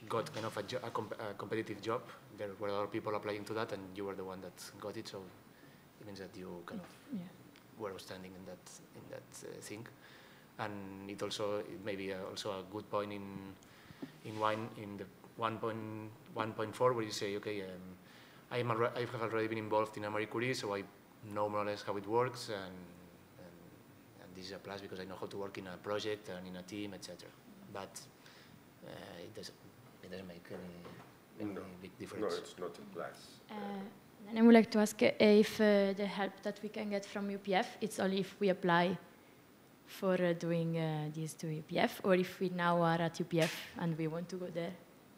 got kind of a, jo- a, comp- a competitive job. There were other people applying to that, and you were the one that got it. So it means that you kind of Yeah. were outstanding in that in that uh, thing. And it also it may be a, also a good point in in one in the 1.1.4 where you say, okay, um, I am I have already been involved in a Marie Curie, so I know more or less how it works, and, and, and this is a plus because I know how to work in a project and in a team, etc. But uh, it doesn't it doesn't make any, any No. big difference. No, it's not a plus. Uh, then I would like to ask uh, if uh, the help that we can get from UPF, it's only if we apply for uh, doing uh, this to UPF, or if we now are at UPF and we want to go there,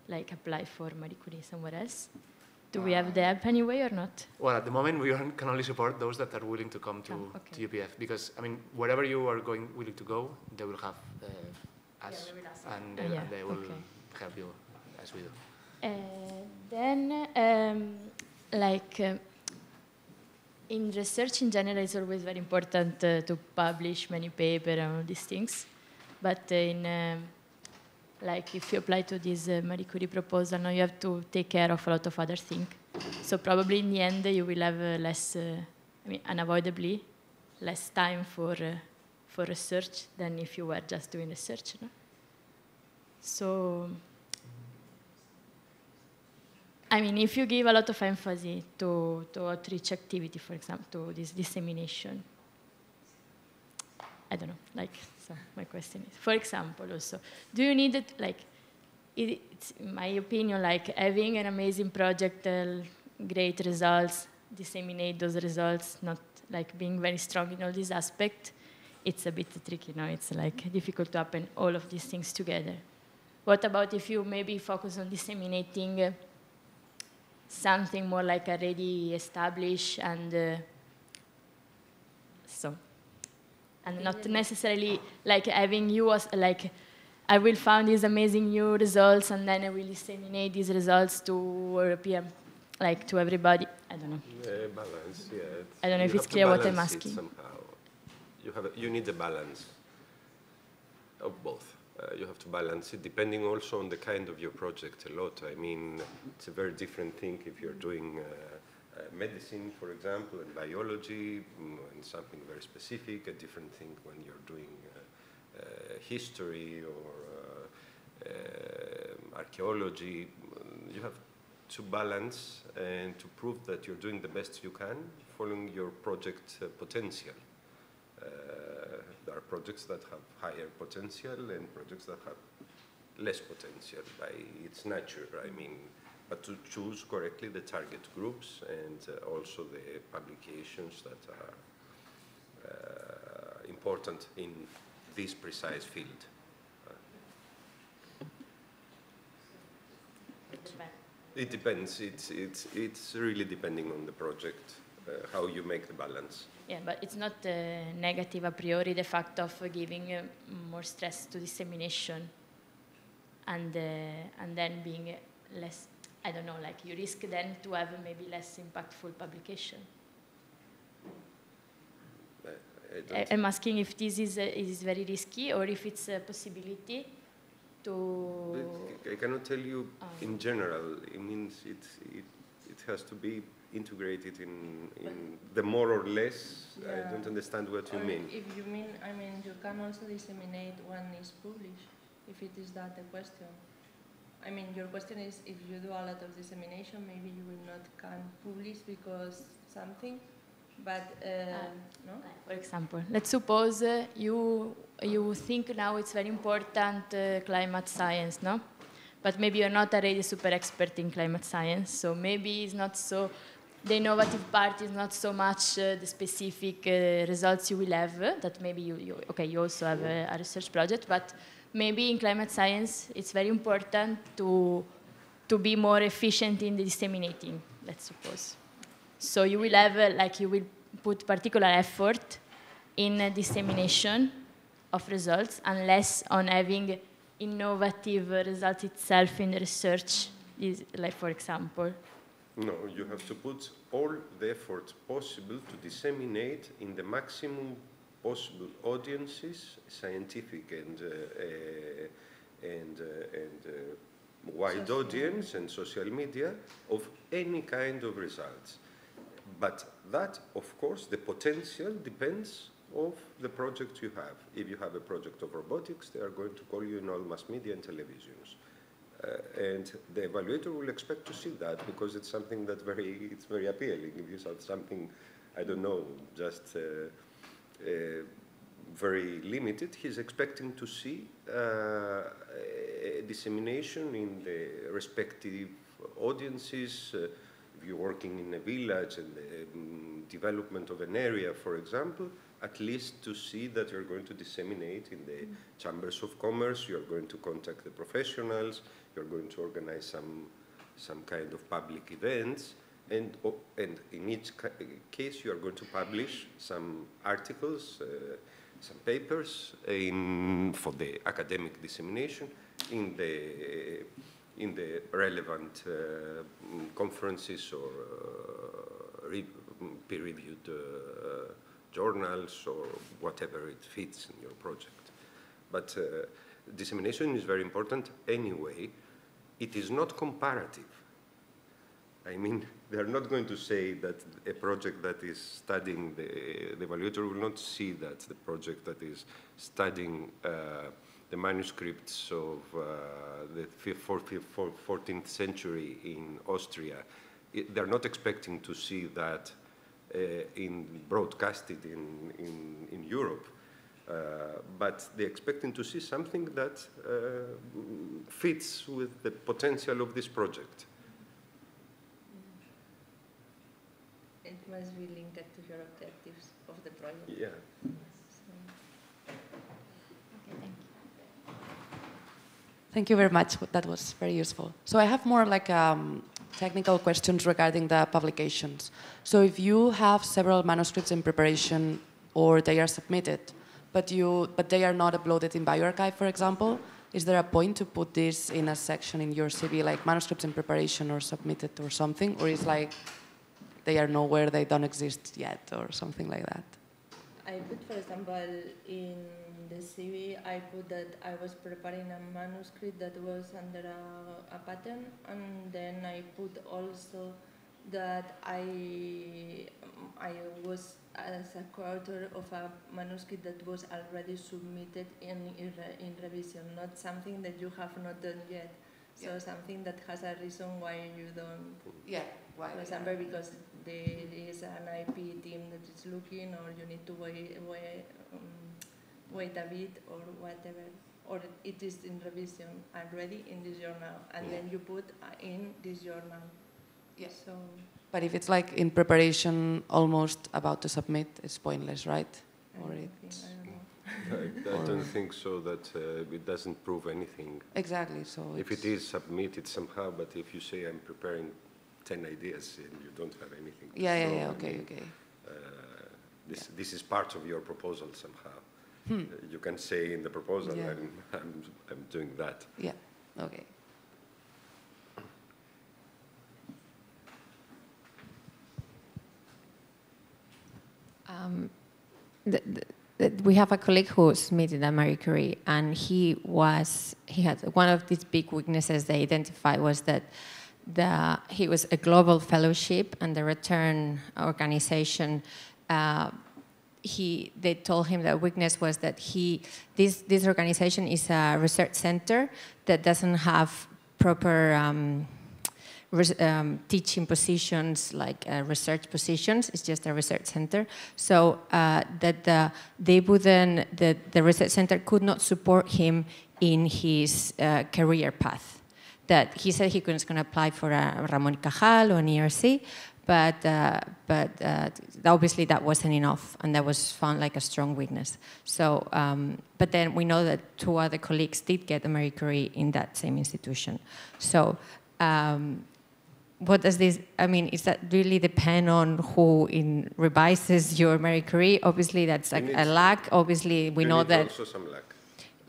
like apply for Marie Curie somewhere else. Do we have the app anyway or not? Well, at the moment, we can only support those that are willing to come to, Ah, okay. to UPF because, I mean, wherever you are going, willing to go, they will have uh, us, they will and they, yeah, they will okay. help you as we do. Uh, then, um, like uh, in research in general, it's always very important uh, to publish many papers and all these things. But uh, in um, like if you apply to this uh, Marie Curie proposal, now you have to take care of a lot of other things. So probably in the end, you will have uh, less, uh, I mean, unavoidably, less time for uh, for research than if you were just doing research. No? So I mean, if you give a lot of emphasis to, to outreach activity, for example, to this dissemination, I don't know, like, so my question is, for example, also, do you need it, like, it, it's, in my opinion, like having an amazing project, uh, great results, disseminate those results, not like being very strong in all these aspects, it's a bit tricky, no? It's like difficult to happen all of these things together. What about if you maybe focus on disseminating uh, something more like already established and uh, so and not necessarily like having you as like I will find these amazing new results and then I will disseminate these results to European like to everybody. I don't know. Uh, balance, yeah. I don't know if it's clear what I'm asking. somehow. You have a, you need a balance of both. Uh, you have to balance it depending also on the kind of your project a lot. I mean, it's a very different thing if you're doing uh, medicine, for example, and biology, mm, and something very specific. A different thing when you're doing uh, uh, history or uh, uh, archaeology. You have to balance and to prove that you're doing the best you can following your project uh, potential. Uh, there are projects that have higher potential and projects that have less potential by its nature. I mean, but to choose correctly the target groups and uh, also the publications that are uh, important in this precise field. It depends. It's, it's, it's really depending on the project, uh, how you make the balance. Yeah, but it's not uh, negative a priori the fact of giving uh, more stress to dissemination and, uh, and then being less, I don't know, like you risk then to have maybe less impactful publication. I, I'm asking if this is, uh, is very risky or if it's a possibility to... I cannot tell you Oh. in general. It means it, it, it has to be integrated in, in the more or less. I don't understand what you mean. If you mean, I mean, you can also disseminate when it's published, if it is that the question. I mean, your question is if you do a lot of dissemination, maybe you will not can publish because something, but uh, no. For example, let's suppose uh, you, you think now it's very important uh, climate science, no? But maybe you're not already super expert in climate science, so maybe it's not so, the innovative part is not so much uh, the specific uh, results you will have, uh, that maybe you, you, okay, you also have a, a research project, but maybe in climate science it's very important to, to be more efficient in the disseminating, let's suppose. So you will have, uh, like, you will put particular effort in uh, dissemination of results and less on having innovative results itself in the research, is, like, for example. No, you have to put all the effort possible to disseminate in the maximum possible audiences, scientific and uh, uh, and uh, and uh, wide Social. audience and social media of any kind of results. But that, of course, the potential depends of the project you have. If you have a project of robotics, they are going to call you in all mass media and televisions. Uh, and the evaluator will expect to see that because it's something that very it's very appealing. If you have something, I don't know, just uh, very limited, he's expecting to see uh, dissemination in the respective audiences. Uh, if you're working in a village and the um, development of an area, for example, at least to see that you're going to disseminate in the chambers of commerce, you're going to contact the professionals, you're going to organize some, some kind of public events, and, oh, and in each ca- case you are going to publish some articles, uh, some papers in, for the academic dissemination in the, in the relevant uh, conferences or uh, re- peer-reviewed uh, journals or whatever it fits in your project. But uh, dissemination is very important anyway. It is not comparative. I mean, they're not going to say that a project that is studying, the, the evaluator will not see that the project that is studying uh, the manuscripts of uh, the fifth, fourth, fifth, fourth, 14th century in Austria. It, they're not expecting to see that uh, in broadcasted in, in, in Europe. Uh, but they're expecting to see something that uh, fits with the potential of this project. It must be linked to your objectives of the project. Yeah. Thank you very much. That was very useful. So I have more like um, technical questions regarding the publications. So if you have several manuscripts in preparation or they are submitted, but, you, but they are not uploaded in bioRxiv, for example, is there a point to put this in a section in your CV, like manuscripts in preparation or submitted or something? Or is like they are nowhere, they don't exist yet or something like that? I put, for example, in the CV, I put that I was preparing a manuscript that was under a, a pattern, and then I put also that I, I was as a co-author of a manuscript that was already submitted in, in, re, in revision, not something that you have not done yet. So Yeah. something that has a reason why you don't. Yeah, why, For yeah. example, because there is an IP team that is looking, or you need to wait, wait, um, wait a bit, or whatever. Or it is in revision already in this journal, and then you put uh, in this journal. Yes. So. But if it's like in preparation, almost about to submit, it's pointless, right? I Or don't it's think- I don't. I, I don't think so that uh, it doesn't prove anything. Exactly, so If it's- submitted somehow, but if you say I'm preparing 10 ideas and you don't have anything Yeah, yeah, yeah, okay, mean, okay. Uh, this, this is part of your proposal somehow. Hmm. Uh, You can say in the proposal, Yeah. I'm, I'm, I'm doing that. Yeah, okay. Um, the, the, the, we have a colleague who submitted a Marie Curie, and he was he had one of these big weaknesses they identified was that the he was a global fellowship, and the return organization. Uh, he they told him that weakness was that he this this organization is a research center that doesn't have proper um, res- um, teaching positions like uh, research positions. It's just a research center. So uh, that the, they wouldn't, the, the research center could not support him in his uh, career path. That he said he was going to apply for a Ramon Cajal or an ERC, but, uh, but uh, obviously that wasn't enough, and that was found like a strong weakness. So, um, but then we know that two other colleagues did get a Marie Curie in that same institution. So, um, what does this? I mean, is that really depend on who in revises your Marie Curie? Obviously, that's like a lack. Obviously, we know that. Also some luck.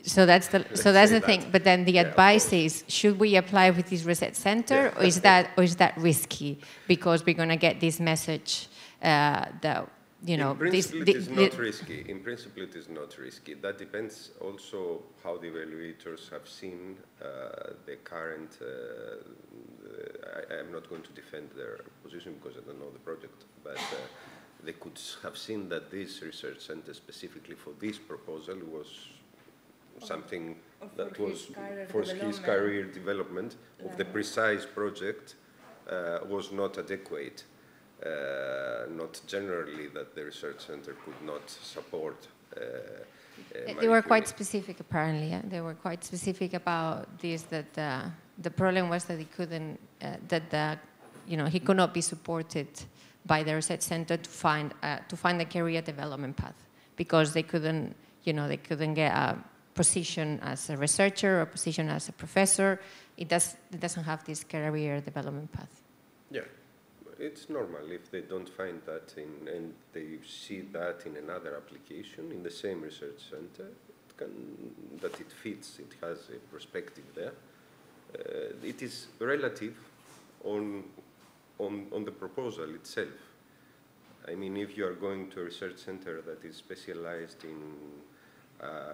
So that's the Let's so that's the thing. But then the Yeah, advice is: should we apply with this research center, Yeah. or is that or is that risky because we're gonna get this message uh, that you know in this principle, the- it is the- not risky. In principle, it is not risky. That depends also how the evaluators have seen uh, the current. Uh, I, I am not going to defend their position because I don't know the project, but uh, they could have seen that this research center specifically for this proposal was something Or that was for his career development of the precise project uh, was not adequate. Uh, not generally that the research center could not support. Uh, uh, They were quite specific, apparently. Yeah? They were quite specific about this. That uh, the problem was that he couldn't, uh, that the, you know, he could not be supported by the research center to find uh, to find a career development path because they couldn't, you know, they couldn't get a position as a researcher or position as a professor. It does it doesn't have this career development path. Yeah, it's normal if they don't find that in, and they see that in another application in the same research center, it can, that it fits, it has a perspective there. Uh, it is relative on, on, on the proposal itself. I mean, if you are going to a research center that is specialized in,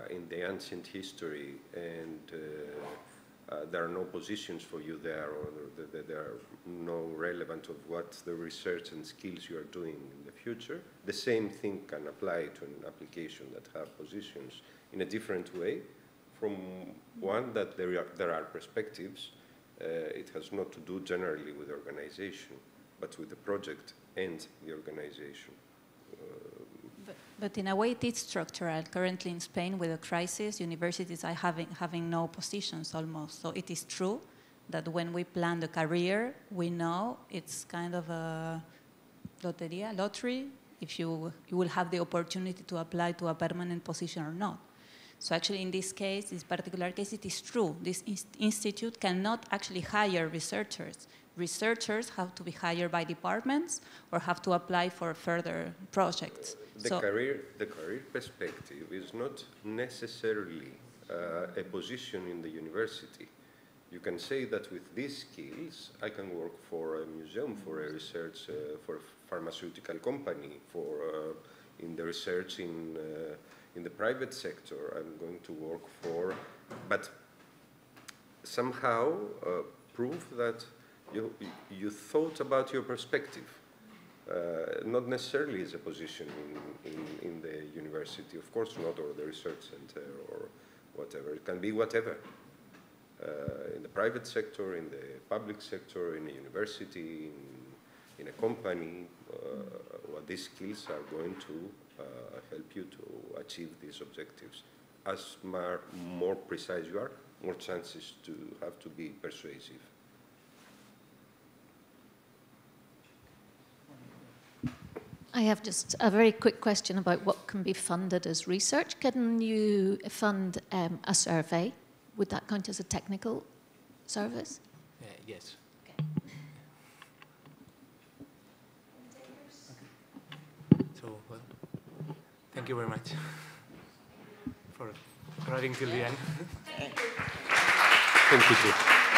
in the ancient history and uh, uh, there are no positions for you there or th- th- there are no relevant of what the research and skills you are doing in the future, the same thing can apply to an application that have positions in a different way from one that there are, there are perspectives. Uh, it has not to do generally with organization, but with the project and the organization. But, in a way, it is structural. Currently in Spain, with the crisis, universities are having, having no positions almost. So it is true that when we plan the career, we know it's kind of a loteria, lottery, if you, you will have the opportunity to apply to a permanent position or not. So actually, in this case, this particular case, it is true. This ins- institute cannot actually hire researchers. Researchers have to be hired by departments or have to apply for further projects. The, so career, the career perspective is not necessarily uh, a position in the university. You can say that with these skills, I can work for a museum, for a research, uh, for a pharmaceutical company, for uh, in the research in uh, in the private sector. I'm going to work for, but somehow uh, prove that you, you thought about your perspective, uh, not necessarily as a position in, in, in, the university, of course not, or the research center, or whatever. It can be whatever. Uh, in the private sector, in the public sector, in a university, in, in a company, uh, what these skills are going to uh, help you to achieve these objectives. As more, more precise you are, more chances to have to be persuasive. I have just a very quick question about what can be funded as research. Can you fund um, a survey? Would that count as a technical service? Uh, yes. Okay. So, well, thank you very much for arriving till the end. Thank you too.